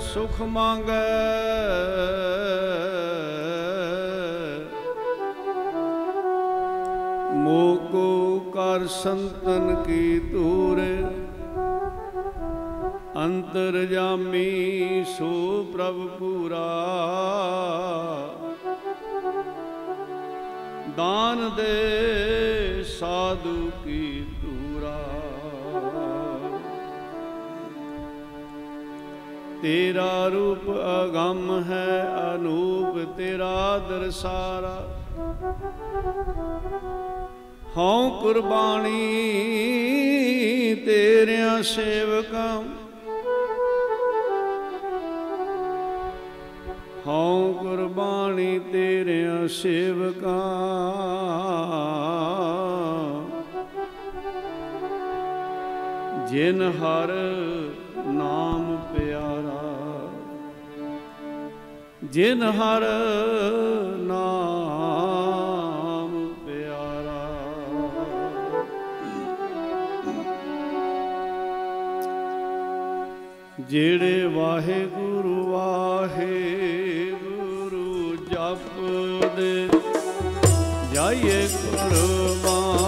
ਸੁਖ ਮੰਗੈ। ਮੋਕੋ ਕਰ ਸੰਤਨ ਕੀ ਦੂਰ ਅੰਤਰ ਜਾਮੀ ਸੋ ਪ੍ਰਭ ਪੂਰਾ। ਦਾਨ ਦੇ ਸਾਧੂ ਕੀ ਤੇਰਾ ਰੂਪ ਅਗੰਮ ਹੈ, ਅਨੂਪ ਤੇਰਾ ਦਰਸਾਰਾ ਹਉ ਕੁਰਬਾਨੀ ਤੇਰਿਆਂ ਸੇਵਕਾਂ। ਹਉ ਕੁਰਬਾਨੀ ਤੇਰਿਆਂ ਸੇਵਕਾਂ। ਜਿਨ ਹਰ ਨਾਮ ਜਿਨ ਹਰ ਨਾਮ ਪਿਆਰਾ। ਜਿਹੜੇ ਵਾਹਿਗੁਰੂ ਵਾਹਿਗੁਰੂ ਜਪਦੇ ਜਾਈਏ ਗੁਰਬਾਣੀ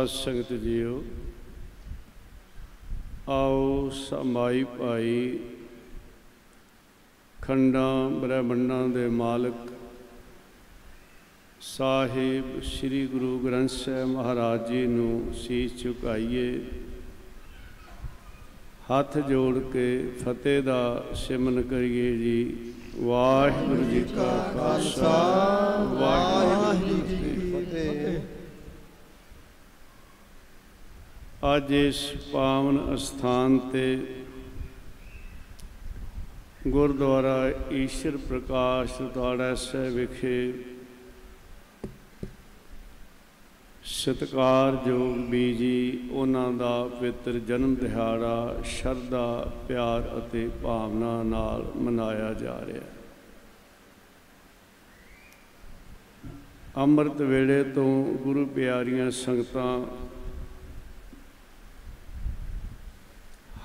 ਸਾਧ ਸੰਗਤ ਜੀਓ, ਆਓ ਸਮਾਈ ਭਾਈ ਖੰਡਾਂ ਬ੍ਰਹਮੰਡਾਂ ਦੇ ਮਾਲਕ ਸਾਹਿਬ ਸ੍ਰੀ ਗੁਰੂ ਗ੍ਰੰਥ ਸਾਹਿਬ ਮਹਾਰਾਜ ਜੀ ਨੂੰ ਸੀ ਚੁਕਾਈਏ। ਹੱਥ ਜੋੜ ਕੇ ਫਤਿਹ ਦਾ ਸਿਮਨ ਕਰੀਏ ਜੀ। ਵਾਹਿਗੁਰੂ ਜੀ ਕਾ ਖਾਲਸਾ, ਵਾਹਿਗੁਰੂ ਜੀ ਅੱਜ ਇਸ ਪਾਵਨ ਅਸਥਾਨ ਤੇ ਗੁਰਦੁਆਰਾ ਈਸ਼ਰ ਪ੍ਰਕਾਸ਼ ਉਤਾੜਾ ਸਾਹਿਬ ਵਿਖੇ ਸਤਕਾਰਯੋਗ ਬੀਜੀ, ਉਹਨਾਂ ਦਾ ਪਵਿੱਤਰ ਜਨਮ ਦਿਹਾੜਾ ਸ਼ਰਧਾ, ਪਿਆਰ ਅਤੇ ਭਾਵਨਾ ਨਾਲ ਮਨਾਇਆ ਜਾ ਰਿਹਾ ਹੈ। ਅੰਮ੍ਰਿਤ ਵੇਲੇ ਤੋਂ ਗੁਰੂ ਪਿਆਰੀਆਂ ਸੰਗਤਾਂ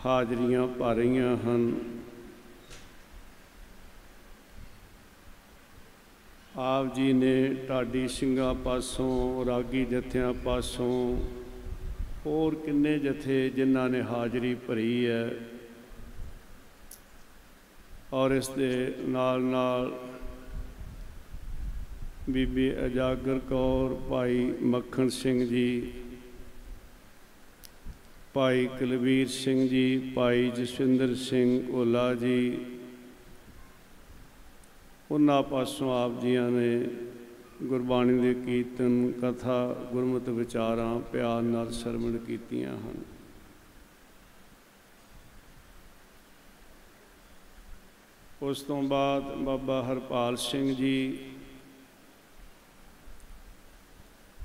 ਹਾਜ਼ਰੀਆਂ ਭਰ ਰਹੀਆਂ ਹਨ। ਆਪ ਜੀ ਨੇ ਢਾਡੀ ਸਿੰਘਾਂ ਪਾਸੋਂ, ਰਾਗੀ ਜਥਿਆਂ ਪਾਸੋਂ, ਹੋਰ ਕਿੰਨੇ ਜਥੇ ਜਿਨ੍ਹਾਂ ਨੇ ਹਾਜ਼ਰੀ ਭਰੀ ਹੈ ਔਰ ਇਸ ਦੇ ਨਾਲ ਨਾਲ ਬੀਬੀ ਅਜਾਗਰ ਕੌਰ, ਭਾਈ ਮੱਖਣ ਸਿੰਘ ਜੀ ਭਾਈ ਕੁਲਵੀਰ ਸਿੰਘ ਜੀ, ਭਾਈ ਜਸਵਿੰਦਰ ਸਿੰਘ ਓਲਾ ਜੀ, ਉਹਨਾਂ ਪਾਸੋਂ ਆਪ ਜੀਆਂ ਨੇ ਗੁਰਬਾਣੀ ਦੇ ਕੀਰਤਨ, ਕਥਾ, ਗੁਰਮਤਿ ਵਿਚਾਰਾਂ ਪਿਆਰ ਨਾਲ ਸਰਵਣ ਕੀਤੀਆਂ ਹਨ। ਉਸ ਤੋਂ ਬਾਅਦ ਬਾਬਾ ਹਰਪਾਲ ਸਿੰਘ ਜੀ,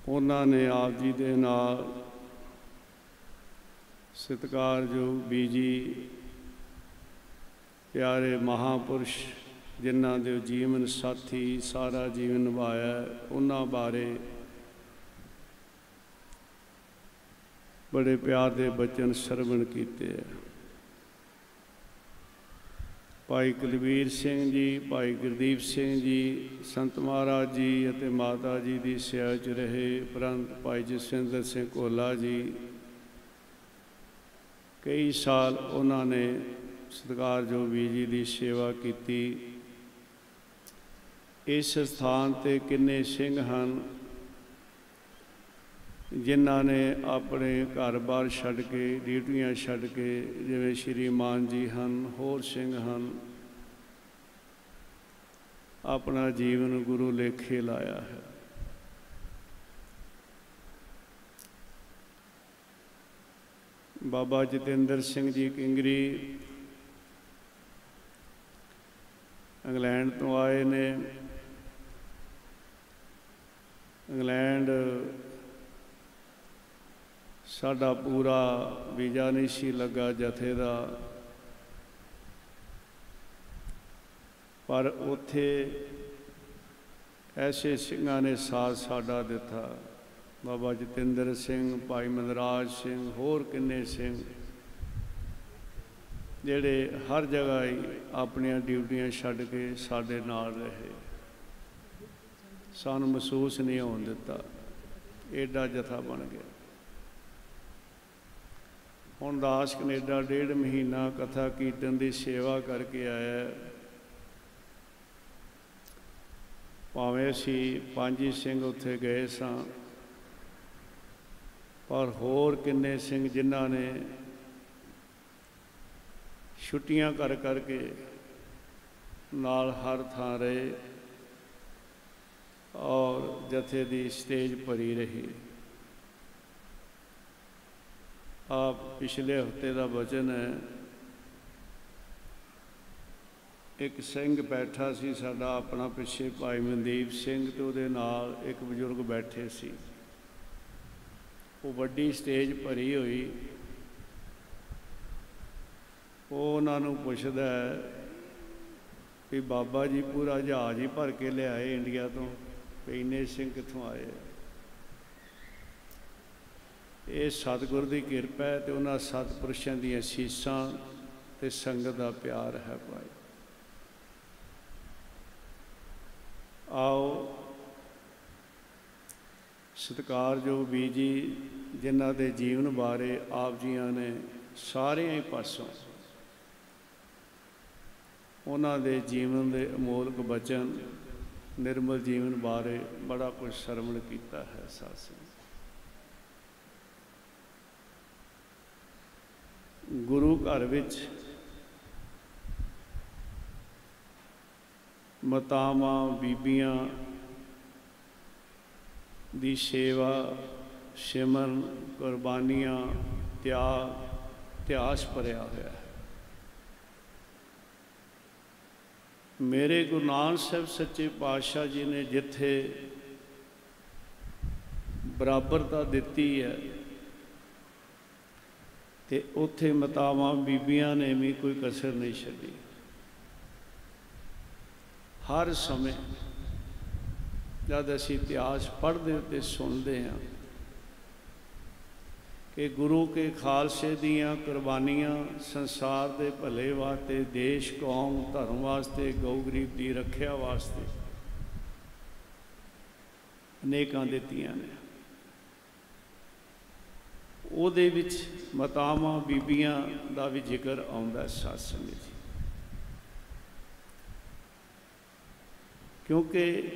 ਉਹਨਾਂ ਨੇ ਆਪ ਜੀ ਦੇ ਨਾਲ ਸਤਿਕਾਰਯੋਗ ਬੀਜੀ ਪਿਆਰੇ ਮਹਾਪੁਰਸ਼, ਜਿਨ੍ਹਾਂ ਦੇ ਜੀਵਨ ਸਾਥੀ ਸਾਰਾ ਜੀਵਨ ਨਿਭਾਇਆ ਉਹਨਾਂ ਬਾਰੇ ਬੜੇ ਪਿਆਰ ਦੇ ਬਚਨ ਸਰਵਣ ਕੀਤੇ ਹੈ। ਭਾਈ ਕੁਲਵੀਰ ਸਿੰਘ ਜੀ, ਭਾਈ ਗੁਰਦੀਪ ਸਿੰਘ ਜੀ, ਸੰਤ ਮਹਾਰਾਜ ਜੀ ਅਤੇ ਮਾਤਾ ਜੀ ਦੀ ਸਿਆ ਰਹੇ ਪ੍ਰੰਤ ਭਾਈ ਜਸਵਿੰਦਰ ਸਿੰਘ ਕੋਲਾ ਜੀ ਕਈ ਸਾਲ ਉਹਨਾਂ ਨੇ ਸਤਿਕਾਰਯੋਗ ਵੀ ਜੀ ਦੀ ਸੇਵਾ ਕੀਤੀ। ਇਸ ਸਥਾਨ ਤੇ ਕਿੰਨੇ ਸਿੰਘ ਹਨ, ਜਿਨ੍ਹਾਂ ਨੇ ਆਪਣੇ ਘਰ-ਬਾਰ ਛੱਡ ਕੇ, ਡਿਊਟੀਆਂ ਛੱਡ ਕੇ, ਜਿਵੇਂ ਸ਼੍ਰੀ ਮਾਨ ਜੀ ਹਨ, ਹੋਰ ਸਿੰਘ ਹਨ, ਆਪਣਾ ਜੀਵਨ ਗੁਰੂ ਲੇਖੇ ਲਾਇਆ ਹੈ। ਬਾਬਾ ਜਤਿੰਦਰ ਸਿੰਘ ਜੀ ਕਿੰਗਰੀ ਇੰਗਲੈਂਡ ਤੋਂ ਆਏ ਨੇ। ਇੰਗਲੈਂਡ ਸਾਡਾ ਪੂਰਾ ਵੀਜ਼ਾ ਨਹੀਂ ਸੀ ਲੱਗਾ ਜਥੇ ਦਾ। ਪਰ ਉੱਥੇ ਐਸੇ ਸਿੰਘਾਂ ਨੇ ਸਾਥ ਸਾਡਾ ਦਿੱਤਾ। ਬਾਬਾ ਜਤਿੰਦਰ ਸਿੰਘ, ਭਾਈ ਮਨਰਾਜ ਸਿੰਘ, ਹੋਰ ਕਿੰਨੇ ਸਿੰਘ। ਜਿਹੜੇ ਹਰ ਜਗ੍ਹਾ ਹੀ ਆਪਣੀਆਂ ਡਿਊਟੀਆਂ ਛੱਡ ਕੇ ਸਾਡੇ ਨਾਲ ਰਹੇ। ਸਾਨੂੰ ਮਹਿਸੂਸ ਨਹੀਂ ਹੋਣ ਦਿੱਤਾ। ਐਡਾ ਜਥਾ ਬਣ ਗਿਆ। ਹੁਣ ਦਾਸ ਕੈਨੇਡਾ ਡੇਢ ਮਹੀਨਾ ਕਥਾ ਕੀਰਤਨ ਦੀ ਸੇਵਾ ਕਰਕੇ ਆਇਆ ਭਾਵੇਂ ਅਸੀਂ ਪੰਜ ਹੀ ਸਿੰਘ ਉੱਥੇ ਗਏ ਸਾਂ ਪਰ ਹੋਰ ਕਿੰਨੇ ਸਿੰਘ ਜਿਨ੍ਹਾਂ ਨੇ ਛੁੱਟੀਆਂ ਕਰ ਕਰਕੇ ਨਾਲ ਹਰ ਥਾਂ ਰਹੇ ਔਰ ਜਥੇ ਦੀ ਸਟੇਜ ਭਰੀ ਰਹੀ। ਆਪ ਪਿਛਲੇ ਹਫ਼ਤੇ ਦਾ ਵਚਨ ਹੈ, ਇੱਕ ਸਿੰਘ ਬੈਠਾ ਸੀ, ਸਾਡਾ ਆਪਣਾ ਪਿੱਛੇ ਭਾਈ ਮਨਦੀਪ ਸਿੰਘ ਤੇ ਉਹਦੇ ਨਾਲ ਇੱਕ ਬਜ਼ੁਰਗ ਬੈਠੇ ਸੀ। ਉਹ ਵੱਡੀ ਸਟੇਜ ਭਰੀ ਹੋਈ। ਉਹ ਉਹਨਾਂ ਨੂੰ ਪੁੱਛਦਾ ਵੀ ਬਾਬਾ ਜੀ ਪੂਰਾ ਜਹਾਜ਼ ਹੀ ਭਰ ਕੇ ਲਿਆਏ ਇੰਡੀਆ ਤੋਂ, ਵੀ ਇੰਨੇ ਸਿੰਘ ਕਿੱਥੋਂ ਆਏ? ਇਹ ਸਤਿਗੁਰ ਦੀ ਕਿਰਪਾ ਹੈ ਤੇ ਉਹਨਾਂ ਸਤਿਪੁਰਸ਼ਾਂ ਦੀਆਂ ਸ਼ੀਸਾਂ ਤੇ ਸੰਗਤ ਦਾ ਪਿਆਰ ਹੈ ਭਾਈ। ਆਓ ਸਤਿਕਾਰਯੋਗ ਵੀ ਜੀ, ਜਿਨ੍ਹਾਂ ਦੇ ਜੀਵਨ ਬਾਰੇ ਆਪ ਜੀਆਂ ਨੇ ਸਾਰਿਆਂ ਹੀ ਪਾਸੋਂ ਉਹਨਾਂ ਦੇ ਜੀਵਨ ਦੇ ਅਮੋਲਕ ਬਚਨ, ਨਿਰਮਲ ਜੀਵਨ ਬਾਰੇ ਬੜਾ ਕੁਝ ਸਰਵਣ ਕੀਤਾ ਹੈ ਸਾਸੀ ਗੁਰੂ ਘਰ ਵਿੱਚ ਮਤਾਵਾਂ, ਬੀਬੀਆਂ ਦੀ ਸੇਵਾ, ਸਿਮਰਨ, ਕੁਰਬਾਨੀਆਂ, ਤਿਆਗ, ਇਤਿਹਾਸ ਭਰਿਆ ਹੋਇਆ ਹੈ। ਮੇਰੇ ਗੁਰੂ ਨਾਨਕ ਸਾਹਿਬ ਸੱਚੇ ਪਾਤਸ਼ਾਹ ਜੀ ਨੇ ਜਿੱਥੇ ਬਰਾਬਰਤਾ ਦਿੱਤੀ ਹੈ, ਤੇ ਉੱਥੇ ਮਤਾਵਾਂ ਬੀਬੀਆਂ ਨੇ ਵੀ ਕੋਈ ਕਸਰ ਨਹੀਂ ਛੱਡੀ। ਹਰ ਸਮੇਂ ਜਦ ਅਸੀਂ ਇਤਿਹਾਸ ਪੜ੍ਹਦੇ ਤੇ ਸੁਣਦੇ ਹਾਂ ਕਿ ਗੁਰੂ ਕੇ ਖਾਲਸੇ ਦੀਆਂ ਕੁਰਬਾਨੀਆਂ ਸੰਸਾਰ ਦੇ ਭਲੇ ਵਾਸਤੇ, ਦੇਸ਼, ਕੌਮ, ਧਰਮ ਵਾਸਤੇ, ਗਊ ਗਰੀਬ ਦੀ ਰੱਖਿਆ ਵਾਸਤੇ ਅਨੇਕਾਂ ਦਿੱਤੀਆਂ ਨੇ। ਉਹਦੇ ਵਿੱਚ ਮਤਾਵਾਂ, ਬੀਬੀਆਂ ਦਾ ਵੀ ਜ਼ਿਕਰ ਆਉਂਦਾ ਸਾਸੰਗ ਵਿੱਚ ਕਿਉਂਕਿ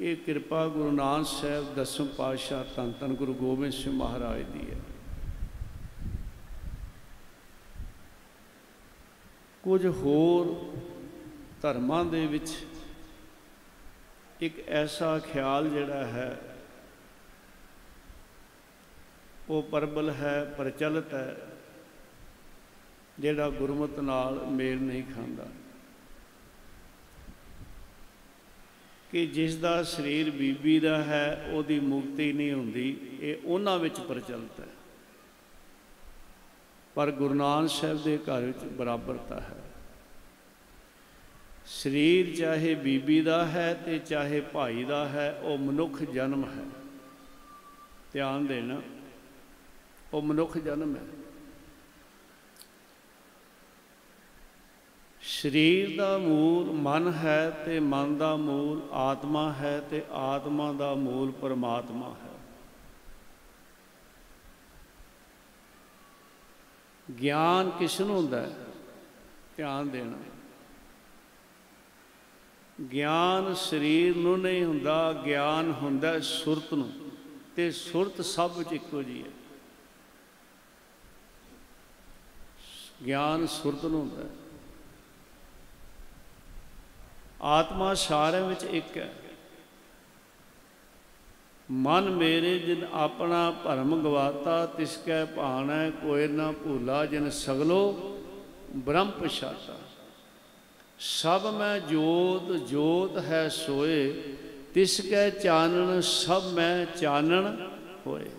ਇਹ ਕਿਰਪਾ ਗੁਰੂ ਨਾਨਕ ਸਾਹਿਬ ਦਸਮ ਪਾਤਸ਼ਾਹ ਧੰਨ ਧੰਨ ਗੁਰੂ ਗੋਬਿੰਦ ਸਿੰਘ ਮਹਾਰਾਜ ਦੀ ਹੈ। ਕੁਝ ਹੋਰ ਧਰਮਾਂ ਦੇ ਵਿੱਚ ਇੱਕ ਐਸਾ ਖਿਆਲ ਜਿਹੜਾ ਹੈ, ਉਹ ਪਰਬਲ ਹੈ, ਪ੍ਰਚਲਿਤ ਹੈ, ਜਿਹੜਾ ਗੁਰਮਤ ਨਾਲ ਮੇਲ ਨਹੀਂ ਖਾਂਦਾ। ਕਿ ਜਿਸ ਦਾ ਸਰੀਰ ਬੀਬੀ ਦਾ ਹੈ, ਉਹਦੀ ਮੁਕਤੀ ਨਹੀਂ ਹੁੰਦੀ, ਇਹ ਉਹਨਾਂ ਵਿੱਚ ਪ੍ਰਚਲਿਤ ਹੈ। ਪਰ ਗੁਰੂ ਨਾਨਕ ਸਾਹਿਬ ਦੇ ਘਰ ਵਿੱਚ ਬਰਾਬਰਤਾ ਹੈ। ਸਰੀਰ ਚਾਹੇ ਬੀਬੀ ਦਾ ਹੈ ਤੇ ਚਾਹੇ ਭਾਈ ਦਾ ਹੈ, ਉਹ ਮਨੁੱਖ ਜਨਮ ਹੈ। ਧਿਆਨ ਦੇਣਾ, ਉਹ ਮਨੁੱਖ ਜਨਮ ਹੈ। ਸਰੀਰ ਦਾ ਮੂਲ ਮਨ ਹੈ ਤੇ ਮਨ ਦਾ ਮੂਲ ਆਤਮਾ ਹੈ ਤੇ ਆਤਮਾ ਦਾ ਮੂਲ ਪਰਮਾਤਮਾ ਹੈ। ਗਿਆਨ ਕਿਸ ਨੂੰ ਹੁੰਦਾ ਹੈ? ਧਿਆਨ ਦੇਣਾ। ਗਿਆਨ ਸਰੀਰ ਨੂੰ ਨਹੀਂ ਹੁੰਦਾ, ਗਿਆਨ ਹੁੰਦਾ ਸੁਰਤ ਨੂੰ, ਤੇ ਸੁਰਤ ਸਭ ਵਿੱਚ ਇੱਕੋ ਜੀ ਹੈ। ਗਿਆਨ ਸੁਰਤ ਨੂੰ ਹੁੰਦਾ ਹੈ ਆਤਮਾ ਸਾਰਿਆਂ ਵਿੱਚ ਇੱਕ ਹੈ। ਮਨ ਮੇਰੇ ਜਿਨ ਆਪਣਾ ਭਰਮ ਗਵਾਤਾ, ਤਿਸ ਕੈ ਭਾਣੈ ਕੋਇ ਨਾ ਭੂਲਾ ਜਿਨ ਸਗਲੋ ਬ੍ਰਹਮ ਪਛਾਤਾ। ਸਭ ਮੈਂ ਜੋਤ ਜੋਤ ਹੈ ਸੋਏ, ਤਿਸ ਕੈ ਚਾਨਣ, ਸਭ ਮੈਂ ਚਾਨਣ ਹੋਏ।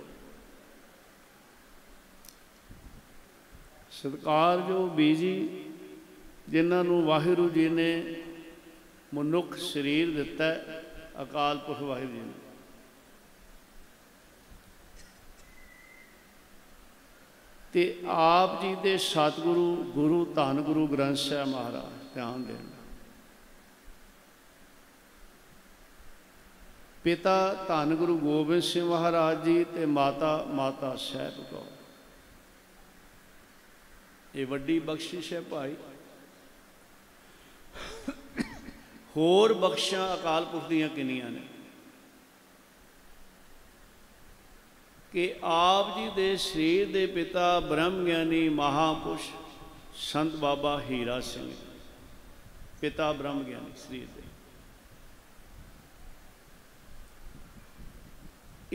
ਸਤਕਾਰ ਜੋ ਬੀਜੀ, ਜਿਨ੍ਹਾਂ ਨੂੰ ਵਾਹਿਗੁਰੂ ਜੀ ਨੇ ਮਨੁੱਖ ਸਰੀਰ ਦਿੱਤਾ ਅਕਾਲ ਪੁਰਖ ਵਾਹਿਗੁਰੂ ਜੀ ਨੇ। ਤੇ ਆਪ ਜੀ ਦੇ ਸਤਿਗੁਰੂ, ਗੁਰੂ, ਧੰਨ ਗੁਰੂ ਗ੍ਰੰਥ ਸਾਹਿਬ ਮਹਾਰਾਜ, ਧਿਆਨ ਦੇਣਾ ਪਿਤਾ ਧੰਨ ਗੁਰੂ ਗੋਬਿੰਦ ਸਿੰਘ ਮਹਾਰਾਜ ਜੀ ਤੇ ਮਾਤਾ ਮਾਤਾ ਸਾਹਿਬ ਕੌਰ। ਇਹ ਵੱਡੀ ਬਖਸ਼ਿਸ਼ ਹੈ ਭਾਈ। ਹੋਰ ਬਖਸ਼ਾਂ ਅਕਾਲ ਪੁਰਖ ਦੀਆਂ ਕਿੰਨੀਆਂ ਨੇ? ਕਿ ਆਪ ਜੀ ਦੇ ਸਰੀਰ ਦੇ ਪਿਤਾ ਬ੍ਰਹਮ ਗਿਆਨੀ ਮਹਾਪੁਰਸ਼ ਸੰਤ ਬਾਬਾ ਹੀਰਾ ਸਿੰਘ ਪਿਤਾ ਬ੍ਰਹਮ ਗਿਆਨੀ ਸਰੀਰ ਦੇ।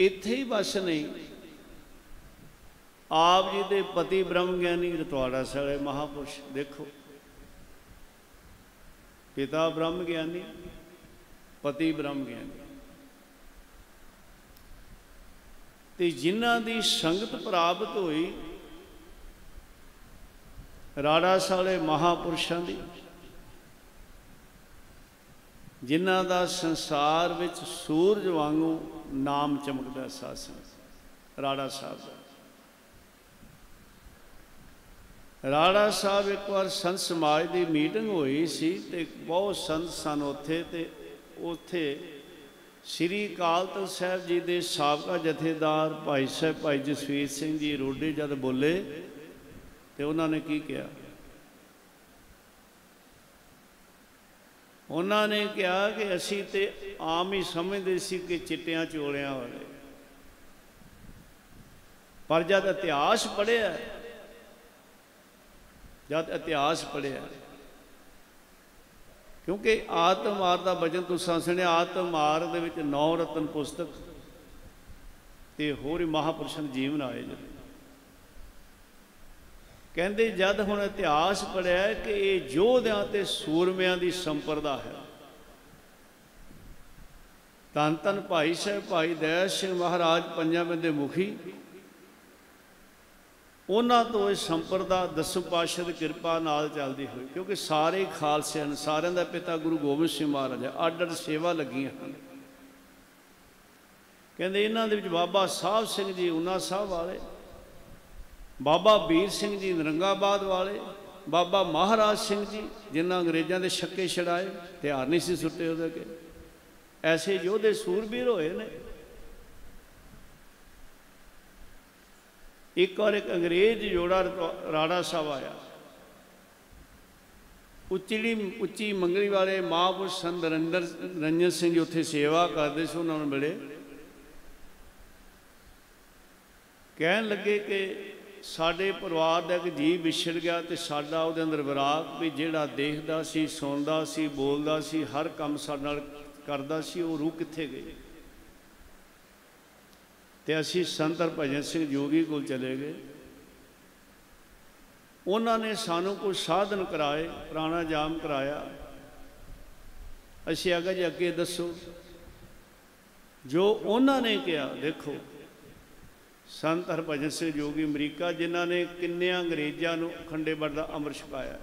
ਇੱਥੇ ਹੀ ਬਸ ਨਹੀਂ, ਆਪ ਜੀ ਦੇ ਪਤੀ ਬ੍ਰਹਮ ਗਿਆਨੀ ਰਤਵਾੜਾ ਸਾਹਿਬ ਮਹਾਪੁਰਸ਼, ਦੇਖੋ। ਪਿਤਾ ਬ੍ਰਹਮ ਗਿਆਨੀ ਪਤੀ ਬ੍ਰਹਮ ਗਿਆਨੀ ਤੇ ਜਿਨ੍ਹਾਂ ਦੀ ਸੰਗਤ ਪ੍ਰਾਪਤ ਹੋਈ ਰਾੜਾ ਸਾਲੇ ਮਹਾਪੁਰਸ਼ਾਂ ਦੀ, ਜਿਨ੍ਹਾਂ ਦਾ ਸੰਸਾਰ ਵਿੱਚ ਸੂਰਜ ਵਾਂਗੂ ਨਾਮ ਚਮਕਦਾ ਸਾਸਨ ਰਾੜਾ ਸਾਹਿਬ ਦਾ। ਰਾੜਾ ਸਾਹਿਬ ਇੱਕ ਵਾਰ ਸੰਤ ਸਮਾਜ ਦੀ ਮੀਟਿੰਗ ਹੋਈ ਸੀ ਤੇ ਬਹੁਤ ਸੰਤ ਸਨ ਉੱਥੇ ਤੇ ਉੱਥੇ ਸ੍ਰੀ ਅਕਾਲ ਤਖਤ ਸਾਹਿਬ ਜੀ ਦੇ ਸਾਬਕਾ ਜਥੇਦਾਰ ਭਾਈ ਸਾਹਿਬ ਭਾਈ ਜਸਵੀਰ ਸਿੰਘ ਜੀ ਰੋਡੇ ਜਦ ਬੋਲੇ ਤੇ ਉਹਨਾਂ ਨੇ ਕੀ ਕਿਹਾ? ਉਹਨਾਂ ਨੇ ਕਿਹਾ ਕਿ ਅਸੀਂ ਤੇ ਆਮ ਹੀ ਸਮਝਦੇ ਸੀ ਕਿ ਚਿੱਟਿਆਂ ਚੋਲਿਆਂ ਵਾਲੇ। ਪਰ ਜਦ ਇਤਿਹਾਸ ਪੜ੍ਹਿਆ ਜਦ ਇਤਿਹਾਸ ਪੜ੍ਹਿਆ। ਕਿਉਂਕਿ ਆਤਮਾਰ ਦਾ ਵਚਨ ਤੁਸੀਂ ਸੁਣਿਆ ਆਤਮਾਰ ਦੇ ਵਿੱਚ ਨੌ ਰਤਨ ਪੁਸਤਕ ਤੇ ਹੋਰ ਹੀ ਮਹਾਪੁਰਸ਼ਾਂ ਜੀਵਨ ਆਏ ਜਦ ਕਹਿੰਦੇ ਜਦ ਹੁਣ ਇਤਿਹਾਸ ਪੜਿਆ ਕਿ ਇਹ ਯੋਧਿਆਂ ਤੇ ਸੂਰਮਿਆਂ ਦੀ ਸੰਪਰਦਾ ਹੈ। ਤਨ ਤਨ ਭਾਈ ਸਾਹਿਬ, ਭਾਈ ਦਇਆ ਸਿੰਘ ਮਹਾਰਾਜ ਪੰਜਾਬੀ ਦੇ ਮੁਖੀ ਉਹਨਾਂ ਤੋਂ ਇਹ ਸੰਪਰਦਾ, ਦਸਮ ਪਾਤਸ਼ਾਹ ਦੀ ਕਿਰਪਾ ਨਾਲ ਚੱਲਦੀ ਹੋਈ, ਕਿਉਂਕਿ ਸਾਰੇ ਖਾਲਸੇ ਹਨ, ਸਾਰਿਆਂ ਦਾ ਪਿਤਾ ਗੁਰੂ ਗੋਬਿੰਦ ਸਿੰਘ ਮਹਾਰਾਜ ਅੱਡ ਅੱਡ ਸੇਵਾ ਲੱਗੀਆਂ ਹਨ। ਕਹਿੰਦੇ ਇਹਨਾਂ ਦੇ ਵਿੱਚ ਬਾਬਾ ਸਾਹਿਬ ਸਿੰਘ ਜੀ, ਉਨਾ ਸਾਹਿਬ ਵਾਲੇ, ਬਾਬਾ ਵੀਰ ਸਿੰਘ ਜੀ, ਨਰੰਗਾਬਾਦ ਵਾਲੇ, ਬਾਬਾ ਮਹਾਰਾਜ ਸਿੰਘ ਜੀ, ਜਿਨ੍ਹਾਂ ਅੰਗਰੇਜ਼ਾਂ ਦੇ ਛੱਕੇ ਛੜਾਏ ਹਥਿਆਰ ਨਹੀਂ ਸੀ ਸੁੱਟੇ ਉਹਦੇ ਕੇ ਐਸੇ ਯੋਧੇ ਸੂਰਬੀਰ ਹੋਏ ਨੇ। ਇੱਕ ਵਾਰ ਇੱਕ ਅੰਗਰੇਜ਼ ਜੋੜਾ ਰਾੜਾ ਸਾਹਿਬ ਆਇਆ। ਉੱਚੀ ਉੱਚੀ ਮੰਗਲੀ ਵਾਲੇ ਮਹਾਂਪੁਰਸ਼ ਸੰਤ ਨਰਿੰਦਰ ਰੰਜਨ ਸਿੰਘ ਜੀ ਉੱਥੇ ਸੇਵਾ ਕਰਦੇ ਸੀ, ਉਹਨਾਂ ਨੂੰ ਮਿਲੇ। ਕਹਿਣ ਲੱਗੇ ਕਿ ਸਾਡੇ ਪਰਿਵਾਰ ਦਾ ਇੱਕ ਜੀਵ ਵਿਛੜ ਗਿਆ ਤੇ ਸਾਡਾ ਉਹਦੇ ਅੰਦਰ ਵਿਰਾਗ ਵੀ ਜਿਹੜਾ ਦੇਖਦਾ ਸੀ, ਸੁਣਦਾ ਸੀ, ਬੋਲਦਾ ਸੀ, ਹਰ ਕੰਮ ਸਾਡੇ ਨਾਲ ਕਰਦਾ ਸੀ, ਉਹ ਰੂਹ ਕਿੱਥੇ ਗਈ? ਤੇ ਅਸੀਂ ਸੰਤ ਹਰਭਜਨ ਸਿੰਘ ਜੋਗੀ ਕੋਲ ਚਲੇ ਗਏ। ਉਹਨਾਂ ਨੇ ਸਾਨੂੰ ਕੋਈ ਸਾਧਨ ਕਰਾਏ, ਪ੍ਰਾਣਾ ਜਾਮ ਕਰਾਇਆ। ਅਸੀਂ ਆਗਾ ਜੀ ਅੱਗੇ ਦੱਸੋ। ਜੋ ਉਹਨਾਂ ਨੇ ਕਿਹਾ, ਦੇਖੋ ਸੰਤ ਹਰਭਜਨ ਸਿੰਘ ਜੋਗੀ ਅਮਰੀਕਾ, ਜਿਨ੍ਹਾਂ ਨੇ ਕਿੰਨੇ ਅੰਗਰੇਜ਼ਾਂ ਨੂੰ ਖੰਡੇਬੜ ਦਾ ਅੰਮ੍ਰਿਤ ਛਕਾਇਆ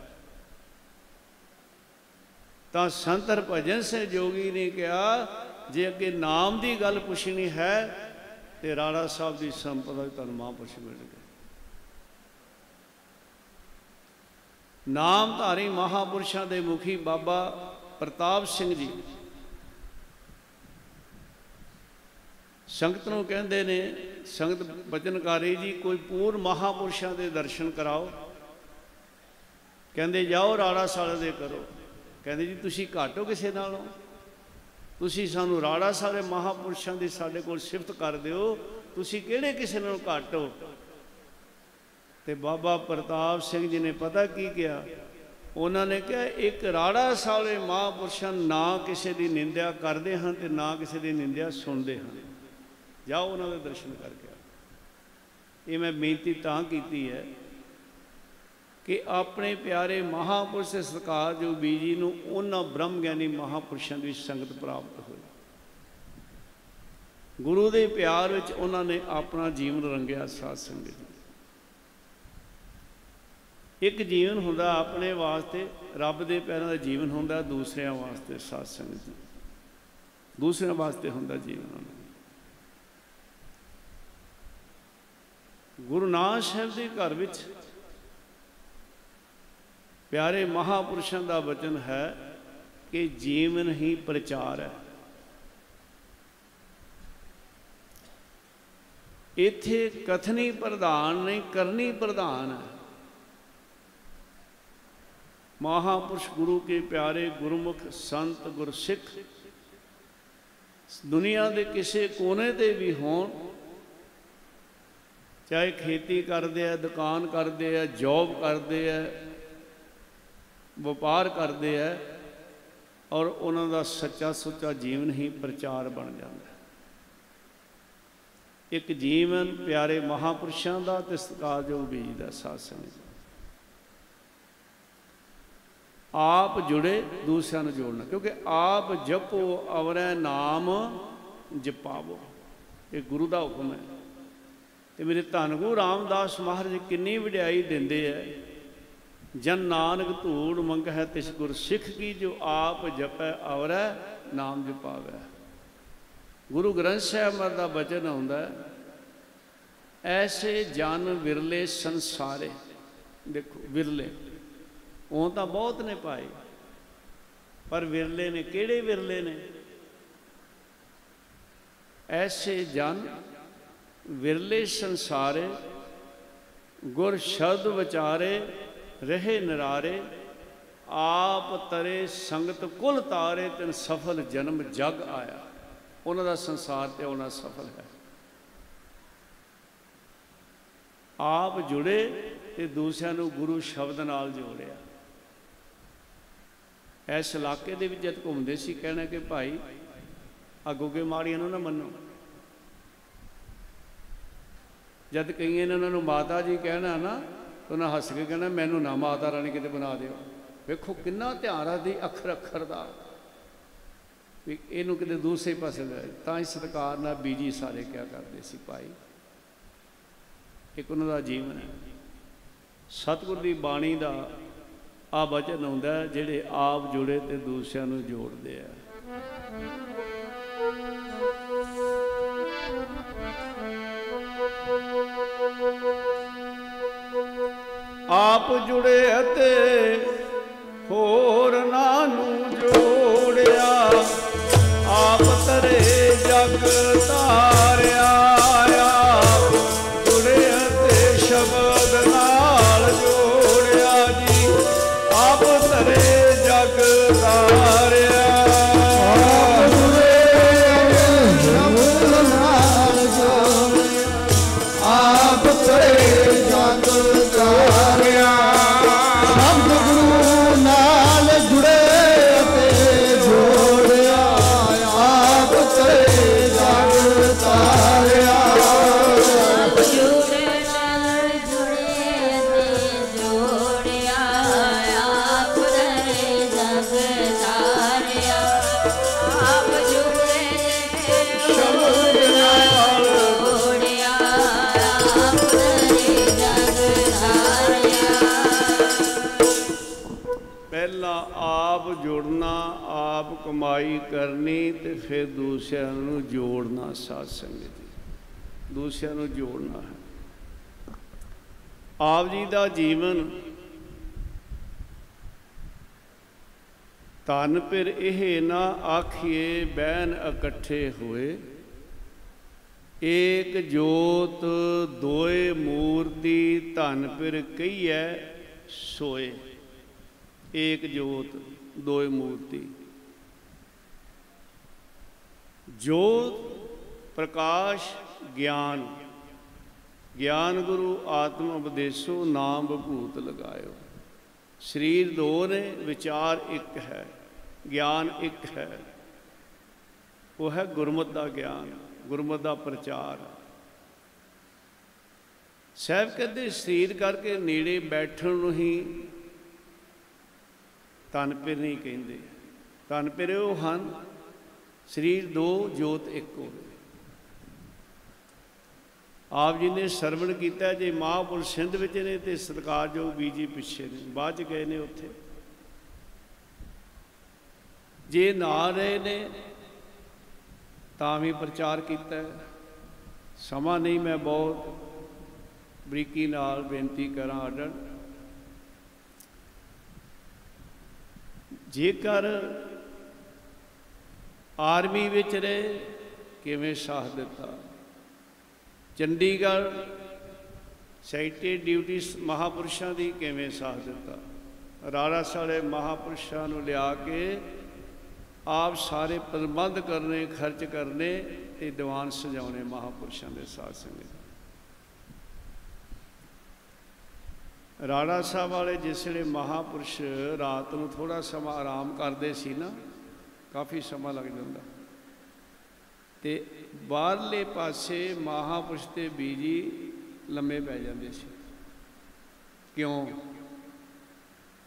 ਤਾਂ ਸੰਤ ਹਰਭਜਨ ਸਿੰਘ ਜੋਗੀ ਨੇ ਕਿਹਾ, ਜੇ ਅੱਗੇ ਨਾਮ ਦੀ ਗੱਲ ਪੁੱਛਣੀ ਹੈ ਤੇ ਰਾਣਾ ਸਾਹਿਬ ਦੀ ਸੰਪਦਾ ਤੁਹਾਨੂੰ ਮਹਾਂਪੁਰਸ਼ ਮਿਲ ਗਏ ਨਾਮਧਾਰੀ ਮਹਾਪੁਰਸ਼ਾਂ ਦੇ ਮੁਖੀ ਬਾਬਾ ਪ੍ਰਤਾਪ ਸਿੰਘ ਜੀ। ਸੰਗਤ ਨੂੰ ਕਹਿੰਦੇ ਨੇ, ਸੰਗਤ ਬਚਨਕਾਰੀ ਜੀ, ਕੋਈ ਪੂਰ ਮਹਾਪੁਰਸ਼ਾਂ ਦੇ ਦਰਸ਼ਨ ਕਰਾਓ। ਕਹਿੰਦੇ, ਜਾਓ ਰਾੜਾ ਸਾਲੇ ਦੇ ਕਰੋ ਕਹਿੰਦੇ, ਜੀ, ਤੁਸੀਂ ਘਾਟੋ ਕਿਸੇ ਨਾਲੋਂ? ਤੁਸੀਂ ਸਾਨੂੰ ਰਾੜਾ ਸਾਰੇ ਮਹਾਪੁਰਸ਼ਾਂ ਦੀ ਸਾਡੇ ਕੋਲ ਸਿਫਤ ਕਰ ਦਿਓ। ਤੁਸੀਂ ਕਿਹੜੇ ਕਿਸੇ ਨਾਲ ਘੱਟ ਹੋ? ਤੇ ਬਾਬਾ ਪ੍ਰਤਾਪ ਸਿੰਘ ਜੀ ਨੇ ਪਤਾ ਕੀ ਕਿਹਾ? ਉਹਨਾਂ ਨੇ ਕਿਹਾ, ਇੱਕ ਰਾੜਾ ਸਾਲੇ ਮਹਾਪੁਰਸ਼ਾਂ ਨਾ ਕਿਸੇ ਦੀ ਨਿੰਦਿਆ ਕਰਦੇ ਹਨ ਤੇ ਨਾ ਕਿਸੇ ਦੀ ਨਿੰਦਿਆ ਸੁਣਦੇ ਹਨ। ਜਾਓ ਉਹਨਾਂ ਦੇ ਦਰਸ਼ਨ ਕਰਕੇ ਇਹ ਮੈਂ ਬੇਨਤੀ ਤਾਂ ਕੀਤੀ ਹੈ ਕਿ ਆਪਣੇ ਪਿਆਰੇ ਮਹਾਪੁਰਸ਼ ਦੇ ਸਤਿਕਾਰ ਜੋ ਬੀਜੀ ਨੂੰ ਉਹਨਾਂ ਬ੍ਰਹਮ ਗਿਆਨੀ ਮਹਾਪੁਰਸ਼ਾਂ ਦੀ ਸੰਗਤ ਪ੍ਰਾਪਤ ਹੋਈ। ਗੁਰੂ ਦੇ ਪਿਆਰ ਵਿੱਚ ਉਹਨਾਂ ਨੇ ਆਪਣਾ ਜੀਵਨ ਰੰਗਿਆ ਸਾਧ ਸੰਗਤ ਜੀ। ਇੱਕ ਜੀਵਨ ਹੁੰਦਾ ਆਪਣੇ ਵਾਸਤੇ ਰੱਬ ਦੇ ਪਿਆਰਾਂ ਦਾ ਜੀਵਨ ਹੁੰਦਾ, ਦੂਸਰਿਆਂ ਵਾਸਤੇ ਸਾਧ ਸੰਗਤ ਜੀ। ਦੂਸਰਿਆਂ ਵਾਸਤੇ ਹੁੰਦਾ ਜੀਵਨ ਉਹਨਾਂ ਦਾ। ਗੁਰੂ ਨਾਨਕ ਸਾਹਿਬ ਦੇ ਘਰ ਵਿੱਚ ਪਿਆਰੇ ਮਹਾਪੁਰਸ਼ਾਂ ਦਾ ਵਚਨ ਹੈ ਕਿ ਜੀਵਨ ਹੀ ਪ੍ਰਚਾਰ ਹੈ। ਇੱਥੇ ਕਥਨੀ ਪ੍ਰਧਾਨ ਨਹੀਂ, ਕਰਨੀ ਪ੍ਰਧਾਨ ਹੈ। ਮਹਾਪੁਰਸ਼ ਗੁਰੂ ਕੇ ਪਿਆਰੇ ਗੁਰਮੁਖ ਸੰਤ ਗੁਰਸਿੱਖ, ਦੁਨੀਆ ਦੇ ਕਿਸੇ ਕੋਨੇ ਤੇ ਵੀ ਹੋਣ, ਚਾਹੇ ਖੇਤੀ ਕਰਦੇ ਆ, ਦੁਕਾਨ ਕਰਦੇ ਆ, ਜੌਬ ਕਰਦੇ ਆ ਵਪਾਰ ਕਰਦੇ ਆ ਔਰ ਉਹਨਾਂ ਦਾ ਸੱਚਾ ਸੁੱਚਾ ਜੀਵਨ ਹੀ ਪ੍ਰਚਾਰ ਬਣ ਜਾਂਦਾ ਇੱਕ ਜੀਵਨ ਪਿਆਰੇ ਮਹਾਪੁਰਸ਼ਾਂ ਦਾ ਤੇ ਸਤਿਕਾਰਯੋਗ ਬੀਜ ਦਾ ਸਾਧ ਸੰਗਤ ਆਪ ਜੁੜੇ, ਦੂਸਰਿਆਂ ਨੂੰ ਜੋੜਨਾ, ਕਿਉਂਕਿ ਆਪ ਜਪੋ, ਅਵਰੈ ਨਾਮ ਜਪਾਵੋ। ਇਹ ਗੁਰੂ ਦਾ ਹੁਕਮ ਹੈ। ਤੇ ਮੇਰੇ ਧੰਨ ਗੁਰੂ ਰਾਮਦਾਸ ਮਹਾਰਾਜ ਕਿੰਨੀ ਵਡਿਆਈ ਦਿੰਦੇ ਐ ਜਨ ਨਾਨਕ ਧੂੜ ਮੰਗ ਹੈ ਤਿਸ ਗੁਰ ਸਿੱਖ ਕੀ ਜੋ ਆਪ ਜਪੈ ਔਰੈ ਨਾਮ ਜਪਾਵੈ। ਗੁਰੂ ਗ੍ਰੰਥ ਸਾਹਿਬ ਮਰ ਦਾ ਬਚਨ ਆਉਂਦਾ ਐਸੇ ਜਨ ਵਿਰਲੇ ਸੰਸਾਰੇ, ਦੇਖੋ ਵਿਰਲੇ, ਉਹ ਤਾਂ ਬਹੁਤ ਨੇ ਪਾਏ ਪਰ ਵਿਰਲੇ ਨੇ ਕਿਹੜੇ ਵਿਰਲੇ ਨੇ? ਐਸੇ ਜਨ ਵਿਰਲੇ ਸੰਸਾਰੇ, ਗੁਰ ਸ਼ਬਦ ਵਿਚਾਰੇ ਰਹੇ ਨਰਾਰੇ, ਆਪ ਤਰੇ ਸੰਗਤ ਕੁਲ ਤਾਰੇ ਤਿਨ ਸਫਲ ਜਨਮ ਜਗ ਆਇਆ। ਉਹਨਾਂ ਦਾ ਸੰਸਾਰ ਤੇ ਆਉਣਾ ਸਫਲ ਹੈ। ਆਪ ਜੁੜੇ ਤੇ ਦੂਸਰਿਆਂ ਨੂੰ ਗੁਰੂ ਸ਼ਬਦ ਨਾਲ ਜੋੜਿਆ। ਇਸ ਇਲਾਕੇ ਦੇ ਵਿੱਚ ਜਦ ਘੁੰਮਦੇ ਸੀ, ਕਹਿਣਾ ਕਿ ਭਾਈ ਅਗੋਗੇ ਮਾੜੀਆਂ ਨੂੰ ਨਾ ਮੰਨੋ। ਜਦ ਕਈਆਂ ਨੇ ਉਹਨਾਂ ਨੂੰ ਮਾਤਾ ਜੀ ਕਹਿਣਾ ਨਾ ਉਹਨਾਂ ਹੱਸ ਕੇ ਕਹਿੰਦਾ, ਮੈਨੂੰ ਨਾ ਮਾਤਾ ਰਾਣੀ ਕਿਤੇ ਬਣਾ ਦਿਓ। ਵੇਖੋ ਕਿੰਨਾ ਧਿਆਨ ਰੱਖਦੀ ਅੱਖਰ ਅੱਖਰ ਦਾ। ਵੀ ਇਹਨੂੰ ਕਿਤੇ ਦੂਸਰੇ ਪਾਸੇ ਲੈ ਤਾਂ ਹੀ ਸਤਿਕਾਰ ਨਾਲ ਬੀਜੀ ਸਾਰੇ ਕਿਆ ਕਰਦੇ ਸੀ ਭਾਈ। ਇੱਕ ਉਹਨਾਂ ਦਾ ਜੀਵਨ ਹੈ। ਸਤਿਗੁਰ ਦੀ ਬਾਣੀ ਦਾ ਆ ਬਚਨ ਆਉਂਦਾ ਜਿਹੜੇ ਆਪ ਜੁੜੇ ਤੇ ਦੂਸਰਿਆਂ ਨੂੰ ਜੋੜਦੇ ਆ। ਆਪ ਜੁੜੇ ਅਤੇ ਹੋਰਨਾਂ ਨੂੰ ਜੋੜਿਆ। ਆਪ ਤਰੇ ਜਗ ਤਾਰਿਆ ਆਪ ਕਰਨੀ ਤੇ ਫਿਰ ਦੂਸਰਿਆਂ ਨੂੰ ਜੋੜਨਾ ਸਾਧ ਸੰਗਤ ਜੀ ਦੂਸਰਿਆਂ ਨੂੰ ਜੋੜਨਾ ਹੈ। ਆਪ ਜੀ ਦਾ ਜੀਵਨ ਤਨ ਫਿਰ ਇਹ ਨਾ ਆਖੀਏ ਬਹਿਨ ਇਕੱਠੇ ਹੋਏ। ਏਕ ਜੋਤ ਦੋਏ ਮੂਰਤੀ ਧਨ ਫਿਰ ਕਹੀਐ ਸੋਏ। ਏਕ ਜੋਤ ਦੋਏ ਮੂਰਤੀ। ਜੋਤ ਪ੍ਰਕਾਸ਼ ਗਿਆਨ ਗਿਆਨ ਗੁਰੂ ਆਤਮ ਉਪਦੇਸੋ ਨਾਮ ਬਭੂਤ ਲਗਾਇਓ। ਸਰੀਰ ਦੋ ਨੇ, ਵਿਚਾਰ ਇੱਕ ਹੈ, ਗਿਆਨ ਇੱਕ ਹੈ। ਉਹ ਹੈ ਗੁਰਮਤ ਦਾ ਗਿਆਨ, ਗੁਰਮਤ ਦਾ ਪ੍ਰਚਾਰ। ਸਾਹਿਬ ਕਹਿੰਦੇ, ਸਰੀਰ ਕਰਕੇ ਨੇੜੇ ਬੈਠਣ ਨੂੰ ਹੀ ਤਨ ਫਿਰ ਨਹੀਂ ਕਹਿੰਦੇ। ਤਨ ਫਿਰ ਉਹ ਹਨ ਸਰੀਰ ਦੋ, ਜੋਤ ਇੱਕ ਹੋਵੇ। ਆਪ ਜੀ ਨੇ ਸਰਵਣ ਕੀਤਾ, ਜੇ ਮਹਾਂਪੁਰਸ਼ ਸਿੰਧ ਵਿੱਚ ਨੇ ਤੇ ਸਤਿਕਾਰਯੋਗ ਬੀਜੀ ਪਿੱਛੇ ਨੇ, ਬਾਅਦ ਚ ਗਏ ਨੇ ਉੱਥੇ। ਜੇ ਨਾ ਰਹੇ ਨੇ, ਤਾਂ ਵੀ ਪ੍ਰਚਾਰ ਕੀਤਾ। ਸਮਾਂ ਨਹੀਂ, ਮੈਂ ਬਹੁਤ ਬਰੀਕੀ ਨਾਲ ਬੇਨਤੀ ਕਰਾਂ ਆਡਰ ਜੇਕਰ ਆਰਮੀ ਵਿੱਚ ਰਹੇ, ਕਿਵੇਂ ਸਾਥ ਦਿੱਤਾ? ਚੰਡੀਗੜ੍ਹ ਸੈਕਟਰੀ ਡਿਊਟੀ ਮਹਾਪੁਰਸ਼ਾਂ ਦੀ ਕਿਵੇਂ ਸਾਥ ਦਿੱਤਾ? ਰਾੜਾ ਸਾਲੇ ਮਹਾਪੁਰਸ਼ਾਂ ਨੂੰ ਲਿਆ ਕੇ ਆਪ ਸਾਰੇ ਪ੍ਰਬੰਧ ਕਰਨੇ, ਖਰਚ ਕਰਨੇ ਤੇ ਦੀਵਾਨ ਸਜਾਉਣੇ ਮਹਾਪੁਰਸ਼ਾਂ ਦੇ ਸਾਥ ਸੰਗਤ। ਰਾਣਾ ਸਾਹਿਬ ਵਾਲੇ ਜਿਸ ਵੇਲੇ ਮਹਾਪੁਰਸ਼ ਰਾਤ ਨੂੰ ਥੋੜਾ ਸਮਾਂ ਆਰਾਮ ਕਰਦੇ ਸੀ ਨਾ ਕਾਫੀ ਸਮਾਂ ਲੱਗ ਜਾਂਦਾ। ਤੇ ਬਾਹਰਲੇ ਪਾਸੇ ਮਹਾਪੁਰਸ਼ ਤੇ ਬੀਜੀ ਲੰਮੇ ਪੈ ਜਾਂਦੇ ਸੀ। ਕਿਉਂ?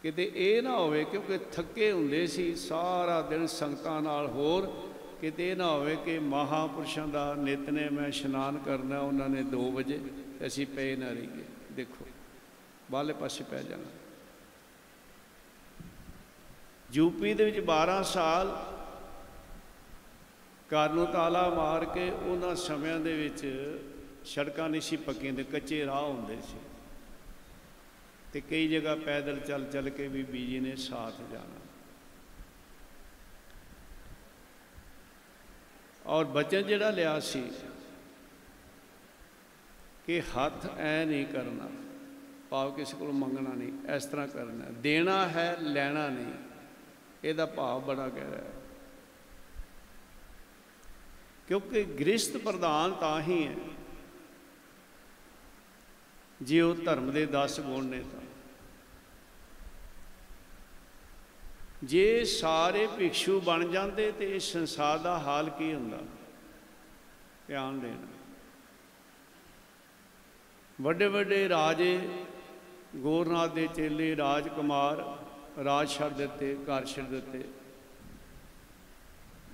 ਕਿਤੇ ਇਹ ਨਾ ਹੋਵੇ, ਕਿਉਂਕਿ ਥੱਕੇ ਹੁੰਦੇ ਸੀ, ਸਾਰਾ ਦਿਨ ਸੰਗਤਾਂ ਨਾਲ ਹੋਰ, ਕਿਤੇ ਇਹ ਨਾ ਹੋਵੇ ਕਿ ਮਹਾਪੁਰਸ਼ਾਂ ਦਾ ਨਿਤਨੇ ਮੈਂ ਇਸ਼ਨਾਨ ਕਰਨਾ, ਉਹਨਾਂ ਨੇ 2 ਵਜੇ, ਤੇ ਅਸੀਂ ਪਏ ਨਾ ਰਹੀਏ। ਦੇਖੋ, ਬਾਹਰਲੇ ਪਾਸੇ ਪੈ ਜਾਣਾ। ਯੂਪੀ ਦੇ ਵਿੱਚ 12 ਸਾਲ ਘਰ ਨੂੰ ਤਾਲਾ ਮਾਰ ਕੇ ਉਹਨਾਂ ਸਮਿਆਂ ਦੇ ਵਿੱਚ ਸੜਕਾਂ ਨਹੀਂ ਸੀ ਪੱਕੀਆਂ ਤੇ ਕੱਚੇ ਰਾਹ ਹੁੰਦੇ ਸੀ। ਤੇ ਕਈ ਜਗ੍ਹਾ ਪੈਦਲ ਚੱਲ ਚੱਲ ਕੇ ਵੀ ਬੀਜੀ ਨੇ ਸਾਥ ਜਾਣਾ। ਔਰ ਬਚਨ ਜਿਹੜਾ ਲਿਆ ਸੀ ਕਿ ਹੱਥ ਐ ਨਹੀਂ ਕਰਨਾ, ਭਾਵ ਕਿਸੇ ਕੋਲ ਮੰਗਣਾ ਨਹੀਂ, ਇਸ ਤਰ੍ਹਾਂ ਕਰਨਾ। ਦੇਣਾ ਹੈ, ਲੈਣਾ ਨਹੀਂ, ਇਹਦਾ ਭਾਵ ਬੜਾ ਗਹਿਰਾ ਹੈ। ਕਿਉਂਕਿ ਗ੍ਰਸਤ ਪ੍ਰਧਾਨ ਤਾਂ ਹੀ ਹੈ। ਜੇ ਉਹ ਧਰਮ ਦੇ 10 ਗੁਣ ਨੇ ਤਾਂ। ਜੇ ਸਾਰੇ ਭਿਕਸ਼ੂ ਬਣ ਜਾਂਦੇ ਤੇ ਇਸ ਸੰਸਾਰ ਦਾ ਹਾਲ ਕੀ ਹੁੰਦਾ? ਧਿਆਨ ਦੇਣਾ। ਵੱਡੇ ਵੱਡੇ ਰਾਜੇ ਗੋਰਨਾਥ ਦੇ ਚੇਲੇ ਰਾਜਕੁਮਾਰ ਰਾਜ ਛੱਡ ਦਿੱਤੇ, ਘਰ ਛੱਡ ਦਿੱਤੇ।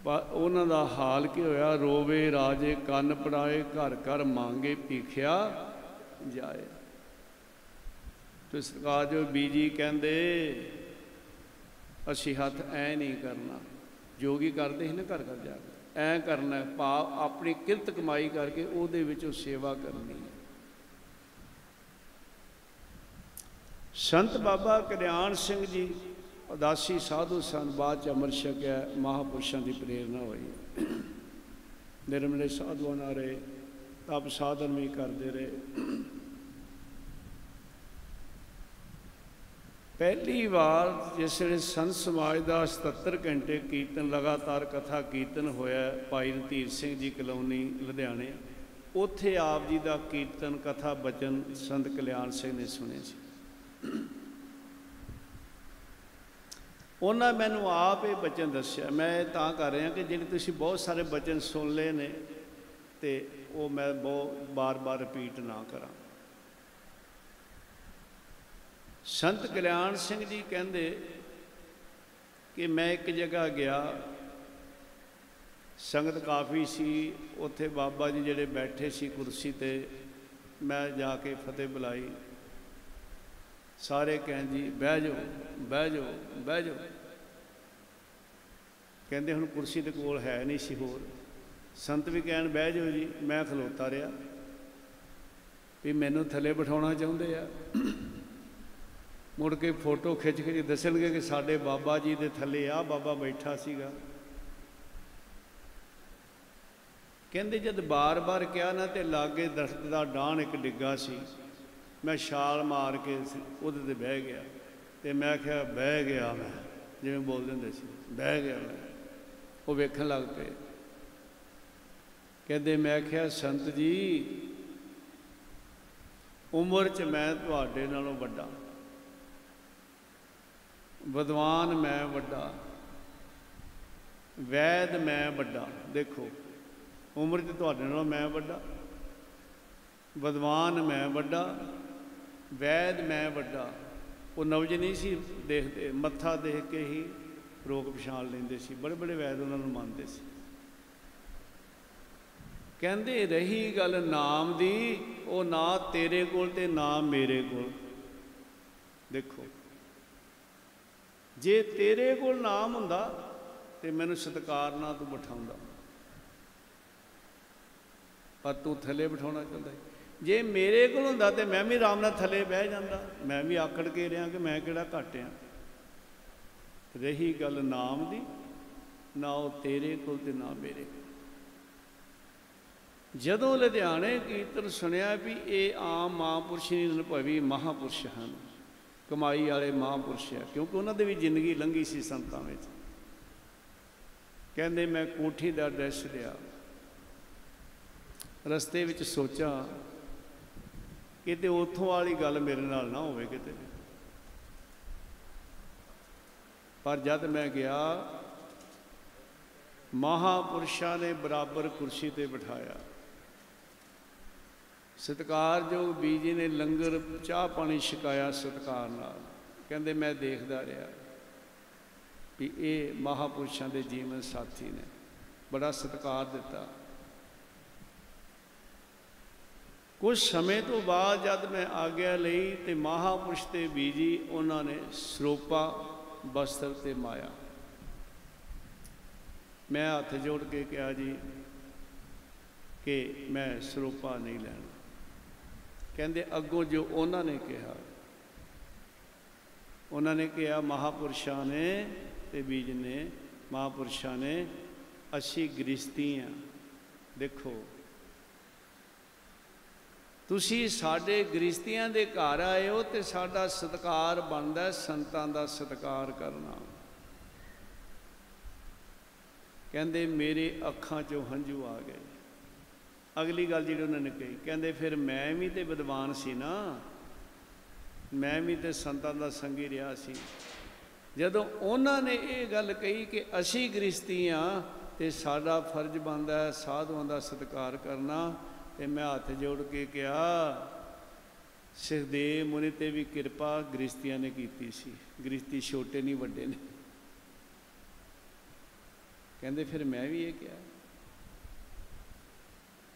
ਉਹਨਾਂ ਦਾ ਹਾਲ ਕੀ ਹੋਇਆ? ਰੋਵੇ ਰਾਜੇ ਕੰਨ ਪੜਾਏ ਘਰ ਘਰ ਮੰਗੇ ਭੀਖਿਆ ਜਾਏ। ਤੇ ਸਰਕਾਰ ਜੋ ਬੀਜੀ ਕਹਿੰਦੇ ਅਸੀਂ ਹੱਥ ਐ ਨਹੀਂ ਕਰਨਾ। ਜੋਗੀ ਕਰਦੇ ਸੀ ਨਾ ਘਰ ਘਰ ਜਾ ਕੇ। ਐ ਕਰਨਾ ਹੈ, ਭਾਵ ਆਪਣੀ ਕਿਰਤ ਕਮਾਈ ਕਰਕੇ ਉਹਦੇ ਵਿੱਚੋਂ ਸੇਵਾ ਕਰਨੀ ਸੰਤ ਬਾਬਾ ਕਲਿਆਣ ਸਿੰਘ ਜੀ ਉਦਾਸੀ ਸਾਧੂ ਸਨ ਬਾਅਦ ਚ ਅੰਮ੍ਰਿਤ ਛਕਿਆ, ਮਹਾਪੁਰਸ਼ਾਂ ਦੀ ਪ੍ਰੇਰਣਾ ਹੋਈ। ਨਿਰਮਲੇ ਸਾਧੂਆਂ ਨਾਲ ਰਹੇ, ਤਪ ਸਾਧਨ ਵੀ ਕਰਦੇ ਰਹੇ। ਪਹਿਲੀ ਵਾਰ ਜਿਸ ਵੇਲੇ ਸੰਤ ਸਮਾਜ ਦਾ 77 ਘੰਟੇ ਕੀਰਤਨ, ਲਗਾਤਾਰ ਕਥਾ ਕੀਰਤਨ ਹੋਇਆ, ਭਾਈ ਰਣਧੀਰ ਸਿੰਘ ਜੀ ਕਲੋਨੀ, ਲੁਧਿਆਣੇ, ਉੱਥੇ ਆਪ ਜੀ ਦਾ ਕੀਰਤਨ, ਕਥਾ, ਬਚਨ ਸੰਤ ਕਲਿਆਣ ਸਿੰਘ ਨੇ ਸੁਣੇ ਸੀ। ਉਹਨਾਂ ਮੈਨੂੰ ਆਪ ਇਹ ਬਚਨ ਦੱਸਿਆ। ਮੈਂ ਇਹ ਤਾਂ ਕਰ ਰਿਹਾ ਕਿ ਜਿਹੜੇ ਤੁਸੀਂ ਬਹੁਤ ਸਾਰੇ ਬਚਨ ਸੁਣ ਲਏ ਨੇ ਤੇ ਉਹ ਮੈਂ ਬਹੁਤ ਬਾਰ-ਬਾਰ ਰਿਪੀਟ ਨਾ ਕਰਾਂ। ਸੰਤ ਕਲਿਆਣ ਸਿੰਘ ਜੀ ਕਹਿੰਦੇ ਕਿ ਮੈਂ ਇੱਕ ਜਗ੍ਹਾ ਗਿਆ, ਸੰਗਤ ਕਾਫੀ ਸੀ, ਉੱਥੇ ਬਾਬਾ ਜੀ ਜਿਹੜੇ ਬੈਠੇ ਸੀ ਕੁਰਸੀ ਤੇ, ਮੈਂ ਜਾ ਕੇ ਫਤਿਹ ਬੁਲਾਈ। ਸਾਰੇ ਕਹਿਣ ਜੀ, ਬਹਿ ਜਾਓ ਬਹਿ ਜਾਓ ਬਹਿ ਜਾਓ। ਕਹਿੰਦੇ ਹੁਣ ਕੁਰਸੀ ਦੇ ਕੋਲ ਹੈ ਨਹੀਂ ਸੀ ਹੋਰ। ਸੰਤ ਵੀ ਕਹਿਣ, ਬਹਿ ਜਾਓ ਜੀ, ਮੈਂ ਖਲੋਤਾ ਰਿਹਾ। ਵੀ ਮੈਨੂੰ ਥੱਲੇ ਬਿਠਾਉਣਾ ਚਾਹੁੰਦੇ ਆ। ਮੁੜ ਕੇ ਫੋਟੋ ਖਿੱਚ ਕੇ ਦੱਸਣਗੇ ਕਿ ਸਾਡੇ ਬਾਬਾ ਜੀ ਦੇ ਥੱਲੇ ਆ, ਬਾਬਾ ਬੈਠਾ ਸੀਗਾ। ਕਹਿੰਦੇ ਜਦ ਬਾਰ-ਬਾਰ ਕਿਹਾ ਨਾ ਤੇ ਲਾਗੇ ਦਰਖਤ ਦਾ ਡਾਣ ਇੱਕ ਡਿੱਗਾ ਸੀ। ਮੈਂ ਛਾਲ ਮਾਰ ਕੇ ਉਹਦੇ ਤੇ ਬਹਿ ਗਿਆ ਤੇ ਮੈਂ ਕਿਹਾ, ਬਹਿ ਗਿਆ ਮੈਂ। ਜਿਵੇਂ ਬੋਲਦੇ ਹੁੰਦੇ ਸੀ, ਬਹਿ ਗਿਆ ਮੈਂ। ਉਹ ਵੇਖਣ ਲੱਗ ਪਏ। ਕਹਿੰਦੇ, ਮੈਂ ਕਿਹਾ, ਸੰਤ ਜੀ, ਉਮਰ 'ਚ ਮੈਂ ਤੁਹਾਡੇ ਨਾਲੋਂ ਵੱਡਾ। ਵਿਦਵਾਨ ਮੈਂ ਵੱਡਾ। ਵੈਦ ਮੈਂ ਵੱਡਾ। ਦੇਖੋ, ਉਮਰ 'ਚ ਤੁਹਾਡੇ ਨਾਲੋਂ ਮੈਂ ਵੱਡਾ। ਵਿਦਵਾਨ ਮੈਂ ਵੱਡਾ। ਵੈਦ ਮੈਂ ਵੱਡਾ। ਉਹ ਨਵਜ ਨਹੀਂ ਸੀ ਦੇਖਦੇ ਮੱਥਾ ਦੇਖ ਕੇ ਹੀ ਰੋਕ ਪਛਾਣ ਲੈਂਦੇ ਸੀ। ਬੜੇ ਬੜੇ ਵੈਦ ਉਹਨਾਂ ਨੂੰ ਮੰਨਦੇ ਸੀ। ਕਹਿੰਦੇ, ਰਹੀ ਗੱਲ ਨਾਮ ਦੀ, ਉਹ ਨਾ ਤੇਰੇ ਕੋਲ ਤੇ ਨਾ ਮੇਰੇ ਕੋਲ। ਦੇਖੋ, ਜੇ ਤੇਰੇ ਕੋਲ ਨਾਮ ਹੁੰਦਾ, ਤੇ ਮੈਨੂੰ ਸਤਕਾਰ ਨਾਲ ਤੂੰ ਬਿਠਾਉਂਦਾ। ਪਰ ਤੂੰ ਥੱਲੇ ਬਿਠਾਉਣਾ ਚਾਹੁੰਦਾ ਜੇ ਮੇਰੇ ਕੋਲ ਹੁੰਦਾ ਤੇ ਮੈਂ ਵੀ ਆਰਾਮ ਨਾਲ ਥੱਲੇ ਬਹਿ ਜਾਂਦਾ। ਮੈਂ ਵੀ ਆਕੜ ਕੇ ਰਿਆਂ ਕਿ ਮੈਂ ਕਿਹੜਾ ਘੱਟ ਆ। ਰਹੀ ਗੱਲ ਨਾਮ ਦੀ, ਨਾ ਉਹ ਤੇਰੇ ਕੋਲ ਤੇ ਨਾ ਮੇਰੇ ਕੋਲ। ਜਦੋਂ ਲੁਧਿਆਣੇ ਕੀਰਤਨ ਸੁਣਿਆ ਵੀ ਇਹ ਆਮ ਮਹਾਂਪੁਰਸ਼ ਨਹੀਂ ਅਨੁਭਵੀ ਮਹਾਂਪੁਰਸ਼ ਹਨ, ਕਮਾਈ ਵਾਲੇ ਮਹਾਂਪੁਰਸ਼ ਆ, ਕਿਉਂਕਿ ਉਹਨਾਂ ਦੀ ਵੀ ਜ਼ਿੰਦਗੀ ਲੰਘੀ ਸੀ ਸੰਤਾਂ ਵਿੱਚ। ਕਹਿੰਦੇ ਮੈਂ ਕੋਠੀ ਦਾ ਐਡਰੈਸ ਲਿਆ, ਰਸਤੇ ਵਿੱਚ ਸੋਚਾਂ ਕਿਤੇ ਉਥੋਂ ਵਾਲੀ ਗੱਲ ਮੇਰੇ ਨਾਲ ਨਾ ਹੋਵੇ ਕਿਤੇ। ਪਰ ਜਦ ਮੈਂ ਗਿਆ, ਮਹਾਪੁਰਸ਼ਾਂ ਨੇ ਬਰਾਬਰ ਕੁਰਸੀ ਤੇ ਬਿਠਾਇਆ। ਸਤਿਕਾਰਯੋਗ ਬੀਜੀ ਨੇ ਲੰਗਰ, ਚਾਹ ਪਾਣੀ ਛਕਾਇਆ ਸਤਿਕਾਰ ਨਾਲ। ਕਹਿੰਦੇ, ਮੈਂ ਦੇਖਦਾ ਰਿਹਾ ਵੀ ਇਹ ਮਹਾਪੁਰਸ਼ਾਂ ਦੇ ਜੀਵਨ ਸਾਥੀ ਨੇ। ਬੜਾ ਸਤਿਕਾਰ ਦਿੱਤਾ। ਕੁਝ ਸਮੇਂ ਤੋਂ ਬਾਅਦ ਜਦ ਮੈਂ ਆਗਿਆ ਲਈ ਤੇ ਮਹਾਪੁਰਸ਼ ਤੇ ਬੀਜੀ, ਉਹਨਾਂ ਨੇ ਸਰੋਪਾ, ਬਸਤਰ ਤੇ ਮਾਇਆ। ਮੈਂ ਹੱਥ ਜੋੜ ਕੇ ਕਿਹਾ ਜੀ ਕਿ ਮੈਂ ਸਰੋਪਾ ਨਹੀਂ ਲੈਣਾ। ਕਹਿੰਦੇ ਅੱਗੋਂ ਜੋ ਉਹਨਾਂ ਨੇ ਕਿਹਾ, ਉਹਨਾਂ ਨੇ ਕਿਹਾ ਮਹਾਪੁਰਸ਼ਾਂ ਨੇ ਤੇ ਬੀਜ ਨੇ, ਮਹਾਪੁਰਸ਼ਾਂ ਨੇ, ਅਸੀਂ ਗ੍ਰਸਤੀ ਆ ਦੇਖੋ ਤੁਸੀਂ ਸਾਡੇ ਗ੍ਰਿਸ਼ਤੀਆਂ ਦੇ ਘਰ ਆਏ ਹੋ ਤੇ ਸਾਡਾ ਸਤਕਾਰ ਬਣਦਾ ਸੰਤਾਂ ਦਾ ਸਤਕਾਰ ਕਰਨਾ। ਕਹਿੰਦੇ, ਮੇਰੇ ਅੱਖਾਂ 'ਚੋਂ ਹੰਝੂ ਆ ਗਏ। ਅਗਲੀ ਗੱਲ ਜਿਹੜੀ ਉਹਨਾਂ ਨੇ ਕਹੀ, ਕਹਿੰਦੇ, ਫਿਰ ਮੈਂ ਵੀ ਤੇ ਵਿਦਵਾਨ ਸੀ ਨਾ। ਮੈਂ ਵੀ ਤੇ ਸੰਤਾਂ ਦਾ ਸੰਗੀ ਰਿਹਾ ਸੀ। ਜਦੋਂ ਉਹਨਾਂ ਨੇ ਇਹ ਗੱਲ ਕਹੀ ਕਿ ਅਸੀਂ ਗ੍ਰਸਤੀ ਆ ਤੇ ਸਾਡਾ ਫਰਜ਼ ਬਣਦਾ ਹੈ ਸਾਧੂਆਂ ਦਾ ਸਤਿਕਾਰ ਕਰਨਾ ਤੇ ਮੈਂ ਹੱਥ ਜੋੜ ਕੇ ਕਿਹਾ ਸੁਖਦੇਵ ਮੁਨੀ ਤੇ ਵੀ ਕਿਰਪਾ ਗ੍ਰਿਸ਼ਤੀਆਂ ਨੇ ਕੀਤੀ ਸੀ। ਗ੍ਰਿਸ਼ਤੀ ਛੋਟੇ ਨਹੀਂ, ਵੱਡੇ ਨੇ। ਕਹਿੰਦੇ, ਫਿਰ ਮੈਂ ਵੀ ਇਹ ਕਿਹਾ।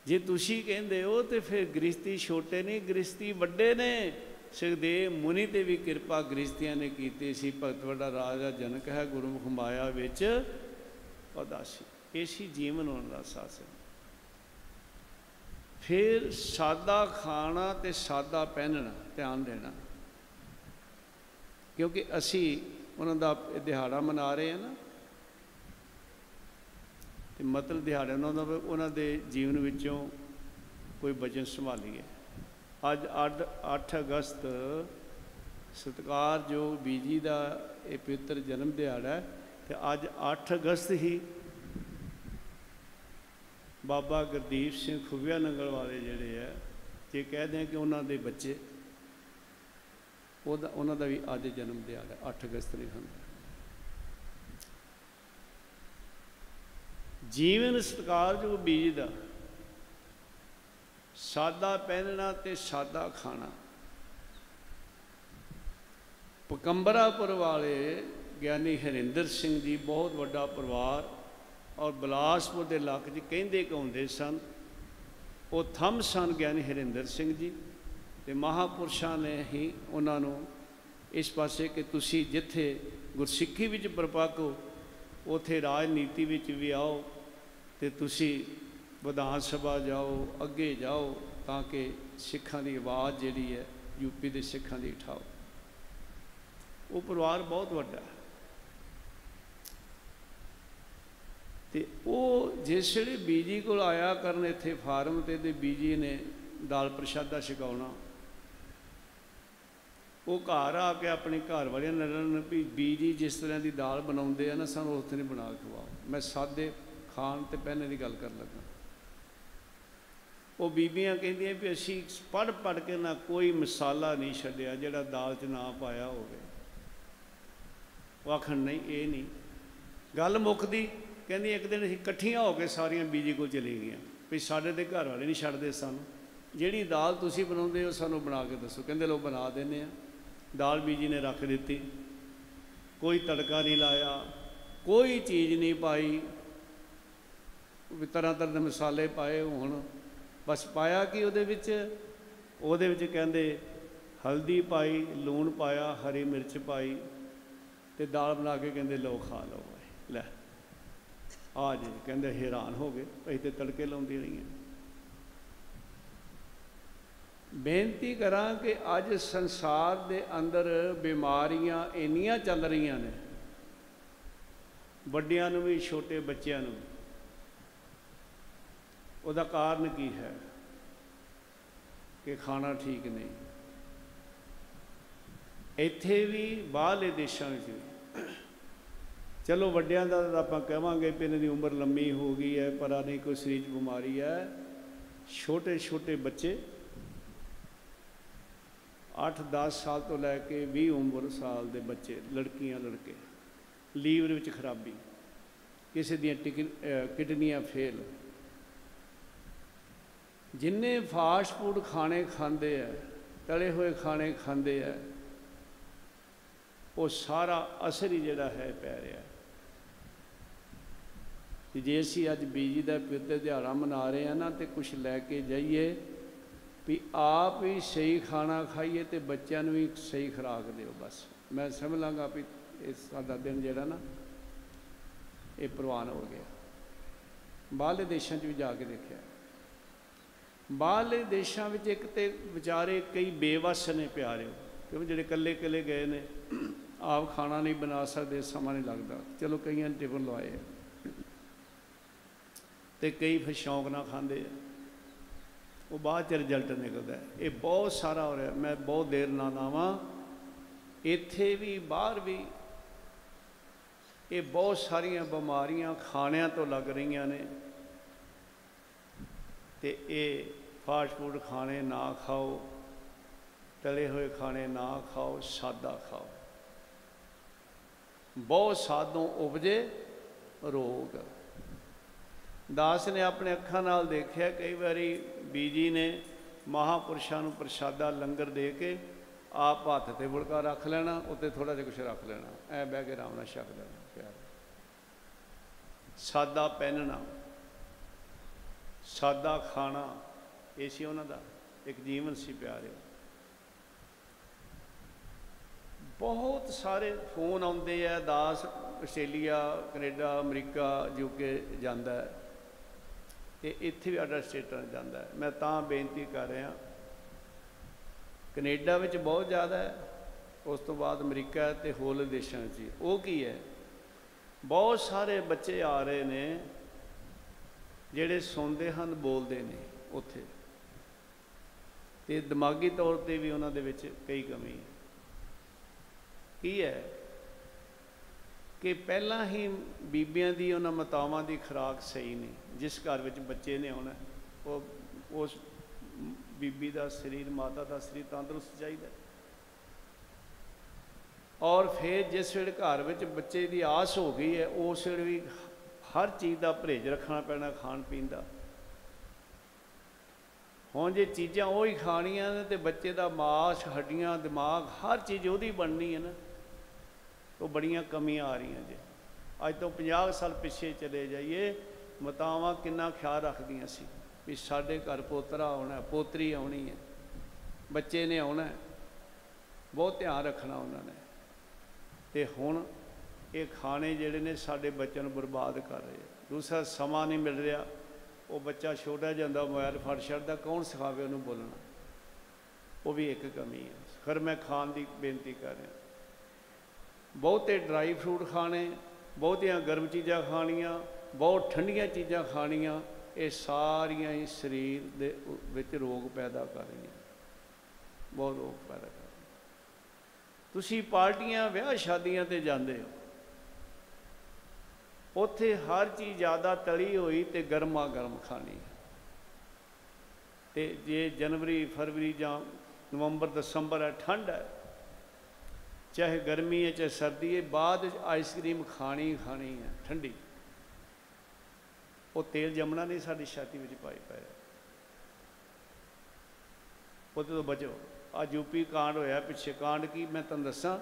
ਜੇ ਤੁਸੀਂ ਕਹਿੰਦੇ ਹੋ, ਤੇ ਫਿਰ ਗ੍ਰਿਸ਼ਤੀ ਛੋਟੇ ਨਹੀਂ ਗ੍ਰਿਸ਼ਤੀ ਵੱਡੇ ਨੇ। ਸੁਖਦੇਵ ਮੁਨੀ ਤੇ ਵੀ ਕਿਰਪਾ ਗ੍ਰਿਸ਼ਤੀਆਂ ਨੇ ਕੀਤੀ ਸੀ। ਭਗਤ ਵੱਡਾ ਰਾਜਾ ਜਨਕ ਹੈ, ਗੁਰਮੁਖ ਮਾਇਆ ਵਿੱਚ ਉਦਾਸੀ। ਏਸੀ ਜੀਵਨ ਹੋਣ ਦਾ ਸਾਸਨ। ਫਿਰ ਸਾਦਾ ਖਾਣਾ ਤੇ ਸਾਦਾ ਪਹਿਨਣਾ, ਧਿਆਨ ਦੇਣਾ। ਕਿਉਂਕਿ ਅਸੀਂ ਉਹਨਾਂ ਦਾ ਇਹ ਦਿਹਾੜਾ ਮਨਾ ਰਹੇ ਹਾਂ ਨਾ। ਤੇ ਮਤਲਬ ਦਿਹਾੜੇ ਉਹਨਾਂ ਦਾ, ਉਹਨਾਂ ਦੇ ਜੀਵਨ ਵਿੱਚੋਂ ਕੋਈ ਬਚਨ ਸੰਭਾਲੀਏ। ਅੱਜ 8 8 ਅਗਸਤ ਸਤਿਕਾਰਯੋਗ ਬੀਜੀ ਦਾ ਇਹ ਪਵਿੱਤਰ ਜਨਮ ਦਿਹਾੜਾ ਹੈ ਤੇ ਅੱਜ 8 ਅਗਸਤ ਹੀ ਬਾਬਾ ਗੁਰਦੀਪ ਸਿੰਘ ਖੁੱਬਿਆ ਨੰਗਲ ਵਾਲੇ ਜਿਹੜੇ ਆ, ਜੇ ਕਹਦੇ ਆ ਕਿ ਉਹਨਾਂ ਦੇ ਬੱਚੇ, ਉਹਦਾ, ਉਹਨਾਂ ਦਾ ਵੀ ਅੱਜ ਜਨਮ ਦਿਹਾੜਾ 8 ਅਗਸਤ ਨੂੰ ਹੁੰਦਾ। ਜੀਵਨ ਸਤਿਕਾਰਯੋਗ ਬੀਜ ਦਾ, ਸਾਦਾ ਪਹਿਨਣਾ ਤੇ ਸਾਦਾ ਖਾਣਾ। ਪਕੰਬਰਾਪੁਰ ਵਾਲੇ ਗਿਆਨੀ ਹਰਿੰਦਰ ਸਿੰਘ ਜੀ, ਬਹੁਤ ਵੱਡਾ ਪਰਿਵਾਰ ਔਰ ਬਲਾਸਪੁਰ ਦੇ ਇਲਾਕੇ 'ਚ ਕਹਿੰਦੇ ਕਹਾਉਂਦੇ ਸਨ, ਉਹ ਥੰਮ ਸਨ ਗਿਆਨੀ ਹਰਿੰਦਰ ਸਿੰਘ ਜੀ ਤੇ ਮਹਾਪੁਰਸ਼ਾਂ ਨੇ ਹੀ ਉਹਨਾਂ ਨੂੰ ਇਸ ਪਾਸੇ ਕਿ ਤੁਸੀਂ ਜਿੱਥੇ ਗੁਰਸਿੱਖੀ ਵਿੱਚ ਪਰਪਾਕੋ ਉਥੇ ਰਾਜਨੀਤੀ ਵਿੱਚ ਵੀ ਆਓ ਤੇ ਤੁਸੀਂ ਵਿਧਾਨ ਸਭਾ ਜਾਓ, ਅੱਗੇ ਜਾਓ ਤਾਂ ਕਿ ਸਿੱਖਾਂ ਦੀ ਆਵਾਜ਼ ਜਿਹੜੀ ਹੈ ਯੂਪੀ ਦੇ ਸਿੱਖਾਂ ਦੀ ਉਠਾਓ। ਉਹ ਪਰਿਵਾਰ ਬਹੁਤ ਵੱਡਾ ਹੈ। ਤੇ ਉਹ ਜਿਸ ਵੇਲੇ ਬੀਜੀ ਕੋਲ ਆਇਆ ਕਰਨ ਇੱਥੇ ਫਾਰਮ ਤੇ ਤੇ ਬੀਜੀ ਨੇ ਦਾਲ ਪ੍ਰਸ਼ਾਦਾ ਛਕਾਉਣਾ। ਉਹ ਘਰ ਆ ਕੇ ਆਪਣੇ ਘਰ ਵਾਲਿਆਂ ਨਾਲ ਵੀ ਬੀਜੀ ਜਿਸ ਤਰ੍ਹਾਂ ਦੀ ਦਾਲ ਬਣਾਉਂਦੇ ਆ ਨਾ, ਸਾਨੂੰ ਉਸ ਤਰ੍ਹਾਂ ਬਣਾ ਕੇ ਖਵਾਓ। ਮੈਂ ਸਾਦੇ ਖਾਣ ਤੇ ਪਹਿਨੇ ਦੀ ਗੱਲ ਕਰਨ ਲੱਗਾ। ਉਹ ਬੀਬੀਆਂ ਕਹਿੰਦੀਆਂ ਵੀ ਅਸੀਂ ਪੜ ਪੜ ਕੇ ਨਾ ਕੋਈ ਮਸਾਲਾ ਨਹੀਂ ਛੱਡਿਆ ਜਿਹੜਾ ਦਾਲ 'ਚ ਨਾ ਪਾਇਆ ਹੋਵੇ। ਉਹ ਆਖਣ, ਨਹੀਂ, ਇਹ ਨਹੀਂ। ਗੱਲ ਮੁੱਕਦੀ। ਕਹਿੰਦੀ ਇੱਕ ਦਿਨ ਅਸੀਂ ਇਕੱਠੀਆਂ ਹੋ ਕੇ ਸਾਰੀਆਂ ਬੀਜੀ ਕੋਲ ਚਲੀ ਗਈਆਂ। ਵੀ ਸਾਡੇ ਦੇ ਘਰ ਵਾਲੇ ਨਹੀਂ ਛੱਡਦੇ ਸਾਨੂੰ। ਜਿਹੜੀ ਦਾਲ ਤੁਸੀਂ ਬਣਾਉਂਦੇ ਹੋ, ਸਾਨੂੰ ਬਣਾ ਕੇ ਦੱਸੋ। ਕਹਿੰਦੇ ਲੋ ਬਣਾ ਦਿੰਦੇ ਆ ਦਾਲ ਬੀਜੀ ਨੇ ਰੱਖ ਦਿੱਤੀ। ਕੋਈ ਤੜਕਾ ਨਹੀਂ ਲਾਇਆ। ਕੋਈ ਚੀਜ਼ ਨਹੀਂ ਪਾਈ। ਵੀ ਤਰ੍ਹਾਂ ਤਰ੍ਹਾਂ ਦੇ ਮਸਾਲੇ ਪਾਏ ਹੁਣ। ਬਸ ਪਾਇਆ ਕਿ ਉਹਦੇ ਵਿੱਚ? ਉਹਦੇ ਵਿੱਚ ਕਹਿੰਦੇ, ਹਲਦੀ ਪਾਈ, ਲੂਣ ਪਾਇਆ, ਹਰੀ ਮਿਰਚ ਪਾਈ ਤੇ ਦਾਲ ਬਣਾ ਕੇ ਕਹਿੰਦੇ ਲੋ ਖਾ ਲਓ। ਆ ਜੀ ਕਹਿੰਦੇ ਹੈਰਾਨ ਹੋ ਗਏ, ਅਸੀਂ ਤੇ ਤੜਕੇ ਲਾਉਂਦੀ ਰਹੀਆਂ। ਬੇਨਤੀ ਕਰਾਂ ਕਿ ਅੱਜ ਸੰਸਾਰ ਦੇ ਅੰਦਰ ਬਿਮਾਰੀਆਂ ਇੰਨੀਆਂ ਚੱਲ ਰਹੀਆਂ ਨੇ, ਵੱਡਿਆਂ ਨੂੰ ਵੀ, ਛੋਟੇ ਬੱਚਿਆਂ ਨੂੰ ਉਹਦਾ ਕਾਰਨ ਕੀ ਹੈ ਕਿ ਖਾਣਾ ਠੀਕ ਨਹੀਂ? ਇੱਥੇ ਵੀ ਬਾਹਰਲੇ ਦੇਸ਼ਾਂ ਵਿੱਚ ਵੀ ਚਲੋ ਵੱਡਿਆਂ ਦਾ ਆਪਾਂ ਕਹਾਂਗੇ ਵੀ ਇਹਨਾਂ ਦੀ ਉਮਰ ਲੰਮੀ ਹੋ ਗਈ ਹੈ, ਪਰ ਆ ਨਹੀਂ, ਕੋਈ ਸਰੀਰ 'ਚ ਬਿਮਾਰੀ ਹੈ। ਛੋਟੇ ਛੋਟੇ ਬੱਚੇ 8-10 ਸਾਲ ਤੋਂ ਲੈ ਕੇ 20 ਉਮਰ ਸਾਲ ਦੇ ਬੱਚੇ, ਲੜਕੀਆਂ, ਲੜਕੇ, ਲੀਵਰ ਵਿੱਚ ਖਰਾਬੀ, ਕਿਸੇ ਦੀਆਂ ਟਿਕ- ਕਿਡਨੀਆਂ ਫੇਲ। ਜਿੰਨੇ ਫਾਸਟ ਫੂਡ ਖਾਣੇ ਖਾਂਦੇ ਆ, ਤਲੇ ਹੋਏ ਖਾਣੇ ਖਾਂਦੇ ਆ, ਉਹ ਸਾਰਾ ਅਸਰ ਹੀ ਜਿਹੜਾ ਹੈ ਪੈ ਰਿਹਾ। ਕਿ ਜੇ ਅਸੀਂ ਅੱਜ ਬੀਜੀ ਦਾ ਪਿੱਤੇ ਦਿਹਾੜਾ ਮਨਾ ਰਹੇ ਆ ਨਾ ਤੇ ਕੁਝ ਲੈ ਕੇ ਜਾਈਏ, ਵੀ ਆਪ ਹੀ ਸਹੀ ਖਾਣਾ ਖਾਈਏ ਤੇ ਬੱਚਿਆਂ ਨੂੰ ਵੀ ਸਹੀ ਖੁਰਾਕ ਦਿਓ ਬਸ। ਮੈਂ ਸਮਝ ਲਾਂਗਾ ਵੀ ਇਹ ਸਾਡਾ ਦਿਨ ਜਿਹੜਾ ਨਾ, ਇਹ ਪ੍ਰਵਾਨ ਹੋ ਗਿਆ। ਬਾਹਰਲੇ ਦੇਸ਼ਾਂ 'ਚ ਵੀ ਜਾ ਕੇ ਦੇਖਿਆ। ਬਾਹਰਲੇ ਦੇਸ਼ਾਂ ਵਿੱਚ ਇੱਕ ਤੇ ਵਿਚਾਰੇ ਕਈ ਬੇਵਸ ਨੇ ਪਿਆਰਿਓ, ਕਿਉਂਕਿ ਜਿਹੜੇ ਇਕੱਲੇ ਇਕੱਲੇ ਗਏ ਨੇ, ਆਪ ਖਾਣਾ ਨਹੀਂ ਬਣਾ ਸਕਦੇ, ਸਮਾਂ ਨਹੀਂ ਲੱਗਦਾ। ਚਲੋ ਕਈਆਂ ਨੇ ਟਿਫਨ ਲਵਾਏ ਆ। ਤੇ ਕਈ ਫਿਰ ਸ਼ੌਂਕ ਨਾਲ ਖਾਂਦੇ ਆ। ਉਹ ਬਾਅਦ ਚ ਰਿਜ਼ਲਟ ਨਿਕਲਦਾ। ਇਹ ਬਹੁਤ ਸਾਰਾ ਹੋ ਰਿਹਾ। ਮੈਂ ਬਹੁਤ ਦੇਰ ਨਾਲ ਆਵਾਂ। ਇੱਥੇ ਵੀ, ਬਾਹਰ ਵੀ ਇਹ ਬਹੁਤ ਸਾਰੀਆਂ ਬਿਮਾਰੀਆਂ ਖਾਣਿਆਂ ਤੋਂ ਲੱਗ ਰਹੀਆਂ ਨੇ। ਤੇ ਇਹ ਫਾਸਟ ਫੂਡ ਖਾਣੇ ਨਾ ਖਾਓ। ਤਲੇ ਹੋਏ ਖਾਣੇ ਨਾ ਖਾਓ। ਸਾਦਾ ਖਾਓ। ਬਹੁਤ ਸਾਦੋਂ ਉਪਜੇ ਰੋਗ। ਦਾਸ ਨੇ ਆਪਣੇ ਅੱਖਾਂ ਨਾਲ ਦੇਖਿਆ, ਕਈ ਵਾਰੀ ਬੀਜੀ ਨੇ ਮਹਾਪੁਰਸ਼ਾਂ ਨੂੰ ਪ੍ਰਸ਼ਾਦਾ ਲੰਗਰ ਦੇ ਕੇ ਆਪ ਹੱਥ ਤੇ ਬੁਲਕਾ ਰੱਖ ਲੈਣਾ, ਉੱਤੇ ਥੋੜਾ ਜਿਹਾ ਕੁਝ ਰੱਖ ਲੈਣਾ, ਐ ਬਹਿ ਕੇ ਆਰਾਮ ਨਾਲ ਛਕ ਲੈਣਾ, ਪਿਆਰ ਸਾਦਾ ਪਹਿਨਣਾ, ਸਾਦਾ ਖਾਣਾ, ਇਹ ਸੀ ਉਹਨਾਂ ਦਾ ਇੱਕ ਜੀਵਨ ਸੀ ਪਿਆਰਿਓ ਬਹੁਤ ਸਾਰੇ ਫੋਨ ਆਉਂਦੇ ਆ, ਦਾਸ ਆਸਟ੍ਰੇਲੀਆ, ਕੈਨੇਡਾ, ਅਮਰੀਕਾ ਯੂਕੇ ਜਾਂਦਾ ਹੈ। ਤੇ ਇੱਥੇ ਵੀ ਅਡਰ ਸਟੇਟਾਂ ਜਾਂਦਾ ਹੈ। ਮੈਂ ਤਾਂ ਬੇਨਤੀ ਕਰ ਰਿਹਾ, ਕੈਨੇਡਾ ਵਿੱਚ ਬਹੁਤ ਜ਼ਿਆਦਾ ਹੈ, ਉਸ ਤੋਂ ਬਾਅਦ ਅਮਰੀਕਾ ਤੇ ਹੋਰ ਦੇਸ਼ਾਂ 'ਚ ਉਹ ਕੀ ਹੈ? ਬਹੁਤ ਸਾਰੇ ਬੱਚੇ ਆ ਰਹੇ ਨੇ, ਜਿਹੜੇ ਸੁਣਦੇ ਹਨ, ਬੋਲਦੇ ਨੇ ਉੱਥੇ। ਤੇ ਦਿਮਾਗੀ ਤੌਰ ਤੇ ਵੀ ਉਹਨਾਂ ਦੇ ਵਿੱਚ ਕਈ ਕਮੀ ਹੈ। ਕੀ ਹੈ? ਕਿ ਪਹਿਲਾਂ ਹੀ ਬੀਬੀਆਂ ਦੀ ਉਹਨਾਂ ਮਾਤਾਵਾਂ ਦੀ ਖੁਰਾਕ ਸਹੀ ਨਹੀਂ, ਜਿਸ ਘਰ ਵਿੱਚ ਬੱਚੇ ਨੇ ਆਉਣਾ ਉਹ, ਉਸ ਬੀਬੀ ਦਾ ਸਰੀਰ, ਮਾਤਾ ਦਾ ਸਰੀਰ ਤੰਦਰੁਸਤ ਚਾਹੀਦਾ। ਔਰ ਫਿਰ ਜਿਸ ਵੇਲੇ ਘਰ ਵਿੱਚ ਬੱਚੇ ਦੀ ਆਸ ਹੋ ਗਈ ਹੈ, ਉਸ ਵੇਲੇ ਵੀ ਹਰ ਚੀਜ਼ ਦਾ ਪਰਹੇਜ਼ ਰੱਖਣਾ ਪੈਣਾ ਖਾਣ ਪੀਣ ਦਾ। ਹੁਣ ਜੇ ਚੀਜ਼ਾਂ ਉਹ ਹੀ ਖਾਣੀਆਂ ਨੇ ਤੇ ਬੱਚੇ ਦਾ ਮਾਸ, ਹੱਡੀਆਂ, ਦਿਮਾਗ, ਹਰ ਚੀਜ਼ ਉਹਦੀ ਬਣਨੀ ਹੈ ਨਾ। ਉਹ ਬੜੀਆਂ ਕਮੀਆਂ ਆ ਰਹੀਆਂ ਜੇ। ਅੱਜ ਤੋਂ 50 ਸਾਲ ਪਿੱਛੇ ਚਲੇ ਜਾਈਏ, ਮਤਾਵਾਂ ਕਿੰਨਾ ਖਿਆਲ ਰੱਖਦੀਆਂ ਸੀ ਵੀ ਸਾਡੇ ਘਰ ਪੋਤਰਾ ਆਉਣਾ, ਪੋਤਰੀ ਆਉਣੀ ਹੈ, ਬੱਚੇ ਨੇ ਆਉਣਾ ਬਹੁਤ ਧਿਆਨ ਰੱਖਣਾ ਉਹਨਾਂ ਨੇ। ਤੇ ਹੁਣ ਇਹ ਖਾਣੇ ਜਿਹੜੇ ਨੇ ਸਾਡੇ ਬੱਚਿਆਂ ਨੂੰ ਬਰਬਾਦ ਕਰ ਰਹੇ ਆ ਦੂਸਰਾ ਸਮਾਂ ਨਹੀਂ ਮਿਲ ਰਿਹਾ। ਉਹ ਬੱਚਾ ਛੋਟਾ ਜਾਂਦਾ ਮੋਬਾਈਲ ਫੜ ਛੱਡਦਾ, ਕੌਣ ਸਿਖਾਵੇ ਉਹਨੂੰ ਬੋਲਣਾ? ਉਹ ਵੀ ਇੱਕ ਕਮੀ ਹੈ। ਫਿਰ ਮੈਂ ਖਾਣ ਦੀ ਬੇਨਤੀ ਕਰ ਰਿਹਾ। ਬਹੁਤੇ ਡਰਾਈ ਫਰੂਟ ਖਾਣੇ, ਬਹੁਤੀਆਂ ਗਰਮ ਚੀਜ਼ਾਂ ਖਾਣੀਆਂ, ਬਹੁਤ ਠੰਡੀਆਂ ਚੀਜ਼ਾਂ ਖਾਣੀਆਂ, ਇਹ ਸਾਰੀਆਂ ਹੀ ਸਰੀਰ ਦੇ ਵਿੱਚ ਰੋਗ ਪੈਦਾ ਕਰ ਰਹੀਆਂ ਬਹੁਤ ਰੋਗ ਪੈਦਾ ਕਰ ਤੁਸੀਂ ਪਾਰਟੀਆਂ, ਵਿਆਹ ਸ਼ਾਦੀਆਂ ਤੇ ਜਾਂਦੇ ਹੋ। ਉੱਥੇ ਹਰ ਚੀਜ਼ ਜ਼ਿਆਦਾ ਤਲੀ ਹੋਈ ਤੇ ਗਰਮਾ ਗਰਮ ਖਾਣੀ ਹੈ। ਤੇ ਜੇ ਜਨਵਰੀ, ਫਰਵਰੀ ਜਾਂ ਨਵੰਬਰ, ਦਸੰਬਰ ਹੈ, ਠੰਡ ਹੈ ਚਾਹੇ ਗਰਮੀ ਹੈ, ਚਾਹੇ ਸਰਦੀ ਹੈ, ਬਾਅਦ ਵਿੱਚ ਆਈਸਕ੍ਰੀਮ ਖਾਣੀ ਖਾਣੀ ਹੈ, ਠੰਡੀ। ਉਹ ਤੇਲ ਜੰਮਣਾ ਨਹੀਂ, ਸਾਡੀ ਛਾਤੀ ਵਿੱਚ ਪਾਈ ਪਿਆ ਉਹਦੇ ਤੋਂ ਬਚੋ। ਆ ਯੂਪੀ ਕਾਂਡ ਹੋਇਆ, ਪਿੱਛੇ ਕਾਂਡ ਕੀ, ਮੈਂ ਤੁਹਾਨੂੰ ਦੱਸਾਂ।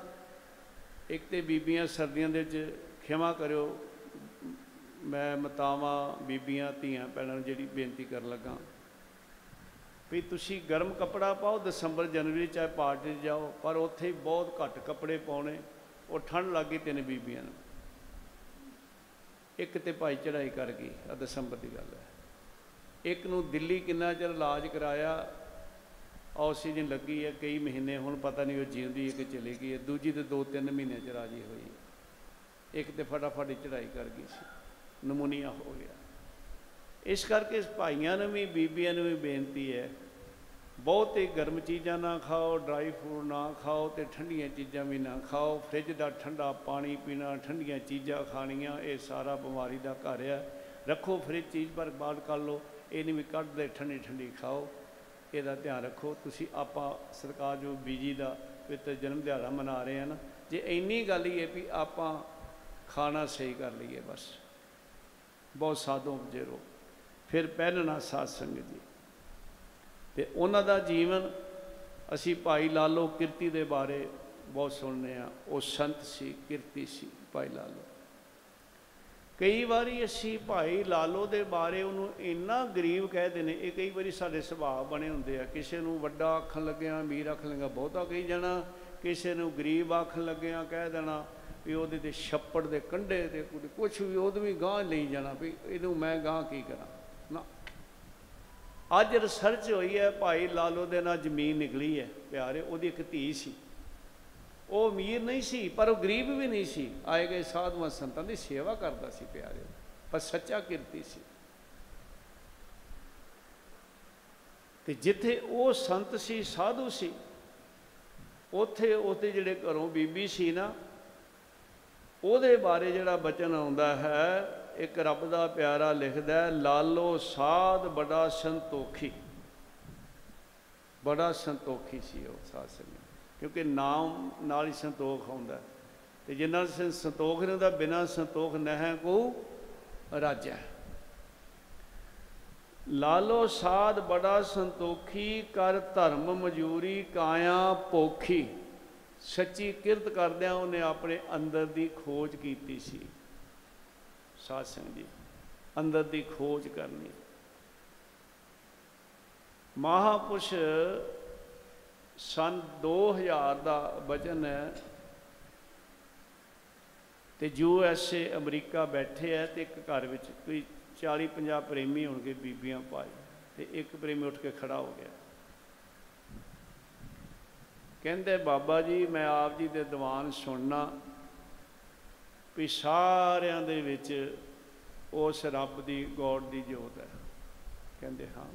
ਇੱਕ ਤੇ ਬੀਬੀਆਂ ਸਰਦੀਆਂ ਦੇ ਵਿੱਚ ਖਿਮਾ ਕਰਿਓ। ਮੈਂ ਮਤਾਵਾਂ ਬੀਬੀਆਂ, ਧੀਆਂ, ਭੈਣਾਂ ਨੂੰ ਜਿਹੜੀ ਬੇਨਤੀ ਕਰਨ ਲੱਗਾ। ਵੀ ਤੁਸੀਂ ਗਰਮ ਕੱਪੜਾ ਪਾਓ, ਦਸੰਬਰ ਜਨਵਰੀ ਚਾਹੇ ਪਾਰਟੀ 'ਚ ਜਾਓ, ਪਰ ਉੱਥੇ ਬਹੁਤ ਘੱਟ ਕੱਪੜੇ ਪਾਉਣੇ, ਉਹ ਠੰਡ ਲੱਗ ਗਈ ਤਿੰਨ ਬੀਬੀਆਂ ਨੂੰ। ਇੱਕ ਤੇ ਭਾਈ ਚੜਾਈ ਕਰ ਗਈ ਆ ਦਸੰਬਰ ਦੀ ਗੱਲ ਹੈ। ਇੱਕ ਨੂੰ ਦਿੱਲੀ ਕਿੰਨਾ ਚਿਰ ਇਲਾਜ ਕਰਾਇਆ, ਆਕਸੀਜਨ ਲੱਗੀ ਹੈ, ਕਈ ਮਹੀਨੇ, ਹੁਣ ਪਤਾ ਨਹੀਂ ਉਹ ਜਿਉਂਦੀ ਹੈ ਕਿ ਚਲੀ ਗਈ ਹੈ, ਦੂਜੀ ਤੇ 2-3 ਮਹੀਨੇ ਚ ਰਾਜੀ ਹੋਈ ਇੱਕ ਤੇ ਫਟਾਫਟ ਹੀ ਚੜਾਈ ਕਰ ਗਈ ਸੀ, ਨਮੂਨੀਆ ਹੋ ਗਿਆ। ਇਸ ਕਰਕੇ ਭਾਈਆਂ ਨੂੰ ਵੀ, ਬੀਬੀਆਂ ਨੂੰ ਵੀ ਬੇਨਤੀ ਹੈ ਬਹੁਤੇ ਗਰਮ ਚੀਜ਼ਾਂ ਨਾ ਖਾਓ ਡਰਾਈ ਫਰੂਟ ਨਾ ਖਾਓ ਤੇ ਠੰਡੀਆਂ ਚੀਜ਼ਾਂ ਵੀ ਨਾ ਖਾਓ। ਫ੍ਰਿਜ ਦਾ ਠੰਡਾ ਪਾਣੀ ਪੀਣਾ, ਠੰਡੀਆਂ ਚੀਜ਼ਾਂ ਖਾਣੀਆਂ, ਇਹ ਸਾਰਾ ਬਿਮਾਰੀ ਦਾ ਘਰ ਆ। ਰੱਖੋ ਫ੍ਰਿਜ ਚੀਜ਼ ਪਰ ਬਾਅਦ ਕਰ ਲਓ, ਇਹ ਨਹੀਂ ਵੀ ਕੱਢਦੇ ਠੰਡੀ ਠੰਡੀ ਖਾਓ। ਇਹਦਾ ਧਿਆਨ ਰੱਖੋ। ਤੁਸੀਂ ਆਪਾਂ ਸਰਕਾਰ ਜੋ ਬੀਜੀ ਦਾ ਪਵਿੱਤਰ ਜਨਮ ਦਿਹਾੜਾ ਮਨਾ ਰਹੇ ਹਨ ਜੇ ਇੰਨੀ ਗੱਲ ਹੀ ਹੈ ਵੀ ਆਪਾਂ ਖਾਣਾ ਸਹੀ ਕਰ ਲਈਏ ਬਸ। ਬਹੁਤ ਸਾਧੋ ਜੇਰੋ ਫਿਰ ਪਹਿਲਣਾ ਸਾਧ ਸੰਗਤ ਜੀ। ਤੇ ਉਹਨਾਂ ਦਾ ਜੀਵਨ ਅਸੀਂ ਭਾਈ ਲਾਲੋ ਕਿਰਤੀ ਦੇ ਬਾਰੇ ਬਹੁਤ ਸੁਣਨੇ ਆ। ਉਹ ਸੰਤ ਸੀ, ਕਿਰਤੀ ਸੀ ਭਾਈ ਲਾਲੋ। ਕਈ ਵਾਰੀ ਅਸੀਂ ਭਾਈ ਲਾਲੋ ਦੇ ਬਾਰੇ ਉਹਨੂੰ ਇੰਨਾ ਗਰੀਬ ਕਹਿ ਨੇ ਇਹ ਕਈ ਵਾਰੀ ਸਾਡੇ ਸੁਭਾਅ ਬਣੇ ਹੁੰਦੇ ਆ। ਕਿਸੇ ਨੂੰ ਵੱਡਾ ਆਖਣ ਲੱਗਿਆ, ਅਮੀਰ ਆਖਣ ਲੱਗਾ ਬਹੁਤਾ ਕਹੀ ਜਾਣਾ। ਕਿਸੇ ਨੂੰ ਗਰੀਬ ਆਖਣ ਲੱਗਿਆ ਕਹਿ ਦੇਣਾ ਵੀ ਉਹਦੇ ਤੇ ਛੱਪੜ ਦੇ ਕੰਢੇ ਤੇ ਕੁਝ ਵੀ, ਉਹਦੇ ਵੀ ਗਾਂ ਲਈ ਜਾਣਾ ਵੀ ਇਹਨੂੰ ਮੈਂ ਗਾਂ ਕੀ ਕਰਾਂ? ਅੱਜ ਰਿਸਰਚ ਹੋਈ ਹੈ, ਭਾਈ ਲਾਲੋ ਦੇ ਨਾਲ ਜ਼ਮੀਨ ਨਿਕਲੀ ਹੈ, ਪਿਆਰੇ, ਉਹਦੀ ਇੱਕ ਧੀ ਸੀ। ਉਹ ਅਮੀਰ ਨਹੀਂ ਸੀ, ਪਰ ਉਹ ਗਰੀਬ ਵੀ ਨਹੀਂ ਸੀ। ਆਏ ਗਏ ਸਾਧੂਆਂ ਸੰਤਾਂ ਦੀ ਸੇਵਾ ਕਰਦਾ ਸੀ, ਪਿਆਰੇ। ਪਰ ਸੱਚਾ ਕਿਰਤੀ ਸੀ। ਤੇ ਜਿੱਥੇ ਉਹ ਸੰਤ ਸੀ, ਸਾਧੂ ਸੀ, ਉੱਥੇ ਉਹਦੇ ਜਿਹੜੇ ਘਰੋਂ ਬੀਬੀ ਸੀ ਨਾ, ਉਹਦੇ ਬਾਰੇ ਜਿਹੜਾ ਬਚਨ ਆਉਂਦਾ ਹੈ ਇੱਕ ਰੱਬ ਦਾ ਪਿਆਰਾ ਲਿਖਦਾ ਲਾਲੋ ਸਾਧ ਬੜਾ ਸੰਤੋਖੀ। ਬੜਾ ਸੰਤੋਖੀ ਸੀ ਉਹ ਸਾਧ ਸੰਗਤ। ਕਿਉਂਕਿ ਨਾਮ ਨਾਲ ਹੀ ਸੰਤੋਖ ਆਉਂਦਾ ਹੈ। ਤੇ ਜਿੰਨਾ ਸੰਤੋਖ ਨਹੀਂ ਹੁੰਦਾ, ਬਿਨਾ ਸੰਤੋਖ ਨਹਿ ਕੋ ਰਾਜਾ। ਲਾਲੋ ਸਾਧ ਬੜਾ ਸੰਤੋਖੀ, ਕਰ ਧਰਮ ਮਜੂਰੀ ਕਾਇਆ ਪੋਖੀ ਸੱਚੀ ਕਿਰਤ ਕਰਦਿਆਂ ਉਹਨੇ ਆਪਣੇ ਅੰਦਰ ਦੀ ਖੋਜ ਕੀਤੀ ਸੀ। ਸਾਧ ਸੰਗਤ ਜੀ ਅੰਦਰ ਦੀ ਖੋਜ ਕਰਨੀ। ਮਹਾਪੁਰਸ਼ ਸਨ 2000 ਦਾ ਵਚਨ ਹੈ ਤੇ ਯੂ ਐਸ ਏ ਅਮਰੀਕਾ ਬੈਠੇ ਹੈ ਤੇ ਇੱਕ ਘਰ ਵਿੱਚ ਕੋਈ 40 50 ਪ੍ਰੇਮੀ ਹੋਣਗੇ, ਬੀਬੀਆਂ ਭਾਈ, ਤੇ ਇੱਕ ਪ੍ਰੇਮੀ ਉੱਠ ਕੇ ਖੜਾ ਹੋ ਗਿਆ। ਕਹਿੰਦੇ, ਬਾਬਾ ਜੀ, ਮੈਂ ਆਪ ਜੀ ਦੇ ਦੀਵਾਨ ਸੁਣਨਾ ਵੀ ਸਾਰਿਆਂ ਦੇ ਵਿੱਚ ਉਸ ਰੱਬ ਦੀ, ਗੋਡ ਦੀ ਜੋਤ ਹੈ। ਕਹਿੰਦੇ, ਹਾਂ।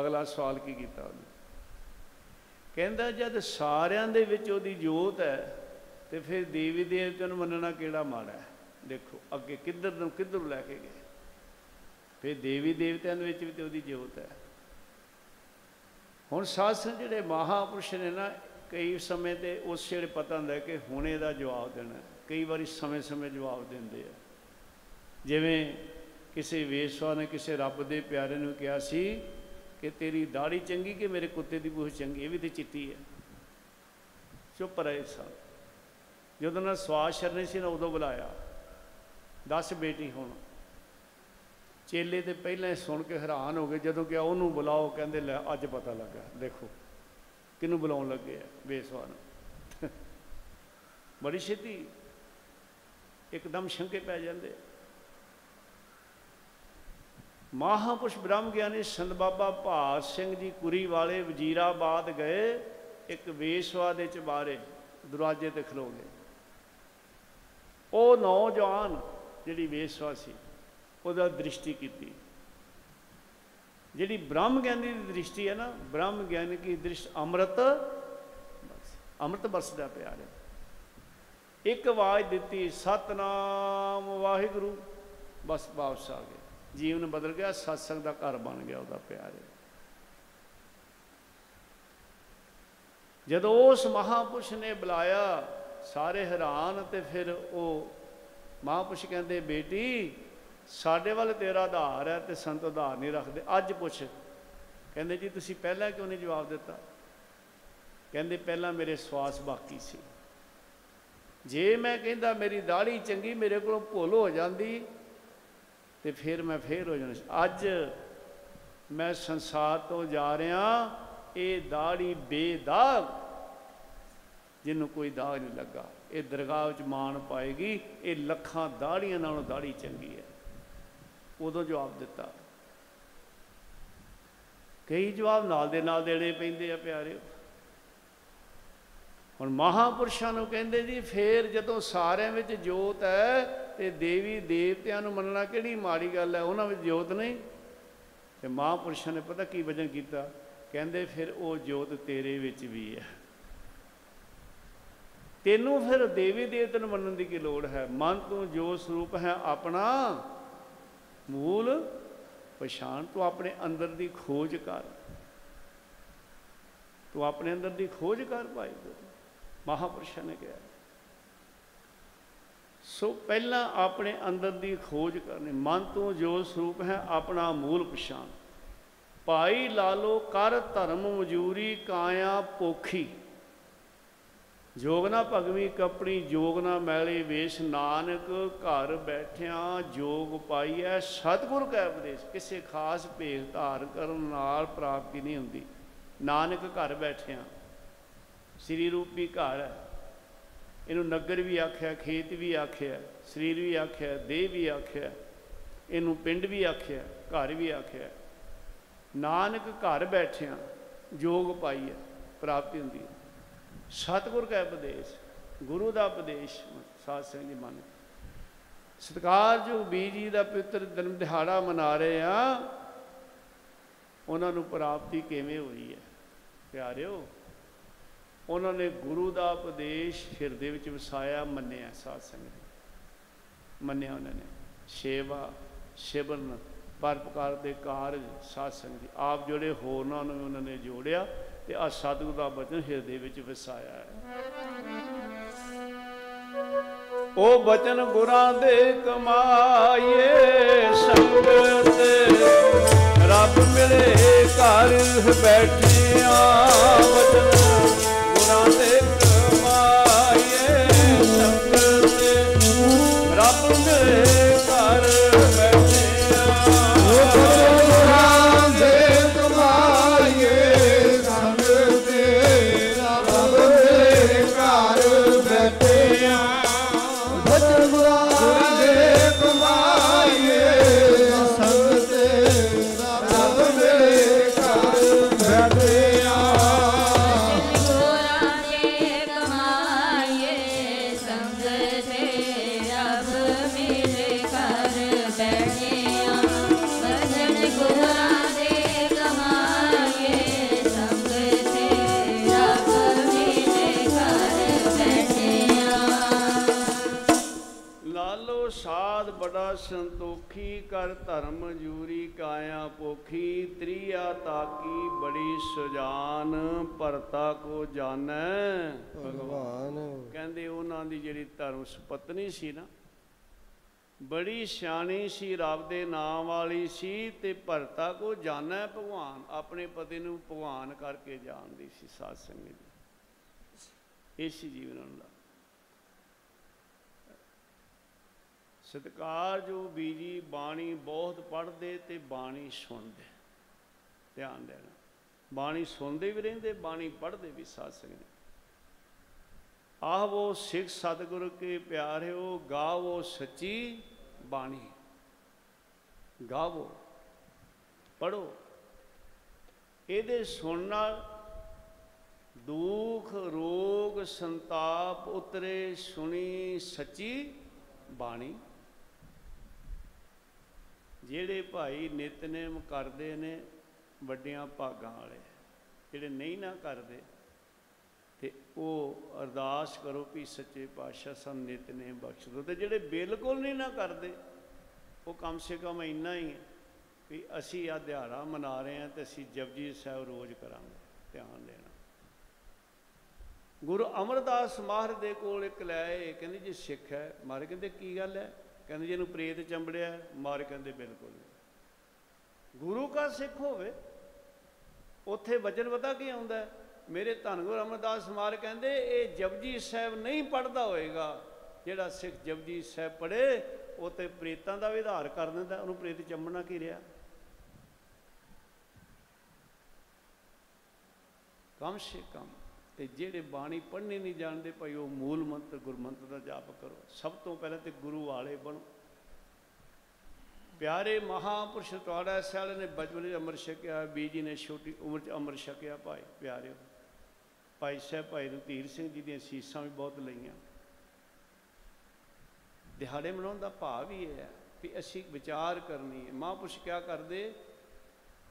ਅਗਲਾ ਸਵਾਲ ਕੀ ਕੀਤਾ ਉਹਨੇ? ਕਹਿੰਦਾ, ਜਦ ਸਾਰਿਆਂ ਦੇ ਵਿੱਚ ਉਹਦੀ ਜੋਤ ਹੈ, ਤੇ ਫਿਰ ਦੇਵੀ ਦੇਵਤਿਆਂ ਨੂੰ ਮੰਨਣਾ ਕਿਹੜਾ ਮਾੜਾ ਹੈ? ਦੇਖੋ, ਅੱਗੇ ਕਿੱਧਰ ਨੂੰ, ਕਿੱਧਰ ਲੈ ਕੇ ਗਏ? ਫਿਰ ਦੇਵੀ ਦੇਵਤਿਆਂ ਦੇ ਵਿੱਚ ਵੀ ਤੇ ਉਹਦੀ ਜੋਤ ਹੈ। ਹੁਣ ਸਾਧ ਜਿਹੜੇ ਮਹਾਪੁਰਸ਼ ਨੇ ਨਾ ਕਈ ਸਮੇਂ ਤੇ ਉਸ ਜਿਹੜੇ ਪਤਾ ਹੁੰਦਾ ਕਿ ਹੁਣੇ ਦਾ ਜਵਾਬ ਦੇਣਾ ਕਈ ਵਾਰੀ ਸਮੇਂ-ਸਮੇਂ ਜਵਾਬ ਦਿੰਦੇ ਆ। ਜਿਵੇਂ ਕਿਸੇ ਵੇਸ਼ਵਾ ਨੇ ਕਿਸੇ ਰੱਬ ਦੇ ਪਿਆਰੇ ਨੂੰ ਕਿਹਾ ਸੀ ਕਿ ਤੇਰੀ ਦਾੜੀ ਚੰਗੀ ਕਿ ਮੇਰੇ ਕੁੱਤੇ ਦੀ ਪੂਛ ਚੰਗੀ, ਇਹ ਵੀ ਤੇ ਚਿੱਟੀ ਹੈ। ਚੁੱਪ ਰਹੇ ਸਨ। ਜਦੋਂ ਨਾ ਸਵਾਸ ਸ਼ਰਨੇ ਸੀ ਨਾ ਉਦੋਂ ਬੁਲਾਇਆ। ਦੱਸ ਬੇਟੀ ਹੁਣ, ਚੇਲੇ ਤੇ ਪਹਿਲਾਂ ਸੁਣ ਕੇ ਹੈਰਾਨ ਹੋ ਗਏ, ਜਦੋਂ ਕਿ ਉਹਨੂੰ ਬੁਲਾਓ, ਕਹਿੰਦੇ, ਲੈ ਅੱਜ ਪਤਾ ਲੱਗਾ, ਦੇਖੋ। ਕਿਹਨੂੰ ਬੁਲਾਉਣ ਲੱਗੇ ਆ? ਬੇਸਵਾ ਨੂੰ ਬੜੀ ਛੇਤੀ ਇੱਕਦਮ ਸ਼ੰਕੇ ਪੈ ਜਾਂਦੇ। ਮਹਾਪੁਰਸ਼ ਬ੍ਰਹਮ ਗਿਆਨੀ ਸੰਤ ਬਾਬਾ ਭਾਤ ਸਿੰਘ ਜੀ ਕੁਰੀ ਵਾਲੇ ਵਜ਼ੀਰਾਬਾਦ ਗਏ, ਇੱਕ ਵੇਸ਼ਵਾ ਦੇ ਚਬਾਰੇ ਦਰਵਾਜ਼ੇ ਤੇ ਖਲੋ ਗਏ। ਉਹ ਨੌਜਵਾਨ ਜਿਹੜੀ ਵੇਸ਼ਵਾ ਸੀ, ਉਹਦਾ ਦ੍ਰਿਸ਼ਟੀ ਕੀਤੀ। ਜਿਹੜੀ ਬ੍ਰਹਮ ਗਿਆਨੀ ਦੀ ਦ੍ਰਿਸ਼ਟੀ ਹੈ ਨਾ, ਬ੍ਰਹਮ ਗਿਆਨੀ ਦੀ ਦ੍ਰਿਸ਼ਟ ਅੰਮ੍ਰਿਤ ਅੰਮ੍ਰਿਤ ਬਰਸਦਾ ਪਿਆ ਰਿਹਾ। ਇੱਕ ਆਵਾਜ਼ ਦਿੱਤੀ, ਸਤਨਾਮ ਵਾਹਿਗੁਰੂ, ਬਸ ਵਾਪਸ ਆ ਗਏ। ਜੀਵਨ ਬਦਲ ਗਿਆ, ਸਤਸੰਗ ਦਾ ਘਰ ਬਣ ਗਿਆ, ਉਹਦਾ ਪਿਆਰ ਜਦੋਂ ਉਸ ਮਹਾਪੁਰਸ਼ ਨੇ ਬੁਲਾਇਆ, ਸਾਰੇ ਹੈਰਾਨ ਤੇ ਫਿਰ ਉਹ ਮਹਾਪੁਰਸ਼ ਕਹਿੰਦੇ, ਬੇਟੀ ਸਾਡੇ ਵੱਲ ਤੇਰਾ ਆਧਾਰ ਹੈ ਤੇ ਸੰਤ ਆਧਾਰ ਨਹੀਂ ਰੱਖਦੇ। ਅੱਜ ਪੁੱਛ। ਕਹਿੰਦੇ ਜੀ, ਤੁਸੀਂ ਪਹਿਲਾਂ ਕਿਉਂ ਨਹੀਂ ਜਵਾਬ ਦਿੱਤਾ? ਕਹਿੰਦੇ, ਪਹਿਲਾਂ ਮੇਰੇ ਸਵਾਸ ਬਾਕੀ ਸੀ। ਜੇ ਮੈਂ ਕਹਿੰਦਾ ਮੇਰੀ ਦਾੜੀ ਚੰਗੀ, ਮੇਰੇ ਕੋਲੋਂ ਭੁੱਲ ਹੋ ਜਾਂਦੀ, ਤੇ ਫਿਰ ਮੈਂ ਫੇਰ ਹੋ ਜਾਣਾ ਸੀ। ਅੱਜ ਮੈਂ ਸੰਸਾਰ ਤੋਂ ਜਾ ਰਿਹਾ, ਇਹ ਦਾੜੀ ਬੇਦਾਗ, ਜਿਹਨੂੰ ਕੋਈ ਦਾਗ ਨਹੀਂ ਲੱਗਾ। ਇਹ ਦਰਗਾਹ ਵਿੱਚ ਮਾਣ ਪਾਏਗੀ, ਇਹ ਲੱਖਾਂ ਦਾੜੀਆਂ ਨਾਲੋਂ ਦਾੜੀ ਚੰਗੀ ਹੈ। ਉਦੋਂ ਜਵਾਬ ਦਿੱਤਾ। ਕਈ ਜਵਾਬ ਨਾਲ ਦੇ ਨਾਲ ਦੇਣੇ ਪੈਂਦੇ ਆ ਪਿਆਰਿਓ। ਹੁਣ ਮਹਾਪੁਰਸ਼ਾਂ ਨੂੰ ਕਹਿੰਦੇ ਜੀ, ਫੇਰ ਜਦੋਂ ਸਾਰਿਆਂ ਵਿੱਚ ਜੋਤ ਹੈ, ਤੇ ਦੇਵੀ ਦੇਵਤਿਆਂ ਨੂੰ ਮੰਨਣਾ ਕਿਹੜੀ ਮਾੜੀ ਗੱਲ ਹੈ? ਉਹਨਾਂ ਵਿੱਚ ਜੋਤ ਨਹੀਂ। ਤੇ ਮਹਾਪੁਰਸ਼ਾਂ ਨੇ ਪਤਾ ਕੀ ਵਜਨ ਕੀਤਾ? ਕਹਿੰਦੇ, ਫਿਰ ਉਹ ਜੋਤ ਤੇਰੇ ਵਿੱਚ ਵੀ ਹੈ। ਤੈਨੂੰ ਫਿਰ ਦੇਵੀ ਦੇਵਤਿਆਂ ਨੂੰ ਮੰਨਣ ਦੀ ਕੀ ਲੋੜ ਹੈ? ਮਨ ਤੂੰ ਜੋ ਸਰੂਪ ਹੈ ਆਪਣਾ ਮੂਲ ਪਛਾਣ, ਤੂੰ ਆਪਣੇ ਅੰਦਰ ਦੀ ਖੋਜ ਕਰ। ਤੂੰ ਆਪਣੇ ਅੰਦਰ ਦੀ ਖੋਜ ਕਰ ਭਾਈ ਮਹਾਪੁਰਸ਼ਾਂ ਨੇ ਕਿਹਾ। ਸੋ ਪਹਿਲਾਂ ਆਪਣੇ ਅੰਦਰ ਦੀ ਖੋਜ ਕਰਨੀ। ਮਨ ਤੋਂ ਜੋ ਸਰੂਪ ਹੈ, ਆਪਣਾ ਮੂਲ ਪਛਾਣ। ਭਾਈ ਲਾਲੋ, ਕਰ ਧਰਮ ਮਜੂਰੀ ਕਾਇਆ ਪੋਖੀ। ਜੋਗ ਨਾ ਭਗਵੀ ਕਪੜੀ ਜੋਗ ਨਾ ਮੈਲੇ ਵੇਸ਼। ਨਾਨਕ ਘਰ ਬੈਠਿਆਂ ਜੋਗ ਪਾਈਐ। ਸਤਿਗੁਰ ਕੈ ਉਪਦੇਸ਼, ਕਿਸੇ ਖਾਸ ਭੇਖ ਧਾਰ ਕਰਨ ਨਾਲ ਪ੍ਰਾਪਤੀ ਨਹੀਂ ਹੁੰਦੀ। ਨਾਨਕ ਘਰ ਬੈਠਿਆਂ, ਸ੍ਰੀ ਰੂਪੀ ਘਰ ਹੈ। ਇਹਨੂੰ ਨਗਰ ਵੀ ਆਖਿਆ, ਖੇਤ ਵੀ ਆਖਿਆ, ਸਰੀਰ ਵੀ ਆਖਿਆ, ਦੇਹ ਵੀ ਆਖਿਆ, ਇਹਨੂੰ ਪਿੰਡ ਵੀ ਆਖਿਆ, ਘਰ ਵੀ ਆਖਿਆ। ਨਾਨਕ ਘਰ ਬੈਠਿਆਂ ਜੋਗ ਪਾਈਐ, ਪ੍ਰਾਪਤੀ ਹੁੰਦੀ ਹੈ। ਸਤਿਗੁਰ ਕਾ ਉਪਦੇਸ਼, ਗੁਰੂ ਦਾ ਉਪਦੇਸ਼ ਸਾਧ ਸੰਗਤ ਜੀ ਮੰਨ। ਸਤਿਕਾਰਯੋਗ ਬੀਜ ਜੀ ਦਾ ਪਵਿੱਤਰ ਜਨਮ ਦਿਹਾੜਾ ਮਨਾ ਰਹੇ ਆ, ਉਹਨਾਂ ਨੂੰ ਪ੍ਰਾਪਤੀ ਕਿਵੇਂ ਹੋਈ ਹੈ? ਪਿਆਰਿਓ, ਉਹਨਾਂ ਨੇ ਗੁਰੂ ਦਾ ਉਪਦੇਸ਼ ਹਿਰਦੇ ਵਿੱਚ ਵਸਾਇਆ, ਮੰਨਿਆ ਸਾਧ ਸੰਗਤ ਮੰਨਿਆ ਉਹਨਾਂ ਨੇ। ਸੇਵਾ, ਸਿਮਰਨ ਪਰਪਕਾਰ ਦੇ ਕਾਰਜ ਸਾਧ ਸੰਗਤ ਆਪ ਜੁੜੇ ਹੋਰਨਾਂ ਨੂੰ ਉਹਨਾਂ ਨੇ ਜੋੜਿਆ। ਤੇ ਆ ਸਤਿਗੁਰ ਦਾ ਬਚਨ ਹਿਰਦੇ ਵਿੱਚ ਵਸਾਇਆ ਹੈ। ਉਹ ਬਚਨ ਗੁਰਾਂ ਦੇ ਕਮਾਏ ਸੰਗਤ, ਰੱਬ ਮਿਲੇ ਘਰ ਬੈਠਿਆ ਬਚਨ ਗੁਰਾਂ ਦੇ ਕਮਾਏ ਸੰਗਤ, ਰੱਬ ਮਿਲੇ ਕਰ ਧਰਮ ਜੂਰੀ ਕਾਇਆ ਪੋਖੀ ਤ੍ਰਿਆ ਤਾਕੀ ਬੜੀ ਸੁਜਾਨ ਭਰਤਾ ਕੋ ਜਾਣੈ। ਭਗਵਾਨ। ਕਹਿੰਦੇ ਉਹਨਾਂ ਦੀ ਜਿਹੜੀ ਧਰਮ ਸੁਪਤਨੀ ਸੀ ਨਾ ਬੜੀ ਸਿਆਣੀ ਸੀ ਰੱਬ ਦੇ ਨਾਮ ਵਾਲੀ ਸੀ ਤੇ ਭਰਤਾ ਕੋ ਜਾਣੈ ਭਗਵਾਨ। ਆਪਣੇ ਪਤੀ ਨੂੰ ਭਗਵਾਨ ਕਰਕੇ ਜਾਣਦੀ ਸੀ ਸਾਧ ਸੰਗਤ ਜੀ। ਇਹ ਸੀ ਜੀਵਨ ਦਾ ਸਤਕਾਰ ਜੋ ਬੀਜੀ ਬਾਣੀ ਬਹੁਤ ਪੜ੍ਹਦੇ ਤੇ ਬਾਣੀ ਸੁਣਦੇ। ਧਿਆਨ ਦੇਣਾ। ਬਾਣੀ ਸੁਣਦੇ ਵੀ ਰਹਿੰਦੇ, ਬਾਣੀ ਪੜ੍ਹਦੇ ਵੀ ਸਾਧ ਸੰਗਤ। ਆਹਵੋ ਸਿੱਖ ਸਤਿਗੁਰ ਕੇ ਪਿਆਰਿਓ, ਗਾਵੋ ਸੱਚੀ ਬਾਣੀ। ਗਾਵੋ ਪੜੋ ਇਹਦੇ ਸੁਣਨ ਨਾਲ ਦੁੱਖ, ਰੋਗ, ਸੰਤਾਪ ਉਤਰੇ ਸੁਣੀ ਸੱਚੀ ਬਾਣੀ। ਜਿਹੜੇ ਭਾਈ ਨਿਤਨੇਮ ਕਰਦੇ ਨੇ, ਵੱਡਿਆਂ ਭਾਗਾਂ ਵਾਲੇ, ਜਿਹੜੇ ਨਹੀਂ ਨਾ ਕਰਦੇ, ਤੇ ਉਹ ਅਰਦਾਸ ਕਰੋ ਵੀ ਸੱਚੇ ਪਾਤਸ਼ਾਹ ਸਾਨੂੰ ਨਿਤਨੇਮ ਬਖਸ਼ ਦਿਓ। ਤੇ ਜਿਹੜੇ ਬਿਲਕੁਲ ਨਹੀਂ ਨਾ ਕਰਦੇ, ਉਹ ਕਮ ਸੇ ਕਮ ਇੰਨਾ ਹੀ ਹੈ ਵੀ ਅਸੀਂ ਆ ਦਿਹਾੜਾ ਮਨਾ ਰਹੇ ਹਾਂ ਤੇ ਅਸੀਂ ਜਪਜੀ ਸਾਹਿਬ ਰੋਜ਼ ਕਰਾਂਗੇ, ਧਿਆਨ ਦੇਣਾ। ਗੁਰੂ ਅਮਰਦਾਸ ਮਾਹਰ ਦੇ ਕੋਲ ਇੱਕ ਲੈ ਆਏ ਕਹਿੰਦੇ ਜੀ ਸਿੱਖ ਹੈ। ਮਾਰੇ ਕਹਿੰਦੇ ਕੀ ਗੱਲ ਹੈ? ਕਹਿੰਦੇ ਜੀ ਇਹਨੂੰ ਪ੍ਰੇਤ ਚੰਬੜਿਆ, ਮਾਰ ਕਹਿੰਦੇ ਬਿਲਕੁਲ। ਗੁਰੂ ਕਾ ਸਿੱਖ ਹੋਵੇ, ਉੱਥੇ ਵਚਨ ਪਤਾ ਕੀ ਆਉਂਦਾ ਮੇਰੇ ਧੰਨ ਗੁਰੂ ਅਮਰਦਾਸ ਮਾਰ ਕਹਿੰਦੇ, ਇਹ ਜਪਜੀ ਸਾਹਿਬ ਨਹੀਂ ਪੜਦਾ ਹੋਏਗਾ। ਜਿਹੜਾ ਸਿੱਖ ਜਪਜੀ ਸਾਹਿਬ ਪੜੇ ਉਹ ਤੇ ਪ੍ਰੇਤਾਂ ਦਾ ਵੀ ਆਧਾਰ ਕਰ ਦਿੰਦਾ ਉਹਨੂੰ ਪ੍ਰੇਤ ਚੰਬਣਾ ਕੀ ਰਿਹਾ? ਕਮ ਸੇ ਕਮ। ਤੇ ਜਿਹੜੇ ਬਾਣੀ ਪੜ੍ਹਨੇ ਨਹੀਂ ਜਾਣਦੇ ਭਾਈ, ਉਹ ਮੂਲ ਮੰਤਰ, ਗੁਰਮੰਤਰ ਦਾ ਜਾਪ ਕਰੋ। ਸਭ ਤੋਂ ਪਹਿਲਾਂ ਤੇ ਗੁਰੂ ਵਾਲੇ ਬਣੋ। ਪਿਆਰੇ ਮਹਾਪੁਰਸ਼ ਤੁਹਾਡਾ ਸਿਆਲ ਨੇ ਬਚਪਨ ਵਿੱਚ ਅੰਮ੍ਰਿਤ ਛਕਿਆ, ਬੀਜੀ ਨੇ ਛੋਟੀ ਉਮਰ 'ਚ ਅੰਮ੍ਰਿਤ ਛਕਿਆ ਭਾਈ, ਪਿਆਰਿਓ। ਭਾਈ ਸਾਹਿਬ, ਭਾਈ ਰਤੀਰ ਸਿੰਘ ਜੀ ਦੀਆਂ ਸੀਸਾਂ ਵੀ ਬਹੁਤ ਲਈਆਂ। ਦਿਹਾੜੇ ਮਨਾਉਣ ਦਾ ਭਾਵ ਹੀ ਇਹ ਹੈ ਵੀ ਅਸੀਂ ਵਿਚਾਰ ਕਰਨੀ ਹੈ। ਮਹਾਂਪੁਰਸ਼ ਕਿਆ ਕਰਦੇ?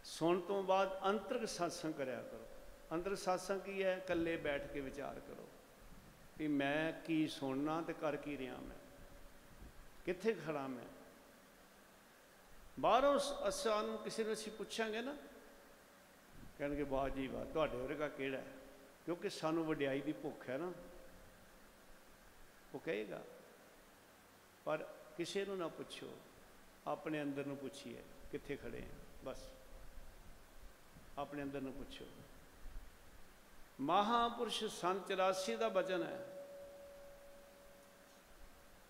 ਸੁਣ ਤੋਂ ਬਾਅਦ ਅੰਤਰਕ satsang ਕਰਿਆ ਕਰੋ। ਅੰਦਰ satsang ਕੀ ਹੈ? ਇਕੱਲੇ ਬੈਠ ਕੇ ਵਿਚਾਰ ਕਰੋ ਵੀ ਮੈਂ ਕੀ ਸੁਣਨਾ ਤੇ ਕਰ ਕੀ ਰਿਹਾ ਮੈਂ? ਕਿੱਥੇ ਖੜਾ ਮੈਂ? ਬਾਹਰੋਂ ਸ- ਨੂੰ ਕਿਸੇ ਨੂੰ ਅਸੀਂ ਪੁੱਛਾਂਗੇ ਨਾ, ਕਹਿਣਗੇ, ਵਾਹ ਜੀ ਵਾਹ, ਤੁਹਾਡੇ ਵਰਗਾ ਕਿਹੜਾ ਕਿਉਂਕਿ ਸਾਨੂੰ ਵਡਿਆਈ ਦੀ ਭੁੱਖ ਹੈ ਨਾ। ਉਹ ਕਹੇਗਾ, ਪਰ ਕਿਸੇ ਨੂੰ ਨਾ ਪੁੱਛੋ, ਆਪਣੇ ਅੰਦਰ ਨੂੰ ਪੁੱਛੀਏ, ਕਿੱਥੇ ਖੜੇ ਹਾਂ ਬਸ, ਆਪਣੇ ਅੰਦਰ ਨੂੰ ਪੁੱਛੋ। ਮਹਾਪੁਰਸ਼ ਸੰਤ 84 ਦਾ ਬਚਨ ਹੈ।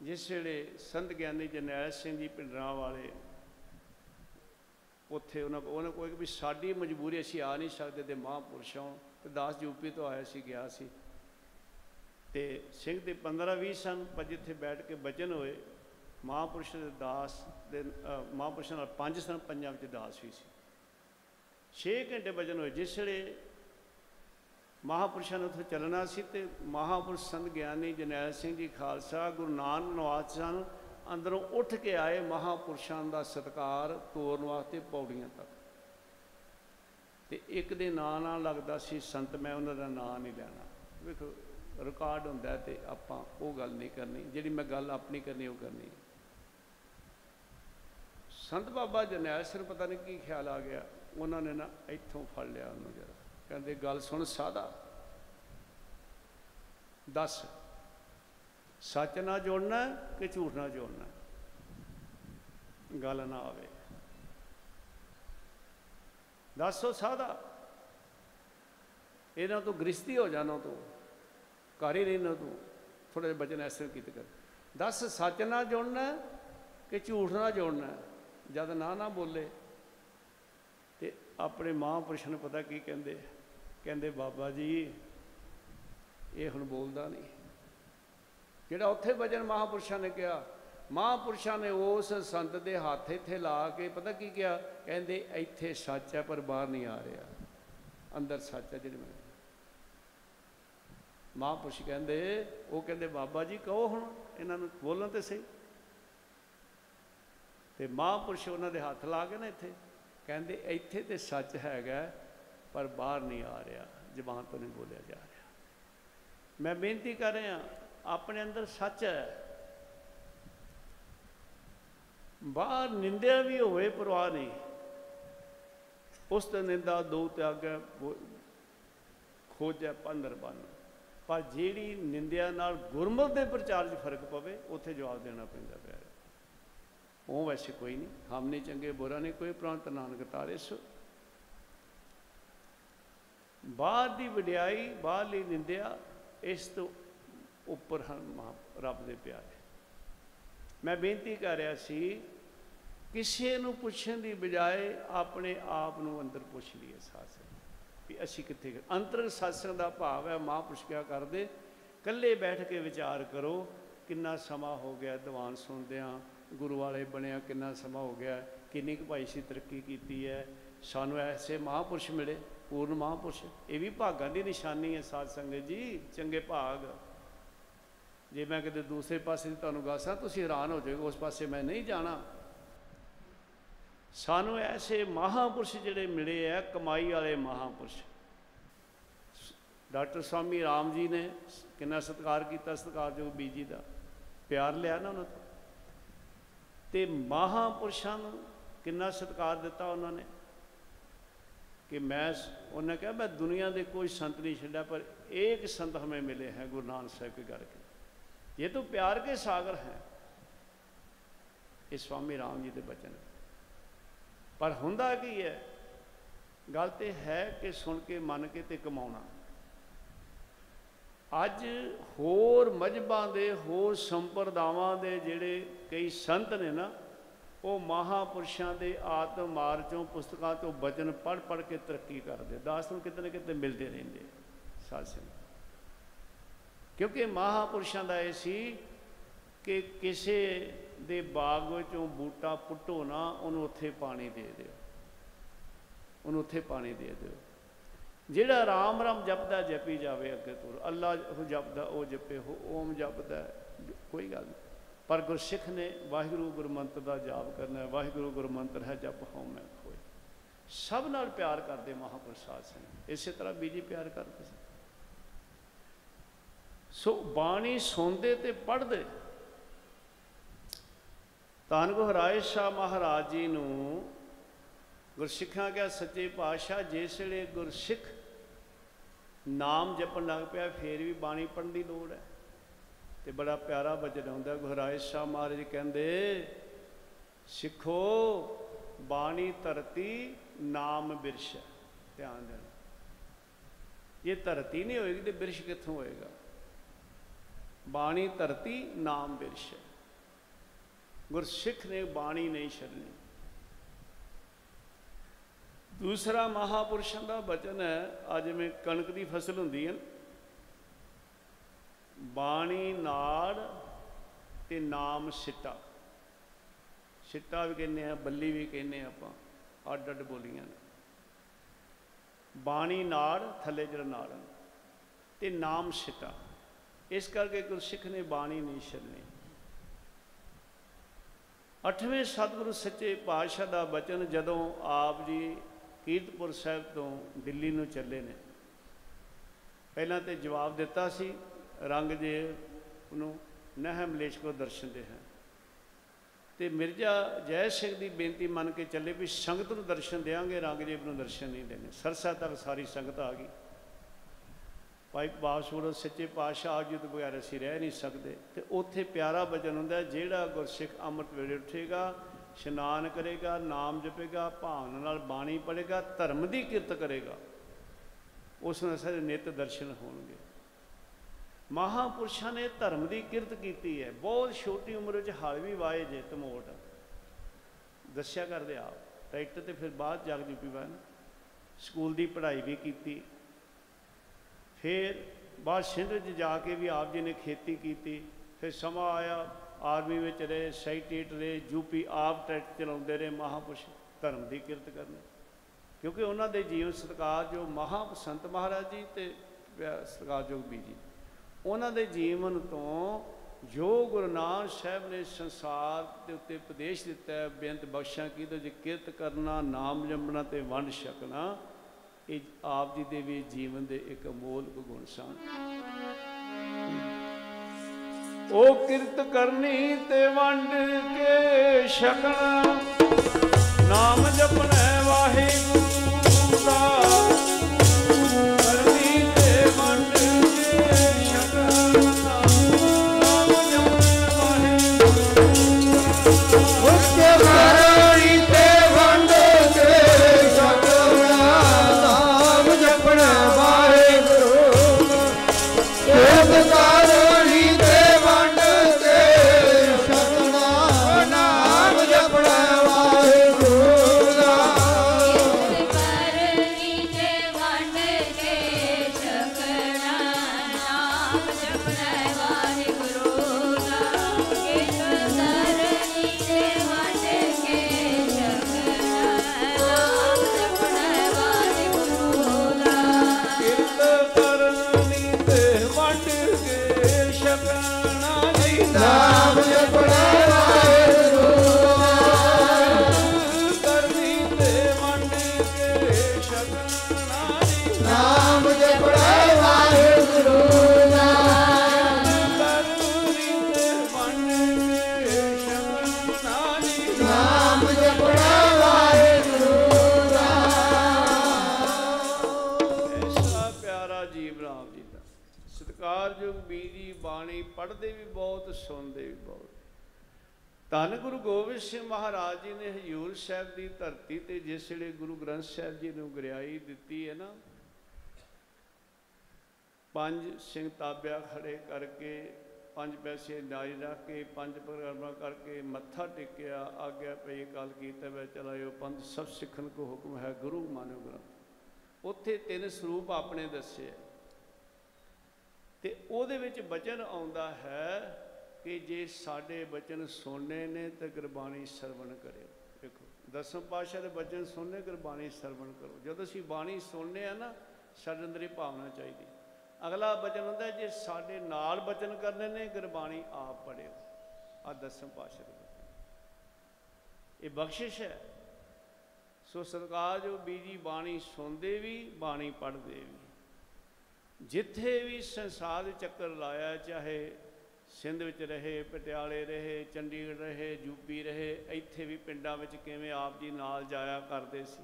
ਜਿਸ ਵੇਲੇ ਸੰਤ ਗਿਆਨੀ ਜਰਨੈਲ ਸਿੰਘ ਜੀ ਪਿੰਡਰਾਂ ਵਾਲੇ ਉੱਥੇ ਉਹਨਾਂ ਕੋ ਉਹਨਾਂ ਕੋਈ ਵੀ ਸਾਡੀ ਮਜਬੂਰੀ ਅਸੀਂ ਆ ਨਹੀਂ ਸਕਦੇ ਤੇ ਮਹਾਂਪੁਰਸ਼ੋਂ ਤੇ ਦਾਸ ਯੂਪੀ ਤੋਂ ਆਇਆ ਸੀ ਗਿਆ ਸੀ। ਤੇ ਸਿੰਘ ਦੇ 15 20 ਸਨ ਪਰ ਜਿੱਥੇ ਬੈਠ ਕੇ ਬਚਨ ਹੋਏ ਮਹਾਂਪੁਰਸ਼ ਦੇ ਦਾਸ ਦੇ ਅ, ਮਹਾਂਪੁਰਸ਼ਾਂ ਨਾਲ ਪੰਜ ਸਨ ਪੰਜਾਂ ਵਿੱਚ ਦਾਸ ਵੀ ਸੀ। 6 ਘੰਟੇ ਬਚਨ ਹੋਏ ਜਿਸ ਵੇਲੇ ਮਹਾਂਪੁਰਸ਼ਾਂ ਨੇ ਉੱਥੇ ਚੱਲਣਾ ਸੀ ਤੇ ਮਹਾਂਪੁਰਸ਼ ਸੰਤ ਗਿਆਨੀ ਜਰਨੈਲ ਸਿੰਘ ਜੀ ਖਾਲਸਾ, ਗੁਰੂ ਨਾਨਕ ਨਵਾਜ਼ ਸਨ, ਅੰਦਰੋਂ ਉੱਠ ਕੇ ਆਏ ਮਹਾਂਪੁਰਸ਼ਾਂ ਦਾ ਸਤਕਾਰ ਤੋਰਨ ਵਾਸਤੇ ਪੌੜੀਆਂ ਤੱਕ। ਤੇ ਇੱਕ ਦੇ ਨਾਂ ਨਾਲ ਲੱਗਦਾ ਸੀ ਸੰਤ, ਮੈਂ ਉਹਨਾਂ ਦਾ ਨਾਂ ਨਹੀਂ ਲੈਣਾ। ਵੇਖੋ, ਰਿਕਾਰਡ ਹੁੰਦਾ ਹੈ ਤੇ ਆਪਾਂ ਉਹ ਗੱਲ ਨਹੀਂ ਕਰਨੀ, ਜਿਹੜੀ ਮੈਂ ਗੱਲ ਆਪਣੀ ਕਰਨੀ, ਉਹ ਕਰਨੀ ਸੰਤ ਬਾਬਾ ਜਨੈਲ ਸਿੰਘ ਪਤਾ ਨਹੀਂ ਕੀ ਖਿਆਲ ਆ ਗਿਆ, ਉਹਨਾਂ ਨੇ ਨਾ ਇੱਥੋਂ ਫੜ ਲਿਆ ਉਹਨੂੰ ਜਰਾ। ਕਹਿੰਦੇ, ਗੱਲ ਸੁਣ ਸਾਦਾ। ਦੱਸ, ਸੱਚ ਨਾਲ ਜੋੜਨਾ ਕਿ ਝੂਠ ਨਾਲ ਜੋੜਨਾ? ਗੱਲ ਨਾ ਆਵੇ। ਦੱਸੋ ਸਾਦਾ। ਇਹਨਾਂ ਤੋਂ ਗ੍ਰਿਸ਼ਤੀ ਹੋ ਜਾਣਾ ਤੂੰ। ਘਰ ਹੀ ਰਹਿਣਾ ਤੂੰ। ਥੋੜੇ ਜਿਹੇ ਬਚਨ ਐਸੇ ਕੀਤੇ ਕਰ। ਦੱਸ, ਸੱਚ ਨਾਲ ਜੋੜਨਾ ਕਿ ਝੂਠ ਨਾਲ ਜੋੜਨਾ? ਜਦ ਨਾ ਨਾ ਬੋਲੇ ਤੇ ਆਪਣੇ ਮਾਂ ਪੁਰਸ਼ ਨੂੰ ਪਤਾ ਕੀ ਕਹਿੰਦੇ? ਕਹਿੰਦੇ, ਬਾਬਾ ਜੀ, ਇਹ ਹੁਣ ਬੋਲਦਾ ਨਹੀਂ। ਜਿਹੜਾ ਉੱਥੇ ਵਜਨ ਮਹਾਪੁਰਸ਼ਾਂ ਨੇ ਕਿਹਾ, ਮਹਾਪੁਰਸ਼ਾਂ ਨੇ ਉਸ ਸੰਤ ਦੇ ਹੱਥ ਇੱਥੇ ਲਾ ਕੇ ਪਤਾ ਕੀ ਕਿਹਾ? ਕਹਿੰਦੇ, ਇੱਥੇ ਸੱਚ ਹੈ, ਪਰ ਬਾਹਰ ਨਹੀਂ ਆ ਰਿਹਾ। ਅੰਦਰ ਸੱਚ ਹੈ ਜਿਹੜੇ ਮੈਂ ਮਹਾਪੁਰਸ਼ ਕਹਿੰਦੇ, ਉਹ ਕਹਿੰਦੇ, ਬਾਬਾ ਜੀ, ਕਹੋ ਹੁਣ, ਇਹਨਾਂ ਨੂੰ ਬੋਲਣ ਤੇ ਸਹੀ। ਤੇ ਮਹਾਪੁਰਸ਼ ਉਹਨਾਂ ਦੇ ਹੱਥ ਲਾ ਕੇ ਨਾ ਇੱਥੇ, ਕਹਿੰਦੇ, ਇੱਥੇ ਤੇ ਸੱਚ ਹੈਗਾ ਪਰ ਬਾਹਰ ਨਹੀਂ ਆ ਰਿਹਾ, ਜ਼ਬਾਨ ਤੋਂ ਨਹੀਂ ਬੋਲਿਆ ਜਾ ਰਿਹਾ। ਮੈਂ ਬੇਨਤੀ ਕਰ ਰਿਹਾ, ਆਪਣੇ ਅੰਦਰ ਸੱਚ ਹੈ। ਬਾਹਰ ਨਿੰਦਿਆ ਵੀ ਹੋਵੇ, ਪਰਵਾਹ ਨਹੀਂ। ਉਸ ਤੇ ਨਿੰਦਾ, ਦੋ ਤਿਆਗੈ ਖੋਜੈ ਪੰਦਰ ਬਨ। ਪਰ ਜਿਹੜੀ ਨਿੰਦਿਆ ਨਾਲ ਗੁਰਮਤ ਦੇ ਪ੍ਰਚਾਰ 'ਚ ਫ਼ਰਕ ਪਵੇ, ਉੱਥੇ ਜਵਾਬ ਦੇਣਾ ਪੈਂਦਾ ਪਿਆ ਉਹ ਵੈਸੇ ਕੋਈ ਨਹੀਂ, ਹਮ ਨਹੀਂ ਚੰਗੇ, ਬੁਰਾ ਨਹੀਂ, ਕੋਈ ਪ੍ਰੰਤ ਨਾਨਕ ਤਾਰੇ ਸੋ ਬਾਹਰ ਦੀ ਵਡਿਆਈ ਬਾਹਰਲੀ ਨਿੰਦਿਆ, ਇਸ ਤੋਂ ਉੱਪਰ ਹਨ ਮਹਾ ਰੱਬ ਦੇ ਪਿਆਰੇ। ਮੈਂ ਬੇਨਤੀ ਕਰ ਰਿਹਾ ਸੀ, ਕਿਸੇ ਨੂੰ ਪੁੱਛਣ ਦੀ ਬਜਾਏ ਆਪਣੇ ਆਪ ਨੂੰ ਅੰਦਰ ਪੁੱਛ ਲਈਏ ਸਾਥ ਵੀ ਅਸੀਂ ਕਿੱਥੇ ਗਏ? ਅੰਤਰ ਸਾਸਨ ਦਾ ਭਾਵ ਹੈ ਮਹਾਂਪੁਰਸ਼ ਕਿਆ ਕਰਦੇ, ਇਕੱਲੇ ਬੈਠ ਕੇ ਵਿਚਾਰ ਕਰੋ, ਕਿੰਨਾ ਸਮਾਂ ਹੋ ਗਿਆ ਦੀਵਾਨ ਸੁਣਦਿਆਂ ਗੁਰੂ ਵਾਲੇ ਬਣਿਆ, ਕਿੰਨਾ ਸਮਾਂ ਹੋ ਗਿਆ, ਕਿੰਨੀ ਕੁ ਭਾਈ ਸੀ ਤਰੱਕੀ ਕੀਤੀ ਹੈ, ਸਾਨੂੰ ਐਸੇ ਮਹਾਂਪੁਰਸ਼ ਮਿਲੇ। ਪੂਰਨ ਮਹਾਂਪੁਰਸ਼। ਇਹ ਵੀ ਭਾਗਾਂ ਦੀ ਨਿਸ਼ਾਨੀ ਹੈ ਸਾਧ ਸੰਗਤ ਜੀ, ਚੰਗੇ ਭਾਗ। ਜੇ ਮੈਂ ਕਿਤੇ ਦੂਸਰੇ ਪਾਸੇ ਦੀ ਤੁਹਾਨੂੰ ਗਾਸਾਂ ਤੁਸੀਂ ਹੈਰਾਨ ਹੋ ਜਾਓਗੇ, ਉਸ ਪਾਸੇ ਮੈਂ ਨਹੀਂ ਜਾਣਾ। ਸਾਨੂੰ ਐਸੇ ਮਹਾਪੁਰਸ਼ ਜਿਹੜੇ ਮਿਲੇ ਆ, ਕਮਾਈ ਵਾਲੇ ਮਹਾਪੁਰਸ਼। ਡਾਕਟਰ ਸਵਾਮੀ ਰਾਮ ਜੀ ਨੇ ਕਿੰਨਾ ਸਤਿਕਾਰ ਕੀਤਾ, ਸਤਿਕਾਰਯੋਗ ਬੀਜੀ ਦਾ। ਪਿਆਰ ਲਿਆ ਨਾ ਉਹਨਾਂ ਤੋਂ। ਤੇ ਮਹਾਪੁਰਸ਼ਾਂ ਨੂੰ ਕਿੰਨਾ ਸਤਿਕਾਰ ਦਿੱਤਾ ਉਹਨਾਂ ਨੇ। ਕਿ ਮੈਂ ਉਹਨੇ ਕਿਹਾ ਮੈਂ ਦੁਨੀਆ ਦੇ ਕੋਈ ਸੰਤ ਨਹੀਂ ਛੱਡਿਆ ਪਰ ਇੱਕ ਸੰਤ ਹਮੇ ਮਿਲੇ ਹੈ ਗੁਰੂ ਨਾਨਕ ਸਾਹਿਬ ਕੇ ਘਰ ਕੇ ये तो प्यार के सागर हैं ਇਹ ਸਵਾਮੀ ਰਾਮ ਜੀ ਦੇ ਬਚਨ ਪਰ ਹੁੰਦਾ ਕੀ ਹੈ ਗੱਲ ਤੇ ਹੈ ਕਿ ਸੁਣ ਕੇ ਮੰਨ ਕੇ ਤੇ ਕਮਾਉਣਾ ਅੱਜ ਹੋਰ ਮਜਬਾਂ ਦੇ ਹੋਰ ਸੰਪਰਦਾਵਾਂ ਦੇ ਜਿਹੜੇ ਕਈ ਸੰਤ ਨੇ ਨਾ ਉਹ ਮਹਾਪੁਰਸ਼ਾਂ ਦੇ ਆਤਮ ਮਾਰ ਚੋਂ ਪੁਸਤਕਾਂ ਤੋਂ ਬਚਨ ਪੜ ਪੜ ਕੇ ਤਰੱਕੀ ਕਰਦੇ ਦਾਸ ਨੂੰ ਕਿਤੇ ਨਾ ਕਿਤੇ ਮਿਲਦੇ ਰਹਿੰਦੇ ਸਾਧ ਸੰਗਤ। ਕਿਉਂਕਿ ਮਹਾਪੁਰਸ਼ਾਂ ਦਾ ਇਹ ਸੀ ਕਿ ਕਿਸੇ ਦੇ ਬਾਗ ਵਿੱਚੋਂ ਬੂਟਾ ਪੁੱਟੋ ਨਾ, ਉਹਨੂੰ ਉੱਥੇ ਪਾਣੀ ਦੇ ਦਿਓ। ਉਹਨੂੰ ਉੱਥੇ ਪਾਣੀ ਦੇ ਦਿਓ। ਜਿਹੜਾ ਰਾਮ ਰਾਮ ਜਪਦਾ, ਜਪੀ ਜਾਵੇ ਅੱਗੇ ਤੋਂ ਅੱਲਾ ਉਹ ਜਪਦਾ, ਉਹ ਜਪੇ ਹੋ ਓਮ ਜਪਦਾ, ਕੋਈ ਗੱਲ ਨਹੀਂ ਪਰ ਗੁਰਸਿੱਖ ਨੇ ਵਾਹਿਗੁਰੂ ਗੁਰਮੰਤਰ ਦਾ ਜਾਪ ਕਰਨਾ ਹੈ, ਵਾਹਿਗੁਰੂ ਗੁਰਮੰਤਰ ਹੈ ਜਪ ਹਉ ਮੈਂ ਖੋਏ। ਸਭ ਨਾਲ ਪਿਆਰ ਕਰਦੇ ਮਹਾਪੁਰਸ਼ ਸਿੰਘ। ਇਸੇ ਤਰ੍ਹਾਂ ਬੀਜੀ ਪਿਆਰ ਕਰਦੇ ਸੀ। ਸੋ ਬਾਣੀ ਸੁਣਦੇ ਤੇ ਪੜ੍ਹਦੇ। ਧੰਨ ਗੁਰੂ ਸ਼ਾਹ ਮਹਾਰਾਜ ਜੀ ਨੂੰ ਗੁਰਸਿੱਖਾਂ ਕਿਹਾ, ਸੱਚੇ ਪਾਤਸ਼ਾਹ, ਜਿਸ ਵੇਲੇ ਗੁਰਸਿੱਖ ਨਾਮ ਜਪਣ ਲੱਗ ਪਿਆ, ਫੇਰ ਵੀ ਬਾਣੀ ਪੜ੍ਹਨ ਦੀ ਲੋੜ ਹੈ। ਤੇ ਬੜਾ ਪਿਆਰਾ ਬਚਨ ਆਉਂਦਾ ਗੁਰੂ ਸ਼ਾਹ ਮਹਾਰਾਜ ਕਹਿੰਦੇ, ਸਿੱਖੋ ਬਾਣੀ ਧਰਤੀ ਨਾਮ ਬਿਰਸ਼ ਧਿਆਨ ਦੇਣਾ। ਇਹ ਧਰਤੀ ਨਹੀਂ ਹੋਏਗੀ ਤੇ ਬਿਰਸ਼ ਕਿੱਥੋਂ ਹੋਏਗਾ? ਬਾਣੀ ਧਰਤੀ ਨਾਮ ਬਿਰਸ਼ ਗੁਰਸਿੱਖ ਨੇ ਬਾਣੀ ਨਹੀਂ ਛੱਡਣੀ। ਦੂਸਰਾ ਮਹਾਪੁਰਸ਼ਾਂ ਦਾ ਬਚਨ ਹੈ ਅੱਜ ਮੈਂ ਕਣਕ ਦੀ ਫਸਲ ਹੁੰਦੀ ਹੈ ਬਾਣੀ ਨਾੜ ਤੇ ਨਾਮ ਸਿੱਟਾ। ਸਿੱਟਾ ਵੀ ਕਹਿੰਦੇ ਆ, ਬੱਲੀ ਵੀ ਕਹਿੰਦੇ ਆ ਆਪਾਂ ਅੱਡ ਅੱਡ ਬੋਲੀਆਂ ਨੇ। ਬਾਣੀ ਨਾੜ, ਥੱਲੇ ਜਿਹੜਾ ਨਾੜ ਤੇ ਨਾਮ ਸਿੱਟਾ। ਇਸ ਕਰਕੇ ਗੁਰਸਿੱਖ ਨੇ ਬਾਣੀ ਨਹੀਂ ਛੱਡਣੀ। ਅੱਠਵੇਂ ਸਤਿਗੁਰੂ ਸੱਚੇ ਪਾਤਸ਼ਾਹ ਦਾ ਬਚਨ ਜਦੋਂ ਆਪ ਜੀ ਕੀਰਤਪੁਰ ਸਾਹਿਬ ਤੋਂ ਦਿੱਲੀ ਨੂੰ ਚੱਲੇ ਨੇ, ਪਹਿਲਾਂ ਤੇ ਜਵਾਬ ਦਿੱਤਾ ਸੀ ਰੰਗ ਜੇ ਨੂੰ ਨਹਿ ਮਲੇਸ਼ ਕੋ ਦਰਸ਼ਨ ਦੇ ਹੈ ਤੇ ਮਿਰਜ਼ਾ ਜੈ ਸਿੰਘ ਦੀ ਬੇਨਤੀ ਮੰਨ ਕੇ ਚੱਲੇ ਵੀ ਸੰਗਤ ਨੂੰ ਦਰਸ਼ਨ ਦੇਾਂਗੇ ਰੰਗਜੀਤ ਨੂੰ ਦਰਸ਼ਨ ਨਹੀਂ ਦੇਣੇ। ਸਰਸਾ ਤੱਕ ਸਾਰੀ ਸੰਗਤ ਆ ਗਈ। ਭਾਈ ਬਾਸੂਰ ਸੱਚੇ ਪਾਤਸ਼ਾਹ ਜੀ ਤੋਂ ਬਗੈਰ ਅਸੀਂ ਰਹਿ ਨਹੀਂ ਸਕਦੇ। ਤੇ ਉੱਥੇ ਪਿਆਰਾ ਬਚਨ ਹੁੰਦਾ, ਜਿਹੜਾ ਗੁਰਸਿੱਖ ਅੰਮ੍ਰਿਤ ਵੇਲੇ ਉੱਠੇਗਾ, ਇਸ਼ਨਾਨ ਕਰੇਗਾ, ਨਾਮ ਜਪੇਗਾ ਭਾਵਨਾ ਨਾਲ ਬਾਣੀ ਪੜ੍ਹੇਗਾ, ਧਰਮ ਦੀ ਕਿਰਤ ਕਰੇਗਾ, ਉਸ ਨੂੰ ਸਾਰੇ ਨਿਤ ਦਰਸ਼ਨ ਹੋਣਗੇ। ਮਹਾਪੁਰਸ਼ਾਂ ਨੇ ਧਰਮ ਦੀ ਕਿਰਤ ਕੀਤੀ ਹੈ। ਬਹੁਤ ਛੋਟੀ ਉਮਰ ਵਿੱਚ ਹਲ ਵੀ ਵਾਏ ਜੇ ਤਮੋਟ ਦੱਸਿਆ ਕਰਦੇ ਆਪ ਟਰੈਕਟਰ ਤੇ ਫਿਰ ਬਾਅਦ ਜਗ ਜੂਪੀ ਬਣ ਸਕੂਲ ਦੀ ਪੜ੍ਹਾਈ ਵੀ ਕੀਤੀ। ਫਿਰ ਬਾਅਦ ਸਿੰਧ ਵਿੱਚ ਜਾ ਕੇ ਵੀ ਆਪ ਜੀ ਨੇ ਖੇਤੀ ਕੀਤੀ। ਫਿਰ ਸਮਾਂ ਆਇਆ, ਆਰਮੀ ਵਿੱਚ ਰਹੇ ਸੈਕਟਰੀਟ ਰਹੇ, ਯੂਪੀ ਆਪ ਟਰੈਕਟਰ ਚਲਾਉਂਦੇ ਰਹੇ, ਮਹਾਪੁਰਸ਼ ਧਰਮ ਦੀ ਕਿਰਤ ਕਰਨ। ਕਿਉਂਕਿ ਉਹਨਾਂ ਦੇ ਜੀਵਨ ਸਤਕਾਰ ਜੋ ਮਹਾ ਮਹਾਰਾਜ ਜੀ ਤੇ ਸਤਕਾਰਯੋਗ ਵੀ ਜੀ ਉਹਨਾਂ ਦੇ ਜੀਵਨ ਤੋਂ ਜੋ ਗੁਰੂ ਨਾਨਕ ਸਾਹਿਬ ਨੇ ਸੰਸਾਰ ਦੇ ਉੱਤੇ ਉਪਦੇਸ਼ ਦਿੱਤਾ ਹੈ, ਬੇਅੰਤ ਬਖਸ਼ਾਂ ਕੀ ਤੇ ਜੇ ਕਰਨਾ, ਨਾਮ ਜੰਮਣਾ ਤੇ ਵੰਡ ਛਕਣਾ, ਇਹ ਆਪ ਜੀ ਦੇ ਵੀ ਜੀਵਨ ਦੇ ਇੱਕ ਅਮੋਲਕ ਗੁਣ ਸਨ। ਉਹ ਕਿਰਤ ਕਰਨੀ ਤੇ ਵੰਡ ਕੇ ਛਕਣਾ, ਨਾਮ ਜਪਣਾ ਵਾਹਿਗੁਰੂ। ਸਾਹਿਬ ਜੀ ਨੂੰ ਗਰਿਆਈ ਦਿੱਤੀ ਹੈ ਨਾ, ਪੰਜ ਸਿੰਘ ਤਾਬਿਆ ਖੜੇ ਕਰਕੇ, ਪੰਜ ਪੈਸੇ ਨਾਜ ਰੱਖ ਕੇ, ਪੰਜ ਪ੍ਰਗਰਮਾ ਕਰਕੇ ਮੱਥਾ ਟੇਕਿਆ, ਆਗਿਆ ਪਈ ਕਾਲ ਕੀਤੇ ਵੇ ਚਲਾਇਓ ਪੰਜ ਸਭ ਸਿੱਖਣ ਕੋ ਹੁਕਮ ਹੈ, ਗੁਰੂ ਮਾਨਿਓ ਗ੍ਰੰਥ। ਉੱਥੇ ਤਿੰਨ ਸਰੂਪ ਆਪਣੇ ਦੱਸੇ ਤੇ ਉਹਦੇ ਵਿੱਚ ਬਚਨ ਆਉਂਦਾ ਹੈ ਕਿ ਜੇ ਸਾਡੇ ਬਚਨ ਸੁਣਨੇ ਨੇ, ਤੇ ਗੁਰਬਾਣੀ ਸਰਵਣ ਕਰੇ। ਦਸਮ ਪਾਤਸ਼ਾਹ ਦੇ ਬਚਨ ਸੁਣਨੇ ਗੁਰਬਾਣੀ ਸਰਵਣ ਕਰੋ। ਜਦੋਂ ਅਸੀਂ ਬਾਣੀ ਸੁਣਨੇ ਆ ਨਾ, ਸਾਡੇ ਅੰਦਰ ਇਹ ਭਾਵਨਾ ਚਾਹੀਦੀ। ਅਗਲਾ ਬਚਨ ਹੁੰਦਾ ਜੇ ਸਾਡੇ ਨਾਲ ਬਚਨ ਕਰਨੇ ਨੇ ਗੁਰਬਾਣੀ ਆਪ ਪੜਿਓ ਆ ਦਸਮ ਪਾਤਸ਼ਾਹ ਦੇ ਇਹ ਬਖਸ਼ਿਸ਼ ਹੈ। ਸੋ ਸਰਕਾਰ ਜੋ ਬੀਜੀ ਬਾਣੀ ਸੁਣਦੇ ਵੀ, ਬਾਣੀ ਪੜ੍ਹਦੇ ਵੀ। ਜਿੱਥੇ ਵੀ ਸੰਸਾਰ ਚੱਕਰ ਲਾਇਆ, ਚਾਹੇ ਸਿੰਧ ਵਿੱਚ ਰਹੇ, ਪਟਿਆਲੇ ਰਹੇ, ਚੰਡੀਗੜ੍ਹ ਰਹੇ ਯੂਪੀ ਰਹੇ, ਇੱਥੇ ਵੀ ਪਿੰਡਾਂ ਵਿੱਚ ਕਿਵੇਂ ਆਪ ਜੀ ਨਾਲ ਜਾਇਆ ਕਰਦੇ ਸੀ?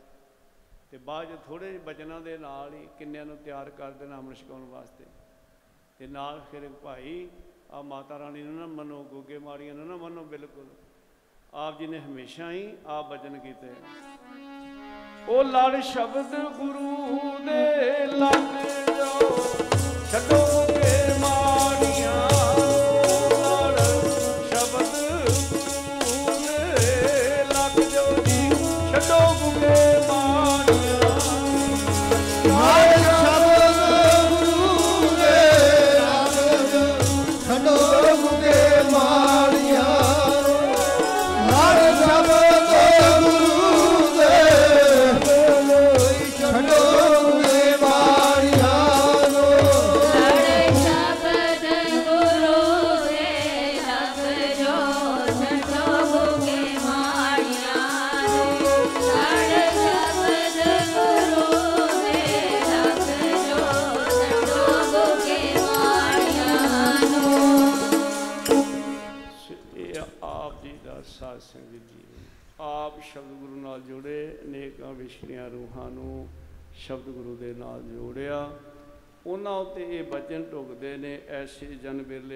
ਤੇ ਬਾਅਦ 'ਚ ਥੋੜੇ ਜਿਹੇ ਬਚਨਾਂ ਦੇ ਨਾਲ ਹੀ ਕਿੰਨਿਆਂ ਨੂੰ ਤਿਆਰ ਕਰ ਦੇਣਾ ਅਮਰ ਛਕਾਉਣ ਵਾਸਤੇ। ਤੇ ਨਾਲ ਫਿਰ ਭਾਈ ਆ ਮਾਤਾ ਰਾਣੀ ਨੂੰ ਨਾ ਮੰਨੋ, ਗੋਗੇ ਮਾਰੀਆਂ ਨੂੰ ਨਾ ਮੰਨੋ ਬਿਲਕੁਲ। ਆਪ ਜੀ ਨੇ ਹਮੇਸ਼ਾ ਹੀ ਆਪ ਬਚਨ ਕੀਤੇ ਉਹ ਲੜ ਸ਼ਬਦ ਗੁਰੂ ਦੇ ਲੱਗ ਜਾਓ।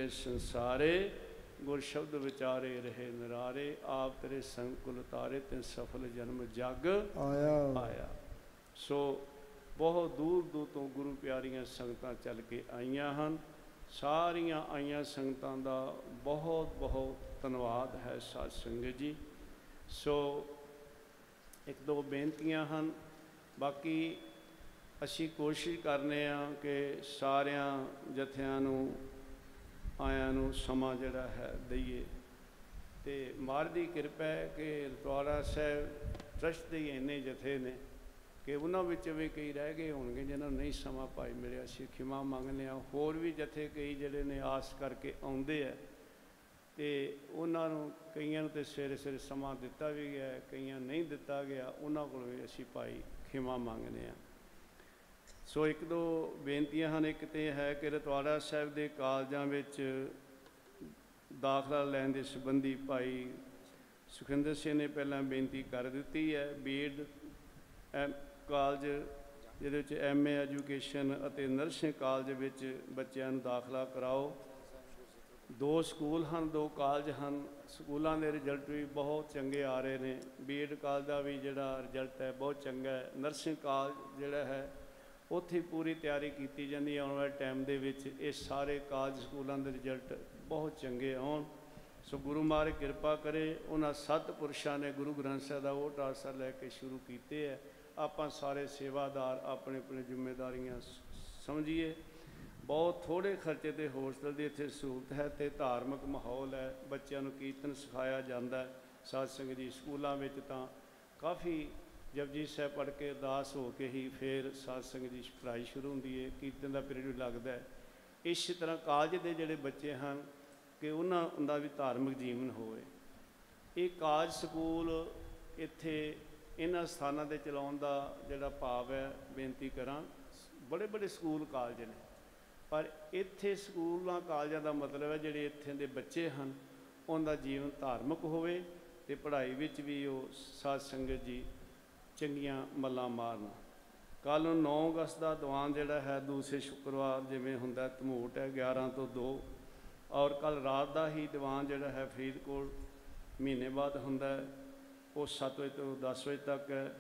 ਬਿਰਲੇ ਸੰਸਾਰੇ ਗੁਰ ਸ਼ਬਦ ਵਿਚਾਰੇ ਰਹੇ ਨਰਾਰੇ ਆਪ ਤੇਰੇ ਸੰਕੁਲ ਤਾਰੇ ਤੇ ਸਫਲ ਜਨਮ ਜਗ ਆਇਆ। ਆਇਆ। ਸੋ ਬਹੁਤ ਦੂਰ ਦੂਰ ਤੋਂ ਗੁਰੂ ਪਿਆਰੀਆਂ ਸੰਗਤਾਂ ਚੱਲ ਕੇ ਆਈਆਂ ਹਨ। ਸਾਰੀਆਂ ਆਈਆਂ ਸੰਗਤਾਂ ਦਾ ਬਹੁਤ ਬਹੁਤ ਧੰਨਵਾਦ ਹੈ ਸਾਧ ਸੰਗਤ ਜੀ। ਸੋ ਇੱਕ ਦੋ ਬੇਨਤੀਆਂ ਹਨ। ਬਾਕੀ ਅਸੀਂ ਕੋਸ਼ਿਸ਼ ਕਰਨੇ ਆ ਕਿ ਸਾਰਿਆਂ ਜਥਿਆਂ ਨੂੰ ਆਇਆਂ ਨੂੰ ਸਮਾਂ ਜਿਹੜਾ ਹੈ ਦਈਏ। ਤੇ ਮਾਰ ਦੀ ਕਿਰਪਾ ਹੈ ਕਿ ਰਤਵਾੜਾ ਸਾਹਿਬ ਟਰਸਟ ਦੇ ਇੰਨੇ ਜਥੇ ਨੇ ਕਿ ਉਹਨਾਂ ਵਿੱਚ ਵੀ ਕਈ ਰਹਿ ਗਏ ਹੋਣਗੇ ਜਿਨ੍ਹਾਂ ਨੂੰ ਨਹੀਂ ਸਮਾਂ ਭਾਈ ਮੇਰੇ ਅਸੀਂ ਖਿਮਾ ਮੰਗਦੇ ਹਾਂ ਹੋਰ ਵੀ ਜਥੇ ਕਈ ਜਿਹੜੇ ਨੇ ਆਸ ਕਰਕੇ ਆਉਂਦੇ ਆ। ਤੇ ਉਹਨਾਂ ਨੂੰ ਕਈਆਂ ਨੂੰ ਤੇ ਸਵੇਰੇ ਸਵੇਰੇ ਸਮਾਂ ਦਿੱਤਾ ਵੀ ਗਿਆ, ਕਈਆਂ ਨਹੀਂ ਦਿੱਤਾ ਗਿਆ। ਉਹਨਾਂ ਕੋਲ ਵੀ ਅਸੀਂ ਭਾਈ ਖਿਮਾ ਮੰਗਦੇ ਹਾਂ। ਸੋ ਇੱਕ ਦੋ ਬੇਨਤੀਆਂ ਹਨ, ਇੱਕ ਤੇ ਹੈ ਕਿ ਰਤਵਾੜਾ ਸਾਹਿਬ ਦੇ ਕਾਲਜਾਂ ਵਿੱਚ ਦਾਖਲਾ ਲੈਣ ਦੇ ਸੰਬੰਧੀ ਭਾਈ ਸੁਖਿੰਦਰ ਸਿੰਘ ਨੇ ਪਹਿਲਾਂ ਬੇਨਤੀ ਕਰ ਦਿੱਤੀ ਹੈ, ਬੀਐਡ, ਐਮ ਕਾਲਜ ਜਿਹਦੇ ਵਿੱਚ ਐਮਏ ਐਜੂਕੇਸ਼ਨ ਅਤੇ ਨਰਸਿੰਗ ਕਾਲਜ ਵਿੱਚ ਬੱਚਿਆਂ ਨੂੰ ਦਾਖਲਾ ਕਰਾਓ। ਦੋ ਸਕੂਲ ਹਨ, ਦੋ ਕਾਲਜ ਹਨ, ਸਕੂਲਾਂ ਦੇ ਰਿਜ਼ਲਟ ਵੀ ਬਹੁਤ ਚੰਗੇ ਆ ਰਹੇ ਨੇ। ਬੀਐਡ ਕਾਲਜ ਦਾ ਵੀ ਜਿਹੜਾ ਰਿਜ਼ਲਟ ਹੈ, ਬਹੁਤ ਚੰਗਾ ਹੈ। ਨਰਸਿੰਗ ਕਾਲਜ ਜਿਹੜਾ ਹੈ ਉੱਥੇ ਪੂਰੀ ਤਿਆਰੀ ਕੀਤੀ ਜਾਂਦੀ ਹੈ। ਆਉਣ ਵਾਲੇ ਟਾਈਮ ਦੇ ਵਿੱਚ ਇਹ ਸਾਰੇ ਕਾਲਜ ਸਕੂਲਾਂ ਦੇ ਰਿਜ਼ਲਟ ਬਹੁਤ ਚੰਗੇ ਆਉਣ। ਸੋ ਗੁਰੂ ਮਹਾਰਾਜ ਕਿਰਪਾ ਕਰੇ, ਉਹਨਾਂ ਸੱਤ ਪੁਰਸ਼ਾਂ ਨੇ ਗੁਰੂ ਗ੍ਰੰਥ ਸਾਹਿਬ ਦਾ ਉਹ ਟਾਸਰ ਲੈ ਕੇ ਸ਼ੁਰੂ ਕੀਤੇ ਹੈ। ਆਪਾਂ ਸਾਰੇ ਸੇਵਾਦਾਰ ਆਪਣੇ ਆਪਣੇ ਜ਼ਿੰਮੇਵਾਰੀਆਂ ਸਮਝੀਏ। ਬਹੁਤ ਥੋੜੇ ਖਰਚੇ ਤੇ ਹੋਸਟਲ ਦੀ ਇੱਥੇ ਸਹੂਲਤ ਹੈ ਤੇ ਧਾਰਮਿਕ ਮਾਹੌਲ ਹੈ। ਬੱਚਿਆਂ ਨੂੰ ਕੀਰਤਨ ਸਿਖਾਇਆ ਜਾਂਦਾ ਹੈ। ਸਾਧ ਸੰਗਤ ਜੀ, ਸਕੂਲਾਂ ਵਿੱਚ ਤਾਂ ਕਾਫੀ ਜਪਜੀ ਸਾਹਿਬ ਪੜ੍ਹ ਕੇ ਅਰਦਾਸ ਹੋ ਕੇ ਹੀ ਫਿਰ ਸਾਧ ਸੰਗਤ ਦੀ ਪੜ੍ਹਾਈ ਸ਼ੁਰੂ ਹੁੰਦੀ ਹੈ, ਕੀਰਤਨ ਦਾ ਪੀਰੀਅਡ ਵੀ ਲੱਗਦਾ ਹੈ। ਇਸੇ ਤਰ੍ਹਾਂ ਕਾਲਜ ਦੇ ਜਿਹੜੇ ਬੱਚੇ ਹਨ ਕਿ ਉਹਨਾਂ ਦਾ ਵੀ ਧਾਰਮਿਕ ਜੀਵਨ ਹੋਵੇ। ਇਹ ਕਾਲਜ ਸਕੂਲ ਇੱਥੇ ਇਹਨਾਂ ਸਥਾਨਾਂ ਤੇ ਚਲਾਉਣ ਦਾ ਜਿਹੜਾ ਭਾਵ ਹੈ, ਬੇਨਤੀ ਕਰਾਂ, ਬੜੇ ਬੜੇ ਸਕੂਲ ਕਾਲਜ ਨੇ। ਪਰ ਇੱਥੇ ਸਕੂਲਾਂ, ਕਾਲਜਾਂ ਦਾ ਮਤਲਬ ਹੈ ਜਿਹੜੇ ਇੱਥੇ ਦੇ ਬੱਚੇ ਹਨ, ਉਹਨਾਂ ਦਾ ਜੀਵਨ ਧਾਰਮਿਕ ਹੋਵੇ ਤੇ ਪੜ੍ਹਾਈ ਵਿੱਚ ਵੀ ਉਹ ਸਾਧ ਸੰਗਤ ਜੀ ਚੰਗੀਆਂ ਮੱਲਾਂ ਮਾਰਨ। ਕੱਲ ਨੂੰ 9 ਅਗਸਤ ਦਾ ਦੀਵਾਨ ਜਿਹੜਾ ਹੈ, ਦੂਸਰੇ ਸ਼ੁੱਕਰਵਾਰ ਜਿਵੇਂ ਹੁੰਦਾ ਧਮੂਟ ਹੈ 11 ਤੋਂ 2 ਔਰ ਕੱਲ ਰਾਤ ਦਾ ਹੀ ਦੀਵਾਨ ਜਿਹੜਾ ਹੈ, ਫਰੀਦਕੋਟ ਮਹੀਨੇ ਬਾਅਦ ਹੁੰਦਾ ਹੈ। ਉਹ 7 ਵਜੇ ਤੋਂ 10 ਵਜੇ ਤੱਕ ਹੈ।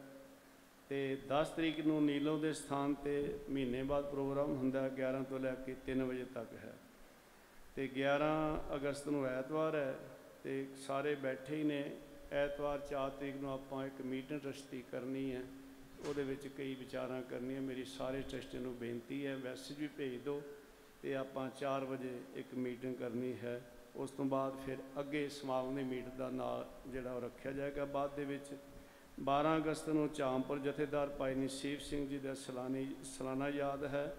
ਤੇ 10 ਤਰੀਕ ਨੂੰ ਨੀਲੋ ਦੇ ਸਥਾਨ ਤੇ ਮਹੀਨੇ ਬਾਅਦ ਪ੍ਰੋਗਰਾਮ ਹੁੰਦਾ ਹੈ 11 ਤੋਂ ਲੈ ਕੇ 3 ਵਜੇ ਤੱਕ ਹੈ। ਤੇ 11 ਅਗਸਤ ਨੂੰ ਐਤਵਾਰ ਹੈ ਤੇ ਸਾਰੇ ਬੈਠੇ ਹੀ ਨੇ। ਐਤਵਾਰ 4 ਤਰੀਕ ਨੂੰ ਆਪਾਂ ਇੱਕ ਮੀਟਿੰਗ ਰਸਤੀ ਕਰਨੀ ਹੈ। ਉਹਦੇ ਵਿੱਚ ਕਈ ਵਿਚਾਰਾਂ ਕਰਨੀਆਂ। ਮੇਰੀ ਸਾਰੇ ਟਰਸਟੀ ਨੂੰ ਬੇਨਤੀ ਹੈ, ਮੈਸੇਜ ਵੀ ਭੇਜ ਦਿਓ ਤੇ ਆਪਾਂ 4 ਵਜੇ ਇੱਕ ਮੀਟਿੰਗ ਕਰਨੀ ਹੈ। ਉਸ ਤੋਂ ਬਾਅਦ ਫਿਰ ਅੱਗੇ ਸਮਾਗਮ ਦੀ ਮੀਟ ਦਾ ਨਾਲ ਜਿਹੜਾ ਉਹ ਰੱਖਿਆ ਜਾਏਗਾ। ਬਾਅਦ ਦੇ ਵਿੱਚ 12 ਅਗਸਤ ਨੂੰ ਚਾਮਪੁਰ ਜਥੇਦਾਰ ਭਾਈ ਨਸੀਬ ਸਿੰਘ ਜੀ ਦਾ ਸਲਾਨੀ ਸਲਾਨਾ ਯਾਦ ਹੈ।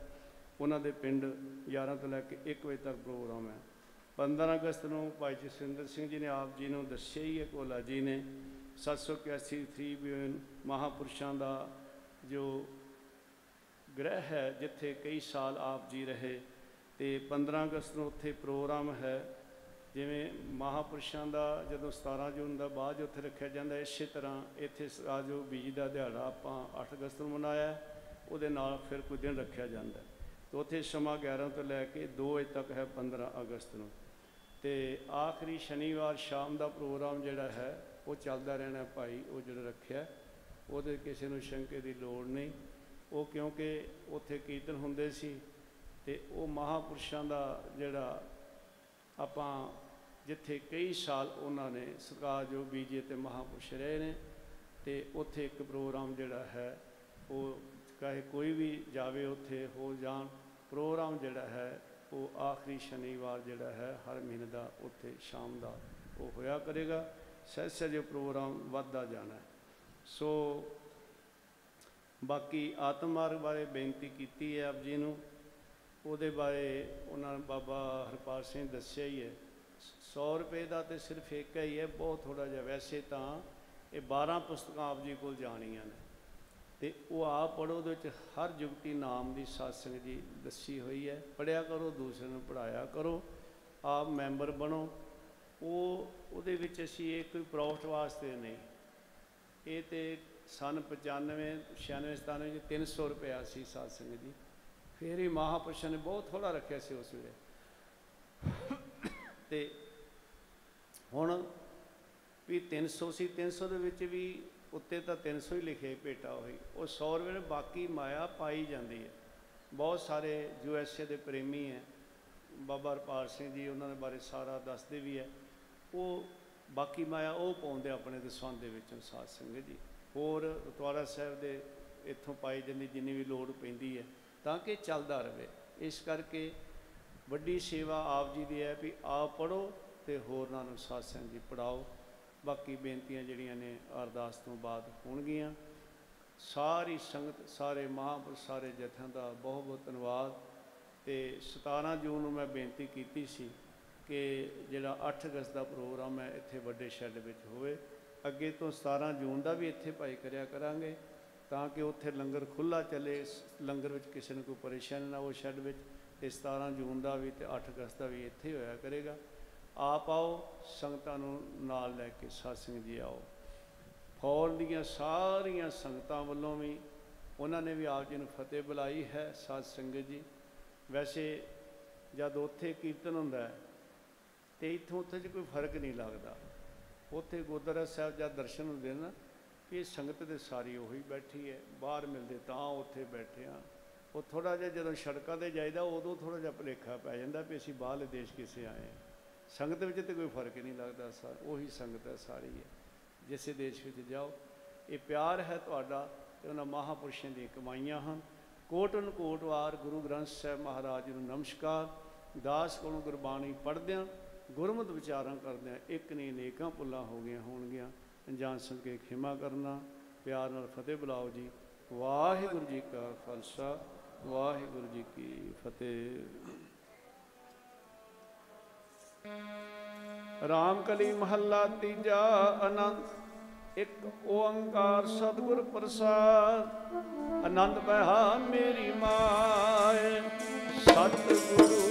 ਉਹਨਾਂ ਦੇ ਪਿੰਡ 11 ਤੋਂ ਲੈ ਕੇ 1 ਵਜੇ ਤੱਕ ਪ੍ਰੋਗਰਾਮ ਹੈ। 15 ਅਗਸਤ ਨੂੰ ਭਾਈ ਜਸਵਿੰਦਰ ਸਿੰਘ ਜੀ ਨੇ ਆਪ ਜੀ ਨੂੰ ਦੱਸਿਆ ਹੀ ਹੈ ਕੋਲਾ ਜੀ ਨੇ 781 ਥ੍ਰੀ ਬਿਊਨ ਮਹਾਪੁਰਸ਼ਾਂ ਦਾ ਜੋ ਗ੍ਰਹਿ ਹੈ, ਜਿੱਥੇ ਕਈ ਸਾਲ ਆਪ ਜੀ ਰਹੇ, ਤੇ 15 ਅਗਸਤ ਨੂੰ ਉੱਥੇ ਪ੍ਰੋਗਰਾਮ ਹੈ, ਜਿਵੇਂ ਮਹਾਪੁਰਸ਼ਾਂ ਦਾ ਜਦੋਂ 17 ਜੂਨ ਦਾ ਬਾਅਦ ਉੱਥੇ ਰੱਖਿਆ ਜਾਂਦਾ, ਇਸੇ ਤਰ੍ਹਾਂ ਇੱਥੇ ਆ ਜੋ ਬੀਜ ਦਾ ਦਿਹਾੜਾ ਆਪਾਂ 8 ਅਗਸਤ ਨੂੰ ਮਨਾਇਆ, ਉਹਦੇ ਨਾਲ ਫਿਰ ਕੁਝ ਦਿਨ ਰੱਖਿਆ ਜਾਂਦਾ। ਤੇ ਉੱਥੇ ਸਮਾਂ 11 ਤੋਂ ਲੈ ਕੇ 2 ਵਜੇ ਤੱਕ ਹੈ 15 ਅਗਸਤ ਨੂੰ। ਤੇ ਆਖਰੀ ਸ਼ਨੀਵਾਰ ਸ਼ਾਮ ਦਾ ਪ੍ਰੋਗਰਾਮ ਜਿਹੜਾ ਹੈ, ਉਹ ਚੱਲਦਾ ਰਹਿਣਾ ਭਾਈ, ਉਹ ਜਿਹੜਾ ਰੱਖਿਆ, ਉਹਦੇ ਕਿਸੇ ਨੂੰ ਸ਼ੰਕੇ ਦੀ ਲੋੜ ਨਹੀਂ। ਉਹ ਕਿਉਂਕਿ ਉੱਥੇ ਕੀਰਤਨ ਹੁੰਦੇ ਸੀ ਤੇ ਉਹ ਮਹਾਪੁਰਸ਼ਾਂ ਦਾ ਜਿਹੜਾ ਆਪਾਂ ਜਿੱਥੇ ਕਈ ਸਾਲ ਉਹਨਾਂ ਨੇ ਸਰਕਾਰ ਜੋ ਬੀਜੇ ਤੇ ਮਹਾਪੁਰਸ਼ ਰਹੇ ਨੇ ਤੇ ਉੱਥੇ ਇੱਕ ਪ੍ਰੋਗਰਾਮ ਜਿਹੜਾ ਹੈ, ਉਹ ਚਾਹੇ ਕੋਈ ਵੀ ਜਾਵੇ ਉੱਥੇ, ਹੋ ਜਾਣ, ਪ੍ਰੋਗਰਾਮ ਜਿਹੜਾ ਹੈ ਉਹ ਆਖਰੀ ਸ਼ਨੀਵਾਰ ਜਿਹੜਾ ਹੈ, ਹਰ ਮਹੀਨੇ ਦਾ ਉੱਥੇ ਸ਼ਾਮ ਦਾ ਉਹ ਹੋਇਆ ਕਰੇਗਾ। ਸਹਿਜ ਜੋ ਪ੍ਰੋਗਰਾਮ ਵੱਧਦਾ ਜਾਣਾ ਸੋ ਬਾਕੀ ਆਤਮ ਮਾਰਗ ਬਾਰੇ ਬੇਨਤੀ ਕੀਤੀ ਹੈ ਆਪ ਜੀ ਨੂੰ। ਉਹਦੇ ਬਾਰੇ ਉਹਨਾਂ ਬਾਬਾ ਹਰਪਾਲ ਸਿੰਘ ਦੱਸਿਆ ਹੀ ਹੈ। 100 ਰੁਪਏ ਦਾ ਤੇ ਸਿਰਫ ਇੱਕ ਹੀ ਹੈ, ਬਹੁਤ ਥੋੜਾ ਜਿਹਾ। ਵੈਸੇ ਤਾਂ ਇਹ 12 ਪੁਸਤਕਾਂ ਆਪ ਜੀ ਕੋਲ ਜਾਣੀਆਂ ਨੇ। ਤੇ ਉਹ ਆਪ ਪੜੋ ਉਹਦੇ ਵਿੱਚ ਹਰ ਜੁਗਤੀ ਨਾਮ ਦੀ ਸਾਸੰਗ ਜੀ ਦੱਸੀ ਹੋਈ ਹੈ। ਪੜਿਆ ਕਰੋ ਦੂਸਰੇ ਨੂੰ ਪੜਾਇਆ ਕਰੋ, ਆਪ ਮੈਂਬਰ ਬਣੋ। ਉਹ, ਉਹਦੇ ਵਿੱਚ ਅਸੀਂ ਇਹ ਕੋਈ ਪ੍ਰੋਫਿਟ ਵਾਸਤੇ ਨਹੀਂ। ਇਹ ਤੇ ਸਨ 95 96 97 ਚ 300 ਰੁਪਇਆ ਸੀ ਸਾਧ ਸੰਗਤ ਜੀ। ਫਿਰ ਹੀ ਮਹਾਪੁਰਸ਼ਾਂ ਨੇ ਬਹੁਤ ਥੋੜਾ ਰੱਖਿਆ ਸੀ ਉਸ ਵੇਲੇ। ਤੇ ਹੁਣ ਵੀ 300 ਸੀ 300 ਦੇ ਵਿੱਚ ਵੀ ਉੱਤੇ ਤਾਂ 300 ਹੀ ਲਿਖੇ ਭੇਟਾ ਹੋਈ। ਉਹ 100 ਰੁਪਏ ਨਾਲ ਬਾਕੀ ਮਾਇਆ ਪਾਈ ਜਾਂਦੀ ਹੈ। ਬਹੁਤ ਸਾਰੇ ਯੂ ਐਸ ਏ ਦੇ ਪ੍ਰੇਮੀ ਹੈ। ਬਾਬਾ ਹਰਪਾਲ ਸਿੰਘ ਜੀ ਉਹਨਾਂ ਦੇ ਬਾਰੇ ਸਾਰਾ ਦੱਸਦੇ ਵੀ ਹੈ। ਉਹ ਬਾਕੀ ਮਾਇਆ ਉਹ ਪਾਉਂਦੇ ਆਪਣੇ ਦਸਵੰਦ ਦੇ ਵਿੱਚੋਂ ਸਾਧ ਸੰਗਤ ਜੀ। ਹੋਰ ਰਤਵਾੜਾ ਸਾਹਿਬ ਦੇ ਇੱਥੋਂ ਪਾਈ ਜਾਂਦੀ ਜਿੰਨੀ ਵੀ ਲੋੜ ਪੈਂਦੀ ਹੈ, ਤਾਂ ਕਿ ਚੱਲਦਾ ਰਹੇ। ਇਸ ਕਰਕੇ ਵੱਡੀ ਸੇਵਾ ਆਪ ਜੀ ਦੀ ਹੈ ਵੀ ਆਪ ਪੜੋ ਤੇ ਹੋਰਨਾਂ ਨੂੰ ਸਾਧ ਸੰਗਤ ਜੀ ਪੜਾਓ ਬਾਕੀ ਬੇਨਤੀਆਂ ਜਿਹੜੀਆਂ ਨੇ ਅਰਦਾਸ ਤੋਂ ਬਾਅਦ ਹੋਣਗੀਆਂ। ਸਾਰੀ ਸੰਗਤ, ਸਾਰੇ ਮਹਾਂਪੁਰਸ਼ ਸਾਰੇ ਜਥਿਆਂ ਦਾ ਬਹੁਤ ਬਹੁਤ ਧੰਨਵਾਦ। ਤੇ 17 ਜੂਨ ਨੂੰ ਮੈਂ ਬੇਨਤੀ ਕੀਤੀ ਸੀ ਕਿ ਜਿਹੜਾ 8 ਅਗਸਤ ਦਾ ਪ੍ਰੋਗਰਾਮ ਹੈ, ਇੱਥੇ ਵੱਡੇ ਸ਼ੈੱਡ ਵਿੱਚ ਹੋਵੇ। ਅੱਗੇ ਤੋਂ 17 ਜੂਨ ਦਾ ਵੀ ਇੱਥੇ ਭਾਈ ਕਰਿਆ ਕਰਾਂਗੇ ਤਾਂ ਕਿ ਉੱਥੇ ਲੰਗਰ ਖੁੱਲਾ ਚੱਲੇ, ਲੰਗਰ ਵਿੱਚ ਕਿਸੇ ਨੂੰ ਕੋਈ ਪਰੇਸ਼ਾਨੀ ਨਾ ਹੋ ਸ਼ੈੱਡ ਵਿੱਚ। ਤੇ 17 ਜੂਨ ਦਾ ਵੀ ਤੇ 8 ਅਗਸਤ ਦਾ ਵੀ ਇੱਥੇ ਹੋਇਆ ਕਰੇਗਾ। ਆਪ ਆਓ, ਸੰਗਤਾਂ ਨੂੰ ਨਾਲ ਲੈ ਕੇ ਸਾਧ ਜੀ ਆਓ। ਫੌਜ ਦੀਆਂ ਸਾਰੀਆਂ ਸੰਗਤਾਂ ਵੱਲੋਂ ਵੀ ਉਹਨਾਂ ਨੇ ਵੀ ਆਪ ਜੀ ਨੂੰ ਫਤਿਹ ਬੁਲਾਈ ਹੈ, ਸਾਧ ਸੰਗਤ ਜੀ। ਵੈਸੇ ਜਦ ਉੱਥੇ ਕੀਰਤਨ ਹੁੰਦਾ ਹੈ, ਤੇ ਇੱਥੋਂ ਉੱਥੇ 'ਚ ਕੋਈ ਫ਼ਰਕ ਨਹੀਂ ਲੱਗਦਾ। ਉੱਥੇ ਗੁਰਦੁਆਰਾ ਸਾਹਿਬ ਜਦ ਦਰਸ਼ਨ ਹੁੰਦੇ ਨਾ ਕਿ ਸੰਗਤ ਦੇ ਸਾਰੀ ਉਹੀ ਬੈਠੀ ਹੈ, ਬਾਹਰ ਮਿਲਦੇ ਤਾਂ ਉੱਥੇ ਬੈਠੇ ਆ ਉਹ ਥੋੜਾ ਜਿਹਾ ਜਦੋਂ ਸੜਕਾਂ ਤੇ ਜਾਈਦਾ, ਉਦੋਂ ਥੋੜਾ ਜਿਹਾ ਭੁਲੇਖਾ ਪੈ ਜਾਂਦਾ ਵੀ ਅਸੀਂ ਬਾਹਰਲੇ ਦੇਸ਼ ਕਿਸੇ ਆਏ ਹਾਂ। ਸੰਗਤ ਵਿੱਚ ਤੇ ਕੋਈ ਫ਼ਰਕ ਹੀ ਨਹੀਂ ਲੱਗਦਾ ਸਰ ਉਹੀ ਸੰਗਤ ਹੈ, ਸਾਰੀ ਹੈ। ਜਿਸੇ ਦੇਸ਼ ਵਿੱਚ ਜਾਓ, ਇਹ ਪਿਆਰ ਹੈ ਤੁਹਾਡਾ ਤੇ ਉਹਨਾਂ ਮਹਾਪੁਰਸ਼ਾਂ ਦੀਆਂ ਕਮਾਈਆਂ ਹਨ। ਕੋਟਨ ਕੋਟ ਵਾਰ ਗੁਰੂ ਗ੍ਰੰਥ ਸਾਹਿਬ ਮਹਾਰਾਜ ਜੀ ਨੂੰ ਨਮਸਕਾਰ। ਦਾਸ ਕੋਲੋਂ ਗੁਰਬਾਣੀ ਪੜ੍ਹਦਿਆਂ ਗੁਰਮਤਿ ਵਿਚਾਰਾਂ ਕਰਦਿਆਂ ਇੱਕ ਨਹੀਂ ਅਨੇਕਾਂ ਪੁੱਲਾਂ ਹੋ ਗਈਆਂ ਹੋਣਗੀਆਂ। ਅਣਜਾਣ ਸੁਣ ਕੇ ਖਿਮਾ ਕਰਨਾ। ਪਿਆਰ ਨਾਲ ਫਤਿਹ ਬੁਲਾਓ ਜੀ। ਵਾਹਿਗੁਰੂ ਜੀ ਕਾ ਖਾਲਸਾ, ਵਾਹਿਗੁਰੂ ਜੀ ਕੀ ਫਤਿਹ। ਰਾਮ ਕਲੀ ਮਹੱਲਾ ਤੀਜਾ ਅਨੰਦ ਇੱਕ ਓੰਕਾਰ ਸਤਿਗੁਰ ਪ੍ਰਸਾਦ। ਆਨੰਦ ਬਹਾ ਮੇਰੀ ਮਾਏ ਸਤਿਗੁਰੂ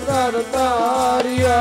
ਘਰ ਤਾਰਿਆ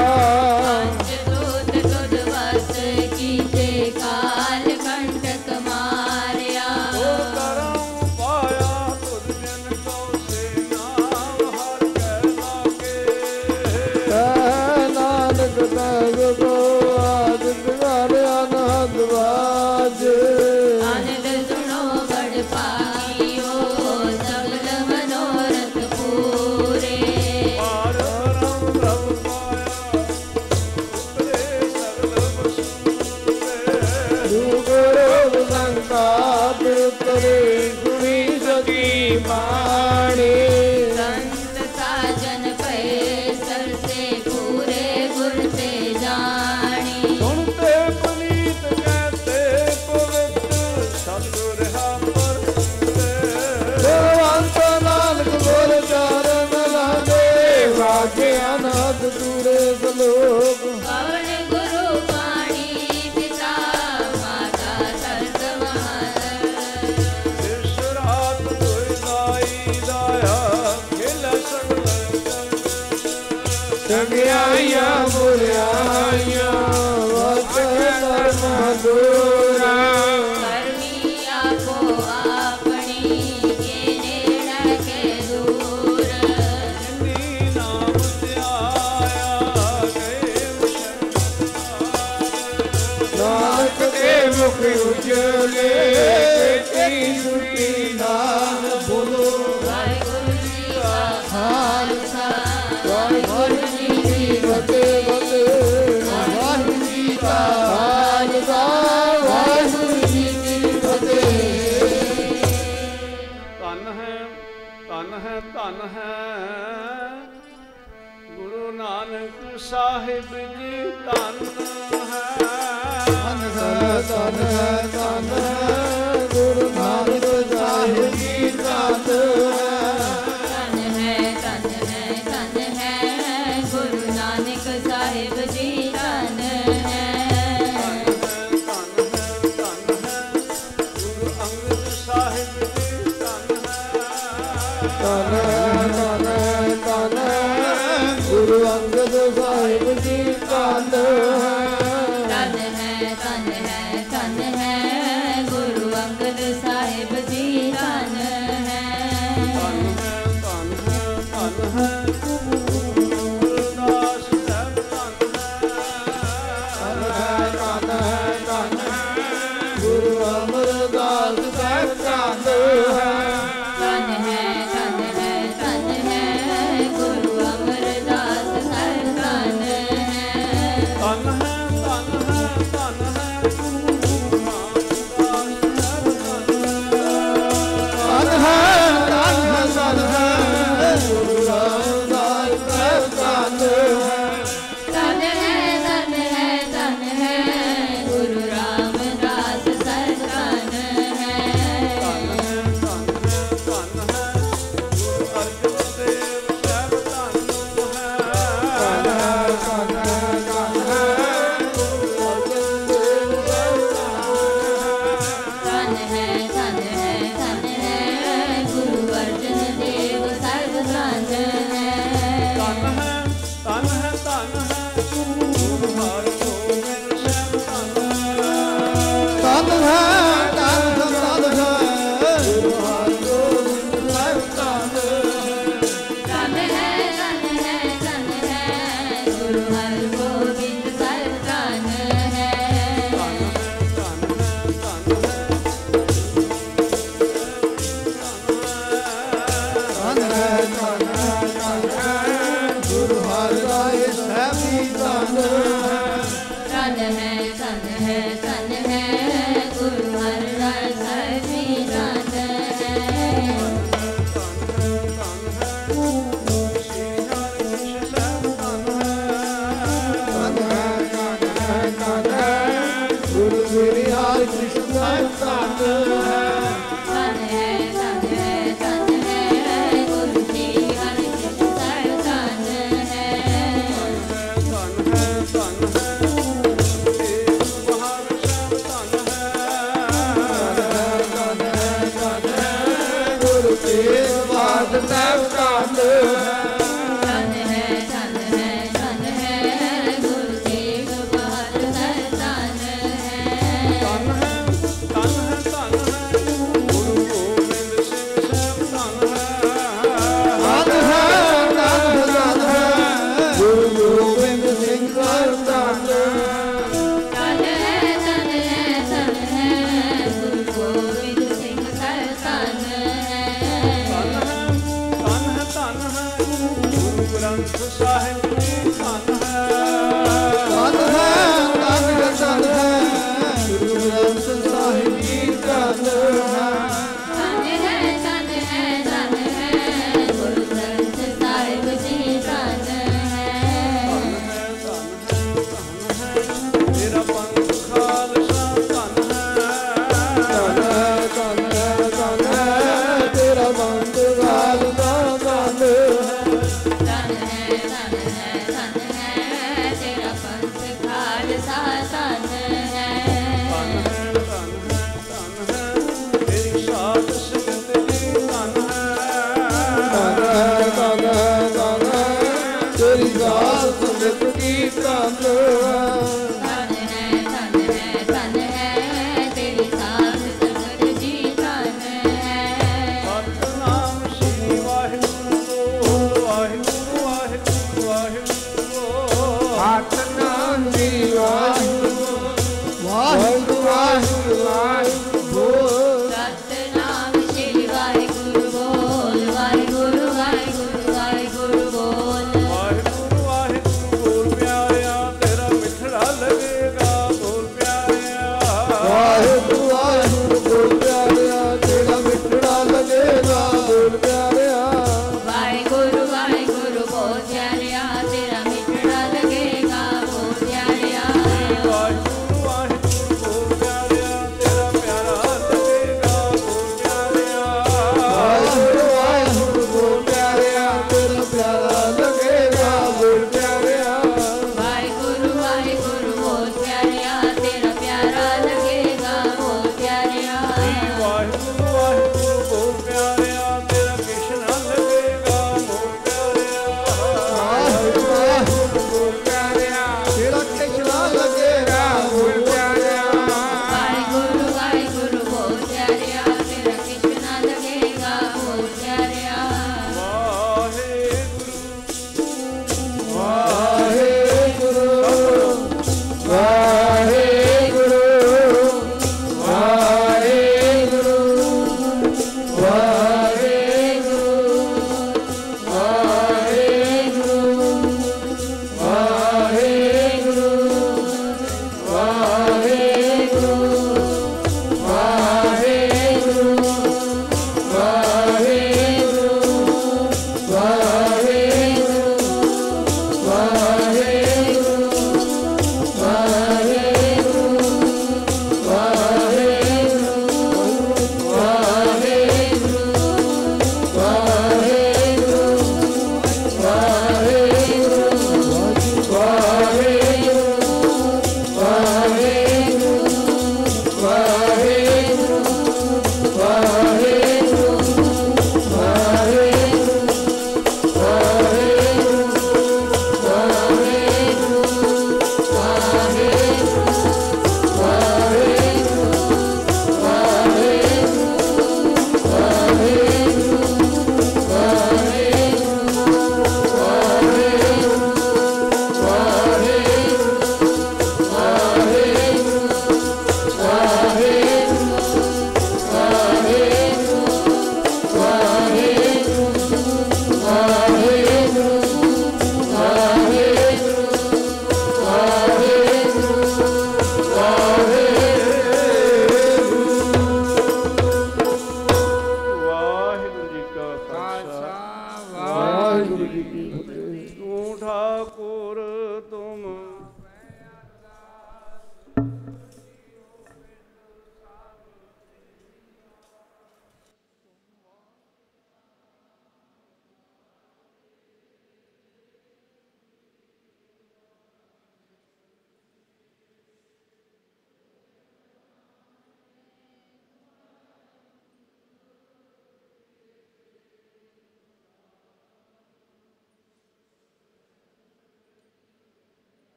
ਧਨ ਹੈ। ਧੰਨ ਹੈ ਧੰਨ ਹੈ।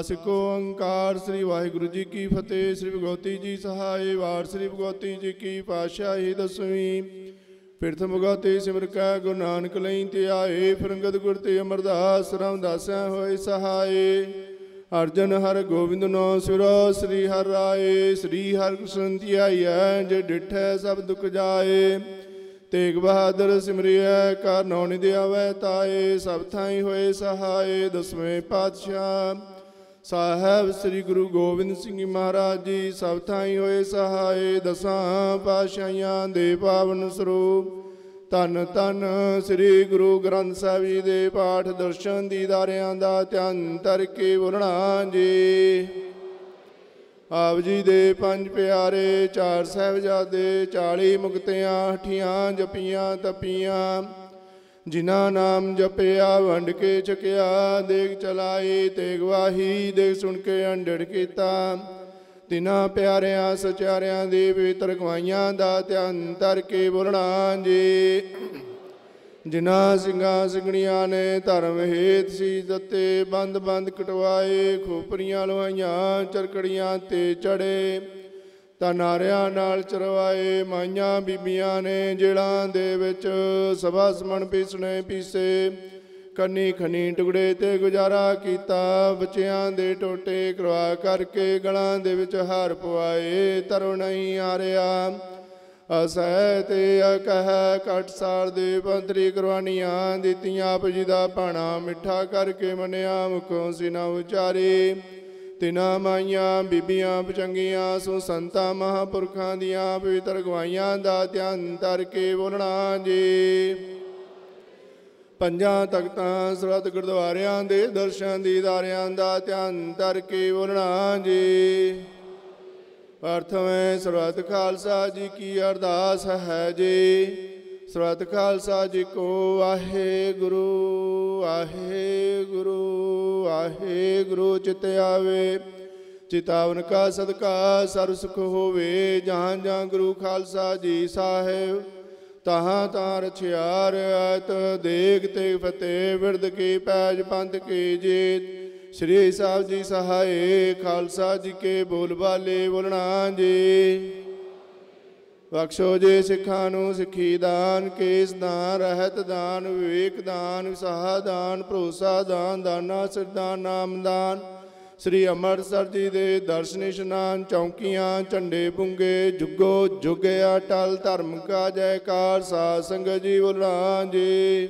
ਅਰਦਾਸ ਕੋ ਓੰਕਾਰ, ਸ੍ਰੀ ਵਾਹਿਗੁਰੂ ਜੀ ਕੀ ਫਤਿਹ, ਸ੍ਰੀ ਭਗਵਤੀ ਜੀ ਸਹਾਈ ਵਾਰ, ਸ੍ਰੀ ਭਗਵਤੀ ਜੀ ਕੀ ਪਾਤਸ਼ਾਹੀ ਦਸਵੀਂ। ਫਿਰਥ ਮੁਗਤੇ ਸਿਮਰ ਕੈ, ਗੁਰੂ ਨਾਨਕ ਲਈ ਤੇ ਆਏ ਫਿਰੰਗਦ ਗੁਰ ਤੇ ਅਮਰਦਾਸ, ਰਾਮਦਾਸੈ ਹੋਏ ਸਹਾਈ ਅਰਜਨ ਹਰ ਗੋਬਿੰਦ ਨੋ ਸਿਰੋ, ਸ੍ਰੀ ਹਰ ਰਾਏ ਸ੍ਰੀ ਹਰਿ ਕ੍ਰਿਸ਼ਨ ਧਿਆਈਐ ਜੇ ਡਿਠੈ ਸਭ ਦੁਖ ਜਾਏ। ਤੇਗ ਬਹਾਦਰ ਸਿਮਰਿਐ ਕਰ ਨੌ ਨਿਧ ਆਵੈ ਤਾਏ, ਸਭ ਥਾਈ ਹੋਏ ਸਹਾਏ, ਦਸਵੇਂ ਪਾਤਸ਼ਾਹ। ਸਾਹਿਬ ਸ੍ਰੀ ਗੁਰੂ ਗੋਬਿੰਦ ਸਿੰਘ ਮਹਾਰਾਜ ਜੀ, ਸਭ ਥਾਈ ਹੋਏ ਸਹਾਏ, ਦਸਾਂ ਪਾਤਸ਼ਾਹਾਂ ਦੇ ਪਾਵਨ ਸਰੂਪ। ਧੰਨ ਧੰਨ ਸ੍ਰੀ ਗੁਰੂ ਗ੍ਰੰਥ ਸਾਹਿਬ ਜੀ ਦੇ ਪਾਠ ਦਰਸ਼ਨ ਦੀਦਾਰਿਆਂ ਦਾ ਧਿਆਨ ਧਰ ਕੇ ਬੋਲਣਾ ਜੀ। ਆਪ ਜੀ ਦੇ ਪੰਜ ਪਿਆਰੇ, ਚਾਰ ਸਾਹਿਬਜ਼ਾਦੇ 40 ਮੁਕਤਿਆਂ ਹਠੀਆਂ ਜਪੀਆਂ, ਤਪੀਆਂ ਜਿਨ੍ਹਾਂ ਨਾਮ ਜਪਿਆ, ਵੰਡ ਕੇ ਚਕਿਆ ਦੇਖ ਚਲਾਈ ਤੇ ਗਵਾਹੀ ਦੇਖ ਸੁਣ ਕੇ ਅੰਡੜ ਕੀਤਾ। ਤਿਨਾਂ ਪਿਆਰਿਆਂ, ਸਚਿਆਰਿਆਂ ਦੇ ਪਵਿੱਤਰ ਗਵਾਈਆਂ ਦਾ ਧਿਆਨ ਧਰ ਕੇ ਬੋਲਣਾ ਜੀ। ਜਿਨ੍ਹਾਂ ਸਿੰਘਾਂ ਸਿੰਘਣੀਆਂ ਨੇ ਧਰਮ ਹੇਤ ਸੀ ਦਿੱਤੇ ਬੰਦ ਬੰਦ ਕਟਵਾਏ, ਖੋਪਰੀਆਂ ਲਵਾਈਆਂ, ਚਰਕੜੀਆਂ ਤੇ ਚੜੇ। ਤਾਂ ਨਾਰਿਆਂ ਨਾਲ ਚਰਵਾਏ ਮਾਈਆਂ ਬੀਬੀਆਂ ਨੇ ਜੇਲਾਂ ਦੇ ਵਿੱਚ ਸਭਾ ਸਮਣ ਪੀਸਣੇ ਪੀਸੇ। ਕੰਨੀ ਖਨੀ ਟੁਕੜੇ ਤੇ ਗੁਜ਼ਾਰਾ ਕੀਤਾ, ਬੱਚਿਆਂ ਦੇ ਟੋਟੇ ਕਰਵਾ ਕਰਕੇ ਗਲਾਂ ਦੇ ਵਿੱਚ ਹਾਰ ਪਵਾਏ, ਤਰੁ ਨਹੀਂ ਆ ਰਿਹਾ ਅਸਹਿ ਤੇ ਅਕਹਿ ਕਟ ਸਾਰ ਦੇ ਪੰਤਰੀ ਕਰਵਾਨੀਆਂ ਦਿੱਤੀਆਂ, ਆਪ ਜੀ ਦਾ ਭਾਣਾ ਮਿੱਠਾ ਕਰਕੇ ਮਨਿਆ, ਮੁਖੋਂ ਸਿਨਾ ਉਚਾਰੇ। ਤਿਨਾ ਮਾਈਆਂ, ਬੀਬੀਆਂ, ਪਚੰਗੀਆਂ, ਸੋ ਸੰਤਾਂ, ਮਹਾਪੁਰਖਾਂ ਦੀਆਂ ਪਵਿੱਤਰ ਗਵਾਈਆਂ ਦਾ ਧਿਆਨ ਧਰ ਕੇ ਬੋਲਣਾ ਜੀ। ਪੰਜਾਂ ਤਖਤਾਂ, ਸਰਤ ਗੁਰਦੁਆਰਿਆਂ ਦੇ ਦਰਸ਼ਨ ਦੀਦਾਰਿਆਂ ਦਾ ਧਿਆਨ ਧਰ ਕੇ ਬੋਲਣਾ ਜੀ। ਪ੍ਰਥਮੇ ਸਰਬੱਤ ਖਾਲਸਾ ਜੀ ਕੀ ਅਰਦਾਸ ਹੈ ਜੀ। ਸਰਬੱਤ ਖਾਲਸਾ ਜੀ ਕੋ ਵਾਹਿਗੁਰੂ ਵਾਹਿਗੁਰੂ ਵਾਹਿਗੁਰੂ, ਚਿਤ ਆਵੇ। ਚਿਤਾਵਨ ਕਾ ਸਦਕਾ, ਸਰਬ ਸੁਖ ਹੋਵੇ, ਜਹਾਂ ਜਹਾਂ ਗੁਰੂ ਖਾਲਸਾ ਜੀ ਸਾਹਿਬ। ਤਹਾਂ ਤਾਂ ਰਛਿਆਰ ਆਤ ਦੇਗ ਤੇ ਫਤਿਹ ਵਿਰਦ ਕੀ ਪੈਜ ਪੰਥ ਕੀ ਜੀਤ। ਸ੍ਰੀ ਸਾਹਿਬ ਜੀ ਸਹਾਏ ਖਾਲਸਾ ਜੀ ਕੇ ਬੋਲ ਬਾਲੇ ਬੋਲਣਾ ਜੀ। ਬਖਸ਼ੋ ਜੇ ਸਿੱਖਾਂ ਨੂੰ ਸਿੱਖੀ ਦਾਨ, ਕੇਸ ਦਾਨ, ਰਹਿਤ ਦਾਨ, ਵਿਵੇਕ ਦਾਨ, ਵਿਸਾਹ ਦਾਨ, ਭਰੋਸਾ ਦਾਨ, ਦਾਨਾ ਸਰਦਾਨ ਨਾਮ ਦਾਨ। ਸ੍ਰੀ ਅੰਮ੍ਰਿਤਸਰ ਜੀ ਦੇ ਦਰਸ਼ਨ ਇਸ਼ਨਾਨ ਚੌਂਕੀਆਂ, ਝੰਡੇ ਪੁੰਗੇ, ਜੁਗੋ ਜੁਗੇ ਅਟਲ, ਧਰਮ ਕਾ ਜੈਕਾਰ, ਸਾਧ ਸੰਗਤ ਜੀ ਬੋਲਾਂ ਜੀ।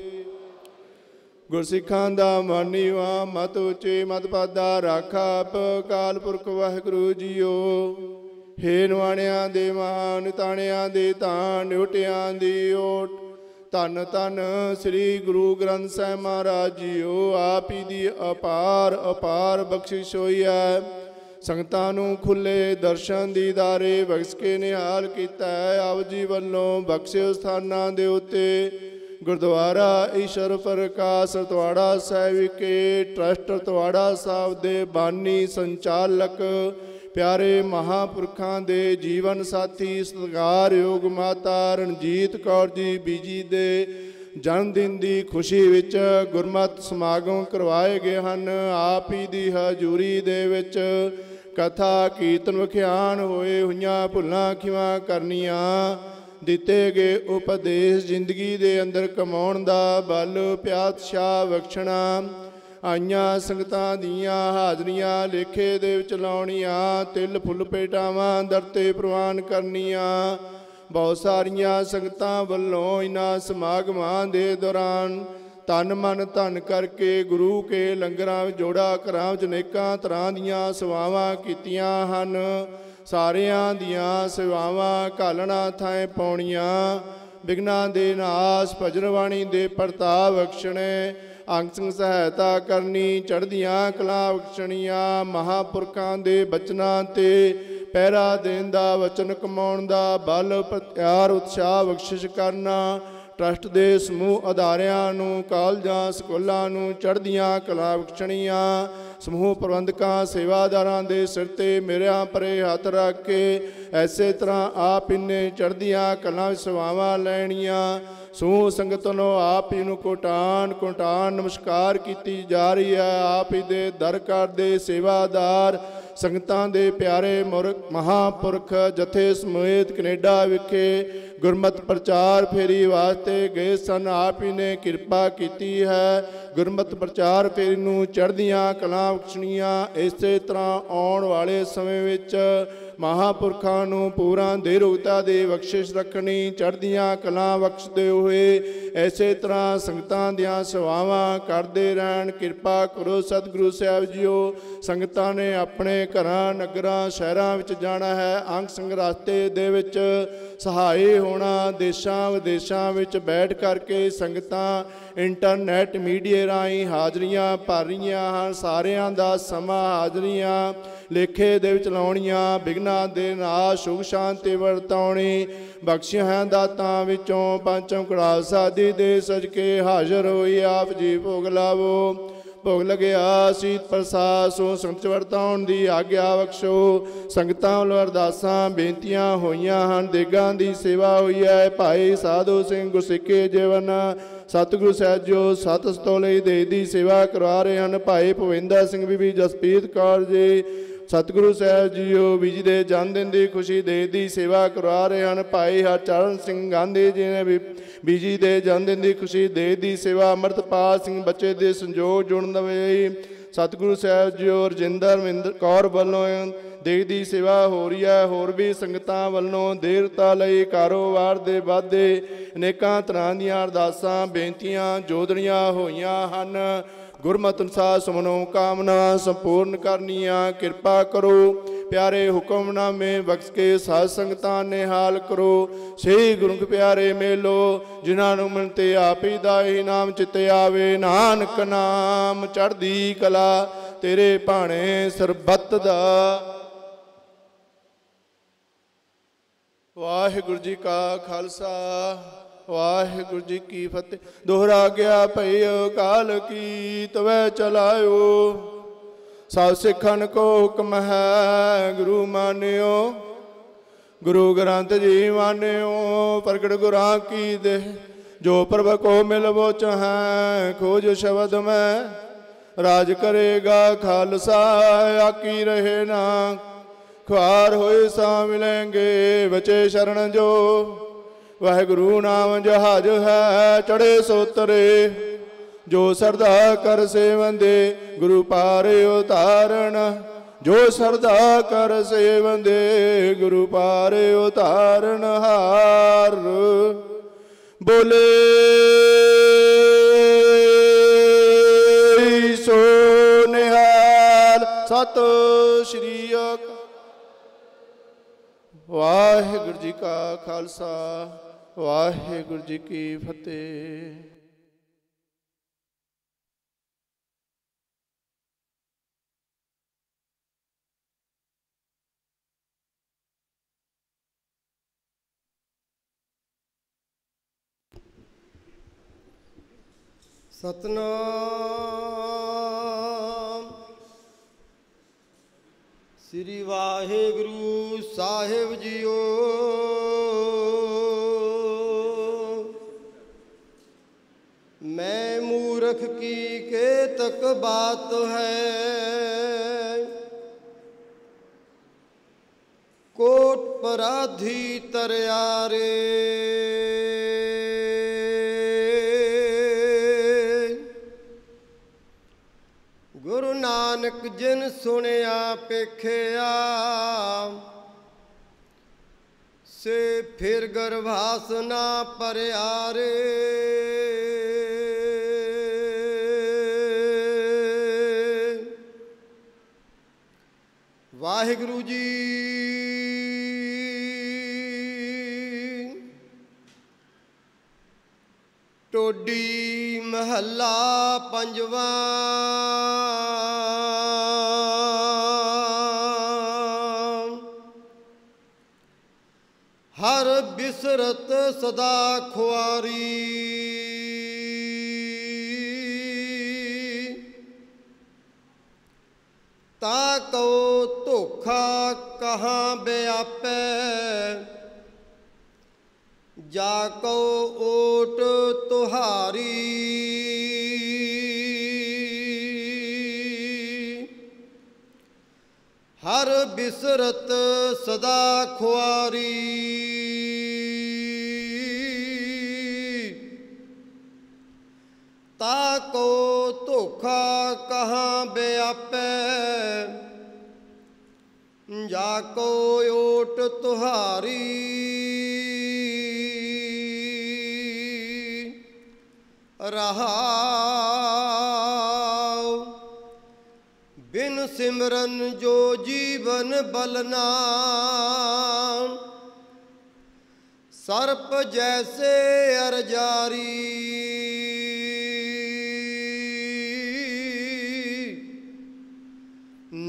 ਗੁਰਸਿੱਖਾਂ ਦਾ ਮਾਨੀਵਾ ਮਤ ਉਚੇ, ਮਤ ਪਾਦਾ ਰਾਖਾ ਆਪ ਕਾਲ ਪੁਰਖ ਵਾਹਿਗੁਰੂ ਜੀਓ। ਹੇ ਨਵਾਣਿਆਂ ਦੇ ਮਾਨ, ਤਾਣਿਆਂ ਦੇ ਤਾਣ ਓਟਿਆਂ ਦੀ ਓਟ। ਧੰਨ ਧੰਨ ਸ੍ਰੀ ਗੁਰੂ ਗ੍ਰੰਥ ਸਾਹਿਬ ਮਹਾਰਾਜ ਜੀਓ, ਆਪ ਹੀ ਦੀ ਅਪਾਰ ਅਪਾਰ ਬਖਸ਼ਿਸ਼ ਹੋਈ ਹੈ। ਸੰਗਤਾਂ ਨੂੰ ਖੁੱਲੇ ਦਰਸ਼ਨ ਦੀਦਾਰੇ ਬਖਸ਼ ਕੇ ਨਿਹਾਲ ਕੀਤਾ ਹੈ। ਆਪ ਜੀ ਵੱਲੋਂ ਬਖਸ਼ੇ ਸਥਾਨਾਂ ਦੇ ਉੱਤੇ। ਗੁਰਦੁਆਰਾ ਈਸ਼ਰ ਪ੍ਰਕਾਸ਼ ਰਤਵਾੜਾ ਸਾਹਿਬ ਵਿਖੇ, ਟਰਸਟ ਰਤਵਾੜਾ ਸਾਹਿਬ ਦੇ ਬਾਨੀ ਸੰਚਾਲਕ ਪਿਆਰੇ ਮਹਾਪੁਰਖਾਂ ਦੇ ਜੀਵਨ ਸਾਥੀ ਸਤਿਕਾਰਯੋਗ ਮਾਤਾ ਰਣਜੀਤ ਕੌਰ ਜੀ ਬੀਜੀ ਦੇ ਜਨਮ ਦਿਨ ਦੀ ਖੁਸ਼ੀ ਵਿੱਚ ਗੁਰਮਤਿ ਸਮਾਗਮ ਕਰਵਾਏ ਗਏ ਹਨ। ਆਪ ਹੀ ਦੀ ਹਜ਼ੂਰੀ ਦੇ ਵਿੱਚ ਕਥਾ, ਕੀਰਤਨ ਵਿਖਿਆਨ ਹੋਏ ਹੋਈਆਂ ਭੁੱਲਾਂ ਖਿਮਾ ਕਰਨੀਆਂ ਦਿੱਤੇ ਗਏ ਉਪਦੇਸ਼ ਜ਼ਿੰਦਗੀ ਦੇ ਅੰਦਰ ਕਮਾਉਣ ਦਾ ਬਲ ਪਿਆਤਸ਼ਾ ਬਖਸ਼ਣਾ ਆਈਆਂ ਸੰਗਤਾਂ ਦੀਆਂ ਹਾਜ਼ਰੀਆਂ, ਲੇਖੇ ਦੇ ਵਿੱਚ ਲਾਉਣੀਆਂ, ਤਿਲ ਫੁੱਲ ਪੇਟਾਵਾਂ, ਦਰ ਤੇ ਪ੍ਰਵਾਨ ਕਰਨੀਆਂ। ਬਹੁਤ ਸਾਰੀਆਂ ਸੰਗਤਾਂ ਵੱਲੋਂ ਇਨ੍ਹਾਂ ਸਮਾਗਮਾਂ ਦੇ ਦੌਰਾਨ ਤਨ ਮਨ ਧਨ ਕਰਕੇ ਗੁਰੂ ਕੇ ਲੰਗਰਾਂ ਵਿੱਚ ਜੋੜਾ ਘਰਾਂ ਵਿੱਚ ਅਨੇਕਾਂ ਤਰ੍ਹਾਂ ਦੀਆਂ ਸੇਵਾਵਾਂ ਕੀਤੀਆਂ ਹਨ। ਸਾਰਿਆਂ ਦੀਆਂ ਸੇਵਾਵਾਂ ਕਾਲਣਾ ਥਾਂ ਪਾਉਣੀਆਂ। ਵਿਗਨਾਂ ਦੇ ਨਾਸ ਭਜਨਵਾਣੀ ਦੇ ਪ੍ਰਤਾਪ ਬਖਸ਼ਣੇ ਅੰਗ ਸੰਗ ਸਹਾਇਤਾ ਕਰਨੀ, ਚੜ੍ਹਦੀਆਂ ਕਲਾ ਬਖਸ਼ਣੀਆਂ, ਮਹਾਪੁਰਖਾਂ ਦੇ ਬਚਨਾਂ ਤੇ ਪਹਿਰਾ ਦੇਣ ਦਾ, ਵਚਨ ਕਮਾਉਣ ਦਾ, ਬਲ, ਪਿਆਰ, ਉਤਸ਼ਾਹ ਬਖਸ਼ਿਸ਼ ਕਰਨਾ, ਟਰਸਟ ਦੇ ਸਮੂਹ ਅਦਾਰਿਆਂ ਨੂੰ, ਕਾਲਜਾਂ, ਸਕੂਲਾਂ ਨੂੰ, ਚੜ੍ਹਦੀਆਂ ਕਲਾ ਬਖਸ਼ਣੀਆਂ, ਸਮੂਹ ਪ੍ਰਬੰਧਕਾਂ, ਸੇਵਾਦਾਰਾਂ ਦੇ ਸਿਰ ਤੇ ਮੇਰਿਆਂ ਪਰੇ ਹੱਥ ਰੱਖ ਕੇ ਐਸੇ ਤਰ੍ਹਾਂ ਆਪ ਇੰਨੇ ਚੜ੍ਹਦੀਆਂ ਕਲਾ ਸੇਵਾਵਾਂ ਲੈਣੀਆਂ ਸਮੂਹ ਸੰਗਤ ਨੂੰ ਆਪ ਹੀ ਨੂੰ ਕੋਟਾਨ ਕੋਟਾਨ ਨਮਸਕਾਰ ਕੀਤੀ ਜਾ ਰਹੀ ਹੈ। ਆਪ ਹੀ ਦੇ ਦਰ ਘਰ ਦੇ ਸੇਵਾਦਾਰ, ਸੰਗਤਾਂ ਦੇ ਪਿਆਰੇ ਮੁਰਖ, ਮਹਾਪੁਰਖ ਜਥੇ ਸਮੇਤ ਕੈਨੇਡਾ ਵਿਖੇ ਗੁਰਮਤ ਪ੍ਰਚਾਰ ਫੇਰੀ ਵਾਸਤੇ ਗਏ ਸਨ। ਆਪ ਹੀ ਨੇ ਕਿਰਪਾ ਕੀਤੀ ਹੈ। ਗੁਰਮਤ ਪ੍ਰਚਾਰ ਫੇਰੀ ਨੂੰ ਚੜ੍ਹਦੀਆਂ ਕਲਾਂ ਬਖਸ਼ਣੀਆਂ, ਇਸੇ ਤਰ੍ਹਾਂ ਆਉਣ ਵਾਲੇ ਸਮੇਂ ਵਿੱਚ ਮਹਾਪੁਰਖਾਂ ਨੂੰ ਪੂਰਾ ਦੇਰੁਗਤਾ ਦੇ ਬਖਸ਼ਿਸ਼ ਰੱਖਣੀ, ਚੜ੍ਹਦੀਆਂ ਕਲਾਂ ਬਖਸ਼ਦੇ ਹੋਏ ਐਸੇ ਤਰ੍ਹਾਂ ਸੰਗਤਾਂ ਦੀਆਂ ਸੇਵਾਵਾਂ ਕਰਦੇ ਰਹਿਣ। ਕਿਰਪਾ ਕਰੋ ਸਤਿਗੁਰੂ ਸਾਹਿਬ ਜੀਓ, ਸੰਗਤਾਂ ਨੇ ਆਪਣੇ ਘਰਾਂ, ਨਗਰਾਂ, ਸ਼ਹਿਰਾਂ ਵਿੱਚ ਜਾਣਾ ਹੈ। ਅੰਗ ਸੰਗ ਰਸਤੇ ਦੇ ਵਿੱਚ ਸਹਾਈ ਹੋਣਾ, ਦੇਸ਼ਾਂ ਵਿਦੇਸ਼ਾਂ ਵਿੱਚ ਬੈਠ ਕਰਕੇ ਸੰਗਤਾਂ ਇੰਟਰਨੈਟ ਮੀਡੀਆ ਰਾਹੀਂ ਹਾਜ਼ਰੀਆਂ ਭਰ ਰਹੀਆਂ ਹਨ। ਸਾਰਿਆਂ ਦਾ ਸਮਾਂ ਹਾਜ਼ਰੀਆਂ ਲੇਖੇ ਦੇ ਵਿੱਚ ਲਾਉਣੀਆਂ, ਬਿਗਨਾ ਦੇ ਨਾਲ ਸੁਖ ਸ਼ਾਂਤੀ ਵਰਤਾਉਣੀ, ਬਖਸ਼ਿਆ ਦਾਤਾਂ ਵਿੱਚੋਂ, ਪੰਚਮ ਕੜਾ ਸਾਦੀ ਦੇ ਸਜ ਕੇ ਹਾਜ਼ਰ ਹੋਈ ਆਪ ਜੀ ਭੋਗ ਲਾਵੋ। ਭੋਗ ਲਗਿਆ ਸੀਤ ਪ੍ਰਸਾਦ, ਸੋ ਸੰਗਤ ਵਰਤਾਉਣ ਦੀ ਆਗਿਆ ਬਖਸ਼ੋ। ਸੰਗਤਾਂ ਵੱਲੋਂ ਅਰਦਾਸਾਂ ਬੇਨਤੀਆਂ ਹੋਈਆਂ ਹਨ, ਦੇਗਾਂ ਦੀ ਸੇਵਾ ਹੋਈ ਹੈ। ਭਾਈ ਸਾਧੂ ਸਿੰਘ ਗੁਰਸਿੱਕੇ ਜੀਵਨ, ਸਤਿਗੁਰੂ ਸਾਹਿਬ ਜੋ ਸਤ ਸਤੋਲੇ ਦੇ ਦੀ ਸੇਵਾ ਕਰਵਾ ਰਹੇ ਹਨ। ਭਾਈ ਭਵਿੰਦਰ ਸਿੰਘ ਬੀਬੀ ਜਸਪੀਤ ਕੌਰ ਜੀ ਸਤਿਗੁਰੂ ਸਾਹਿਬ ਜੀਓ ਬੀਜੀ ਦੇ ਜਨਮ ਦਿਨ ਦੀ ਖੁਸ਼ੀ ਦੇ ਦੀ ਸੇਵਾ ਕਰਵਾ ਰਹੇ ਹਨ। ਭਾਈ ਹਰਚਰਨ ਸਿੰਘ ਗਾਂਧੀ ਜੀ ਨੇ ਵੀ ਬੀਜੀ ਦੇ ਜਨਮ ਦਿਨ ਦੀ ਖੁਸ਼ੀ ਦੇ ਦੀ ਸੇਵਾ। ਅਮਰਤਪਾਲ ਸਿੰਘ ਬੱਚੇ ਦੇ ਸੰਜੋਗ ਜੁੜਨ ਦੇ ਸਤਿਗੁਰੂ ਸਾਹਿਬ ਜੀਓ, ਰਜਿੰਦਰ ਮਿੰਦਰ ਕੌਰ ਵੱਲੋਂ ਦੇਗ ਦੀ ਸੇਵਾ ਹੋ ਰਹੀ ਹੈ। ਹੋਰ ਵੀ ਸੰਗਤਾਂ ਵੱਲੋਂ ਦੇਰਤਾ ਲਈ ਕਾਰੋਬਾਰ ਦੇ ਵਾਧੇ ਅਨੇਕਾਂ ਤਰ੍ਹਾਂ ਦੀਆਂ ਅਰਦਾਸਾਂ, ਬੇਨਤੀਆਂ ਜੋਦੜੀਆਂ ਹੋਈਆਂ ਹਨ। ਗੁਰਮਤਿ ਅਨੁਸਾਰ ਸਮਨੋ ਕਾਮਨਾ ਸੰਪੂਰਨ ਕਰਨੀਆਂ, ਕਿਰਪਾ ਕਰੋ। ਪਿਆਰੇ ਹੁਕਮਨਾਮੇ ਬਖਸ਼ ਕੇ ਸਾਧ ਸੰਗਤਾਂ ਨਿਹਾਲ ਕਰੋ। ਸਹੀ ਗੁਰੂ ਪਿਆਰੇ ਮੇਲੋ, ਜਿਨ੍ਹਾਂ ਨੂੰ ਮਿਲਤੇ ਆਪੀ ਦਾ ਹੀ ਨਾਮ ਚਿੱਤੇ ਆਵੇ। ਨਾਨਕ ਨਾਮ ਚੜ੍ਹਦੀ ਕਲਾ, ਤੇਰੇ ਭਾਣੇ ਸਰਬੱਤ ਦਾ। ਵਾਹਿਗੁਰੂ ਜੀ ਕਾ ਖਾਲਸਾ। ਵਾਹਿਗੁਰੂ ਜੀ ਕੀ ਫਤਿਹ। ਦੋਹਰਾ ਗਿਆ ਭਈਓ ਕਾਲ ਕੀ ਤਵੈ ਚਲਾਇਓ। ਸਭ ਸਿੱਖਨ ਕੋ ਹੁਕਮ ਹੈ, ਗੁਰੂ ਮਾਨਿਓ। ਗੁਰੂ ਗ੍ਰੰਥ ਜੀ ਮਾਨਿਓ, ਪ੍ਰਗਟ ਗੁਰਾਂ ਕੀ ਦੇ। ਜੋ ਪ੍ਰਭ ਕੋ ਮਿਲਵੋ ਚਾਹੈ ਖੋਜ ਸ਼ਬਦ ਮੈਂ। ਰਾਜ ਕਰੇਗਾ ਖਾਲਸਾ ਆਕੀ ਰਹੇ ਨਾ। ਖੁਆਰ ਹੋਏ ਸਾ ਮਿਲेंगे ਬਚੇ ਸ਼ਰਨ ਜੋ। ਵਾਹਿਗੁਰੂ ਨਾਮ ਜਹਾਜ ਹੈ ਚੜੇ ਸੋ ਤਰੇ ਜੋ ਸਰਦਾ ਕਰ ਸੇਵੰਦੇ ਗੁਰੂ ਪਾਰੇ ਉਤਾਰਨ। ਜੋ ਸਰਦਾ ਕਰ ਸੇਵੰਦੇ ਗੁਰੂ ਪਾਰੇ ਉਤਾਰਨ ਹਾਰ। ਬੋਲੇ ਸੋ ਨਿਹਾਲ। ਸਤ ਸ਼੍ਰੀ ਅਕਾਲ। ਵਾਹਿਗੁਰੂ ਜੀ ਕਾ ਖਾਲਸਾ। ਵਾਹਿਗੁਰੂ ਜੀ ਕੀ ਫਤਿਹ। ਸਤਨਾਮ। ਸ੍ਰੀ ਵਾਹਿਗੁਰੂ ਸਾਹਿਬ ਜੀਓ। ਮੈਂ ਮੂਰਖ ਕੀ ਕੇ ਤਕ ਬਾਤ ਹੈ? ਕੋਟ ਪਰਾਧੀ ਤਰਿਆਰੇ। ਗੁਰੂ ਨਾਨਕ ਜਿਨ ਸੁਣਿਆ ਪੇਖਿਆ ਸੇ ਫਿਰ ਗਰਭਾਸ ਨਾ ਪਰਿਆਰੇ। ਵਾਹਿਗੁਰੂ ਜੀ। ਟੋਡੀ ਮਹੱਲਾ ਪੰਜਵਾ। ਹਰ ਬਿਸਰਤ ਸਦਾ ਖੁਆਰੀ। ਕਹਾਂ ਬਿਆਪੈ? ਜਾ ਕੋ ਓਟ ਤੁਹਾਰੀ। ਹਰ ਬਿਸਰਤ ਸਦਾ ਖੁਆਰੀ। ਤਾ ਕੋ ਧੋਖਾ ਕਹਾਂ ਬਿਆਪੈ? ਕੋ ਓਟ ਤੁਹਾਰੀ। ਰਹਾਉ ਬਿਨ ਸਿਮਰਨ ਜੋ ਜੀਵਨ ਬਲਨਾ ਸਰਪ ਜੈਸੇ ਅਰਜਾਰੀ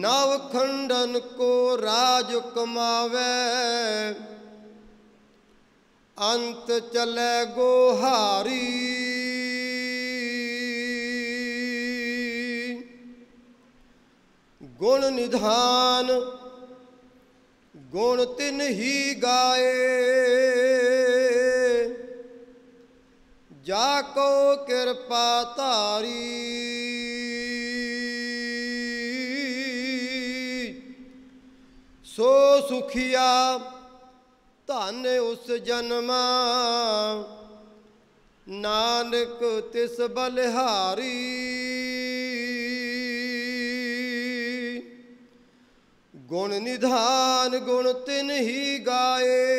ਨਵ ਖੰਡਨ ਕੋ ਰਾਜ ਕਮਾਵੇ। ਅੰਤ ਚਲੇ ਗੋਹਾਰੀ। ਗੁਣ ਨਿਧਾਨ, ਗੁਣ ਤਿਨ ਹੀ ਗਾਏ। ਜਾ ਕੋ ਕਿਰਪਾ ਧਾਰੀ। ਸੋ ਸੁਖੀਆ ਧਨ ਉਸ ਜਨਮਾ। ਨਾਨਕ ਤਿਸ ਬਲਿਹਾਰੀ। ਗੁਣ ਨਿਧਾਨ ਗੁਣ ਤਿਨ ਹੀ ਗਾਏ।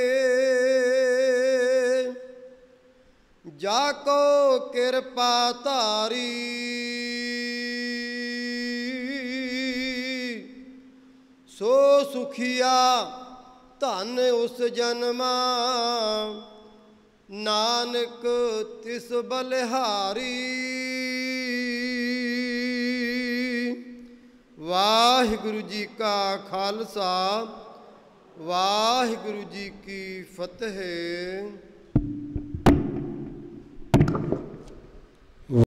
ਜਾ ਕੋ ਕਿਰਪਾ ਧਾਰੀ। ਸੋ ਸੁਖੀਆ ਧਨ ਉਸ ਜਨਮਾ। ਨਾਨਕ ਤਿਸ ਬਲਿਹਾਰੀ। ਵਾਹਿਗੁਰੂ ਜੀ ਕਾ ਖਾਲਸਾ, ਵਾਹਿਗੁਰੂ ਜੀ ਕੀ ਫਤਿਹ।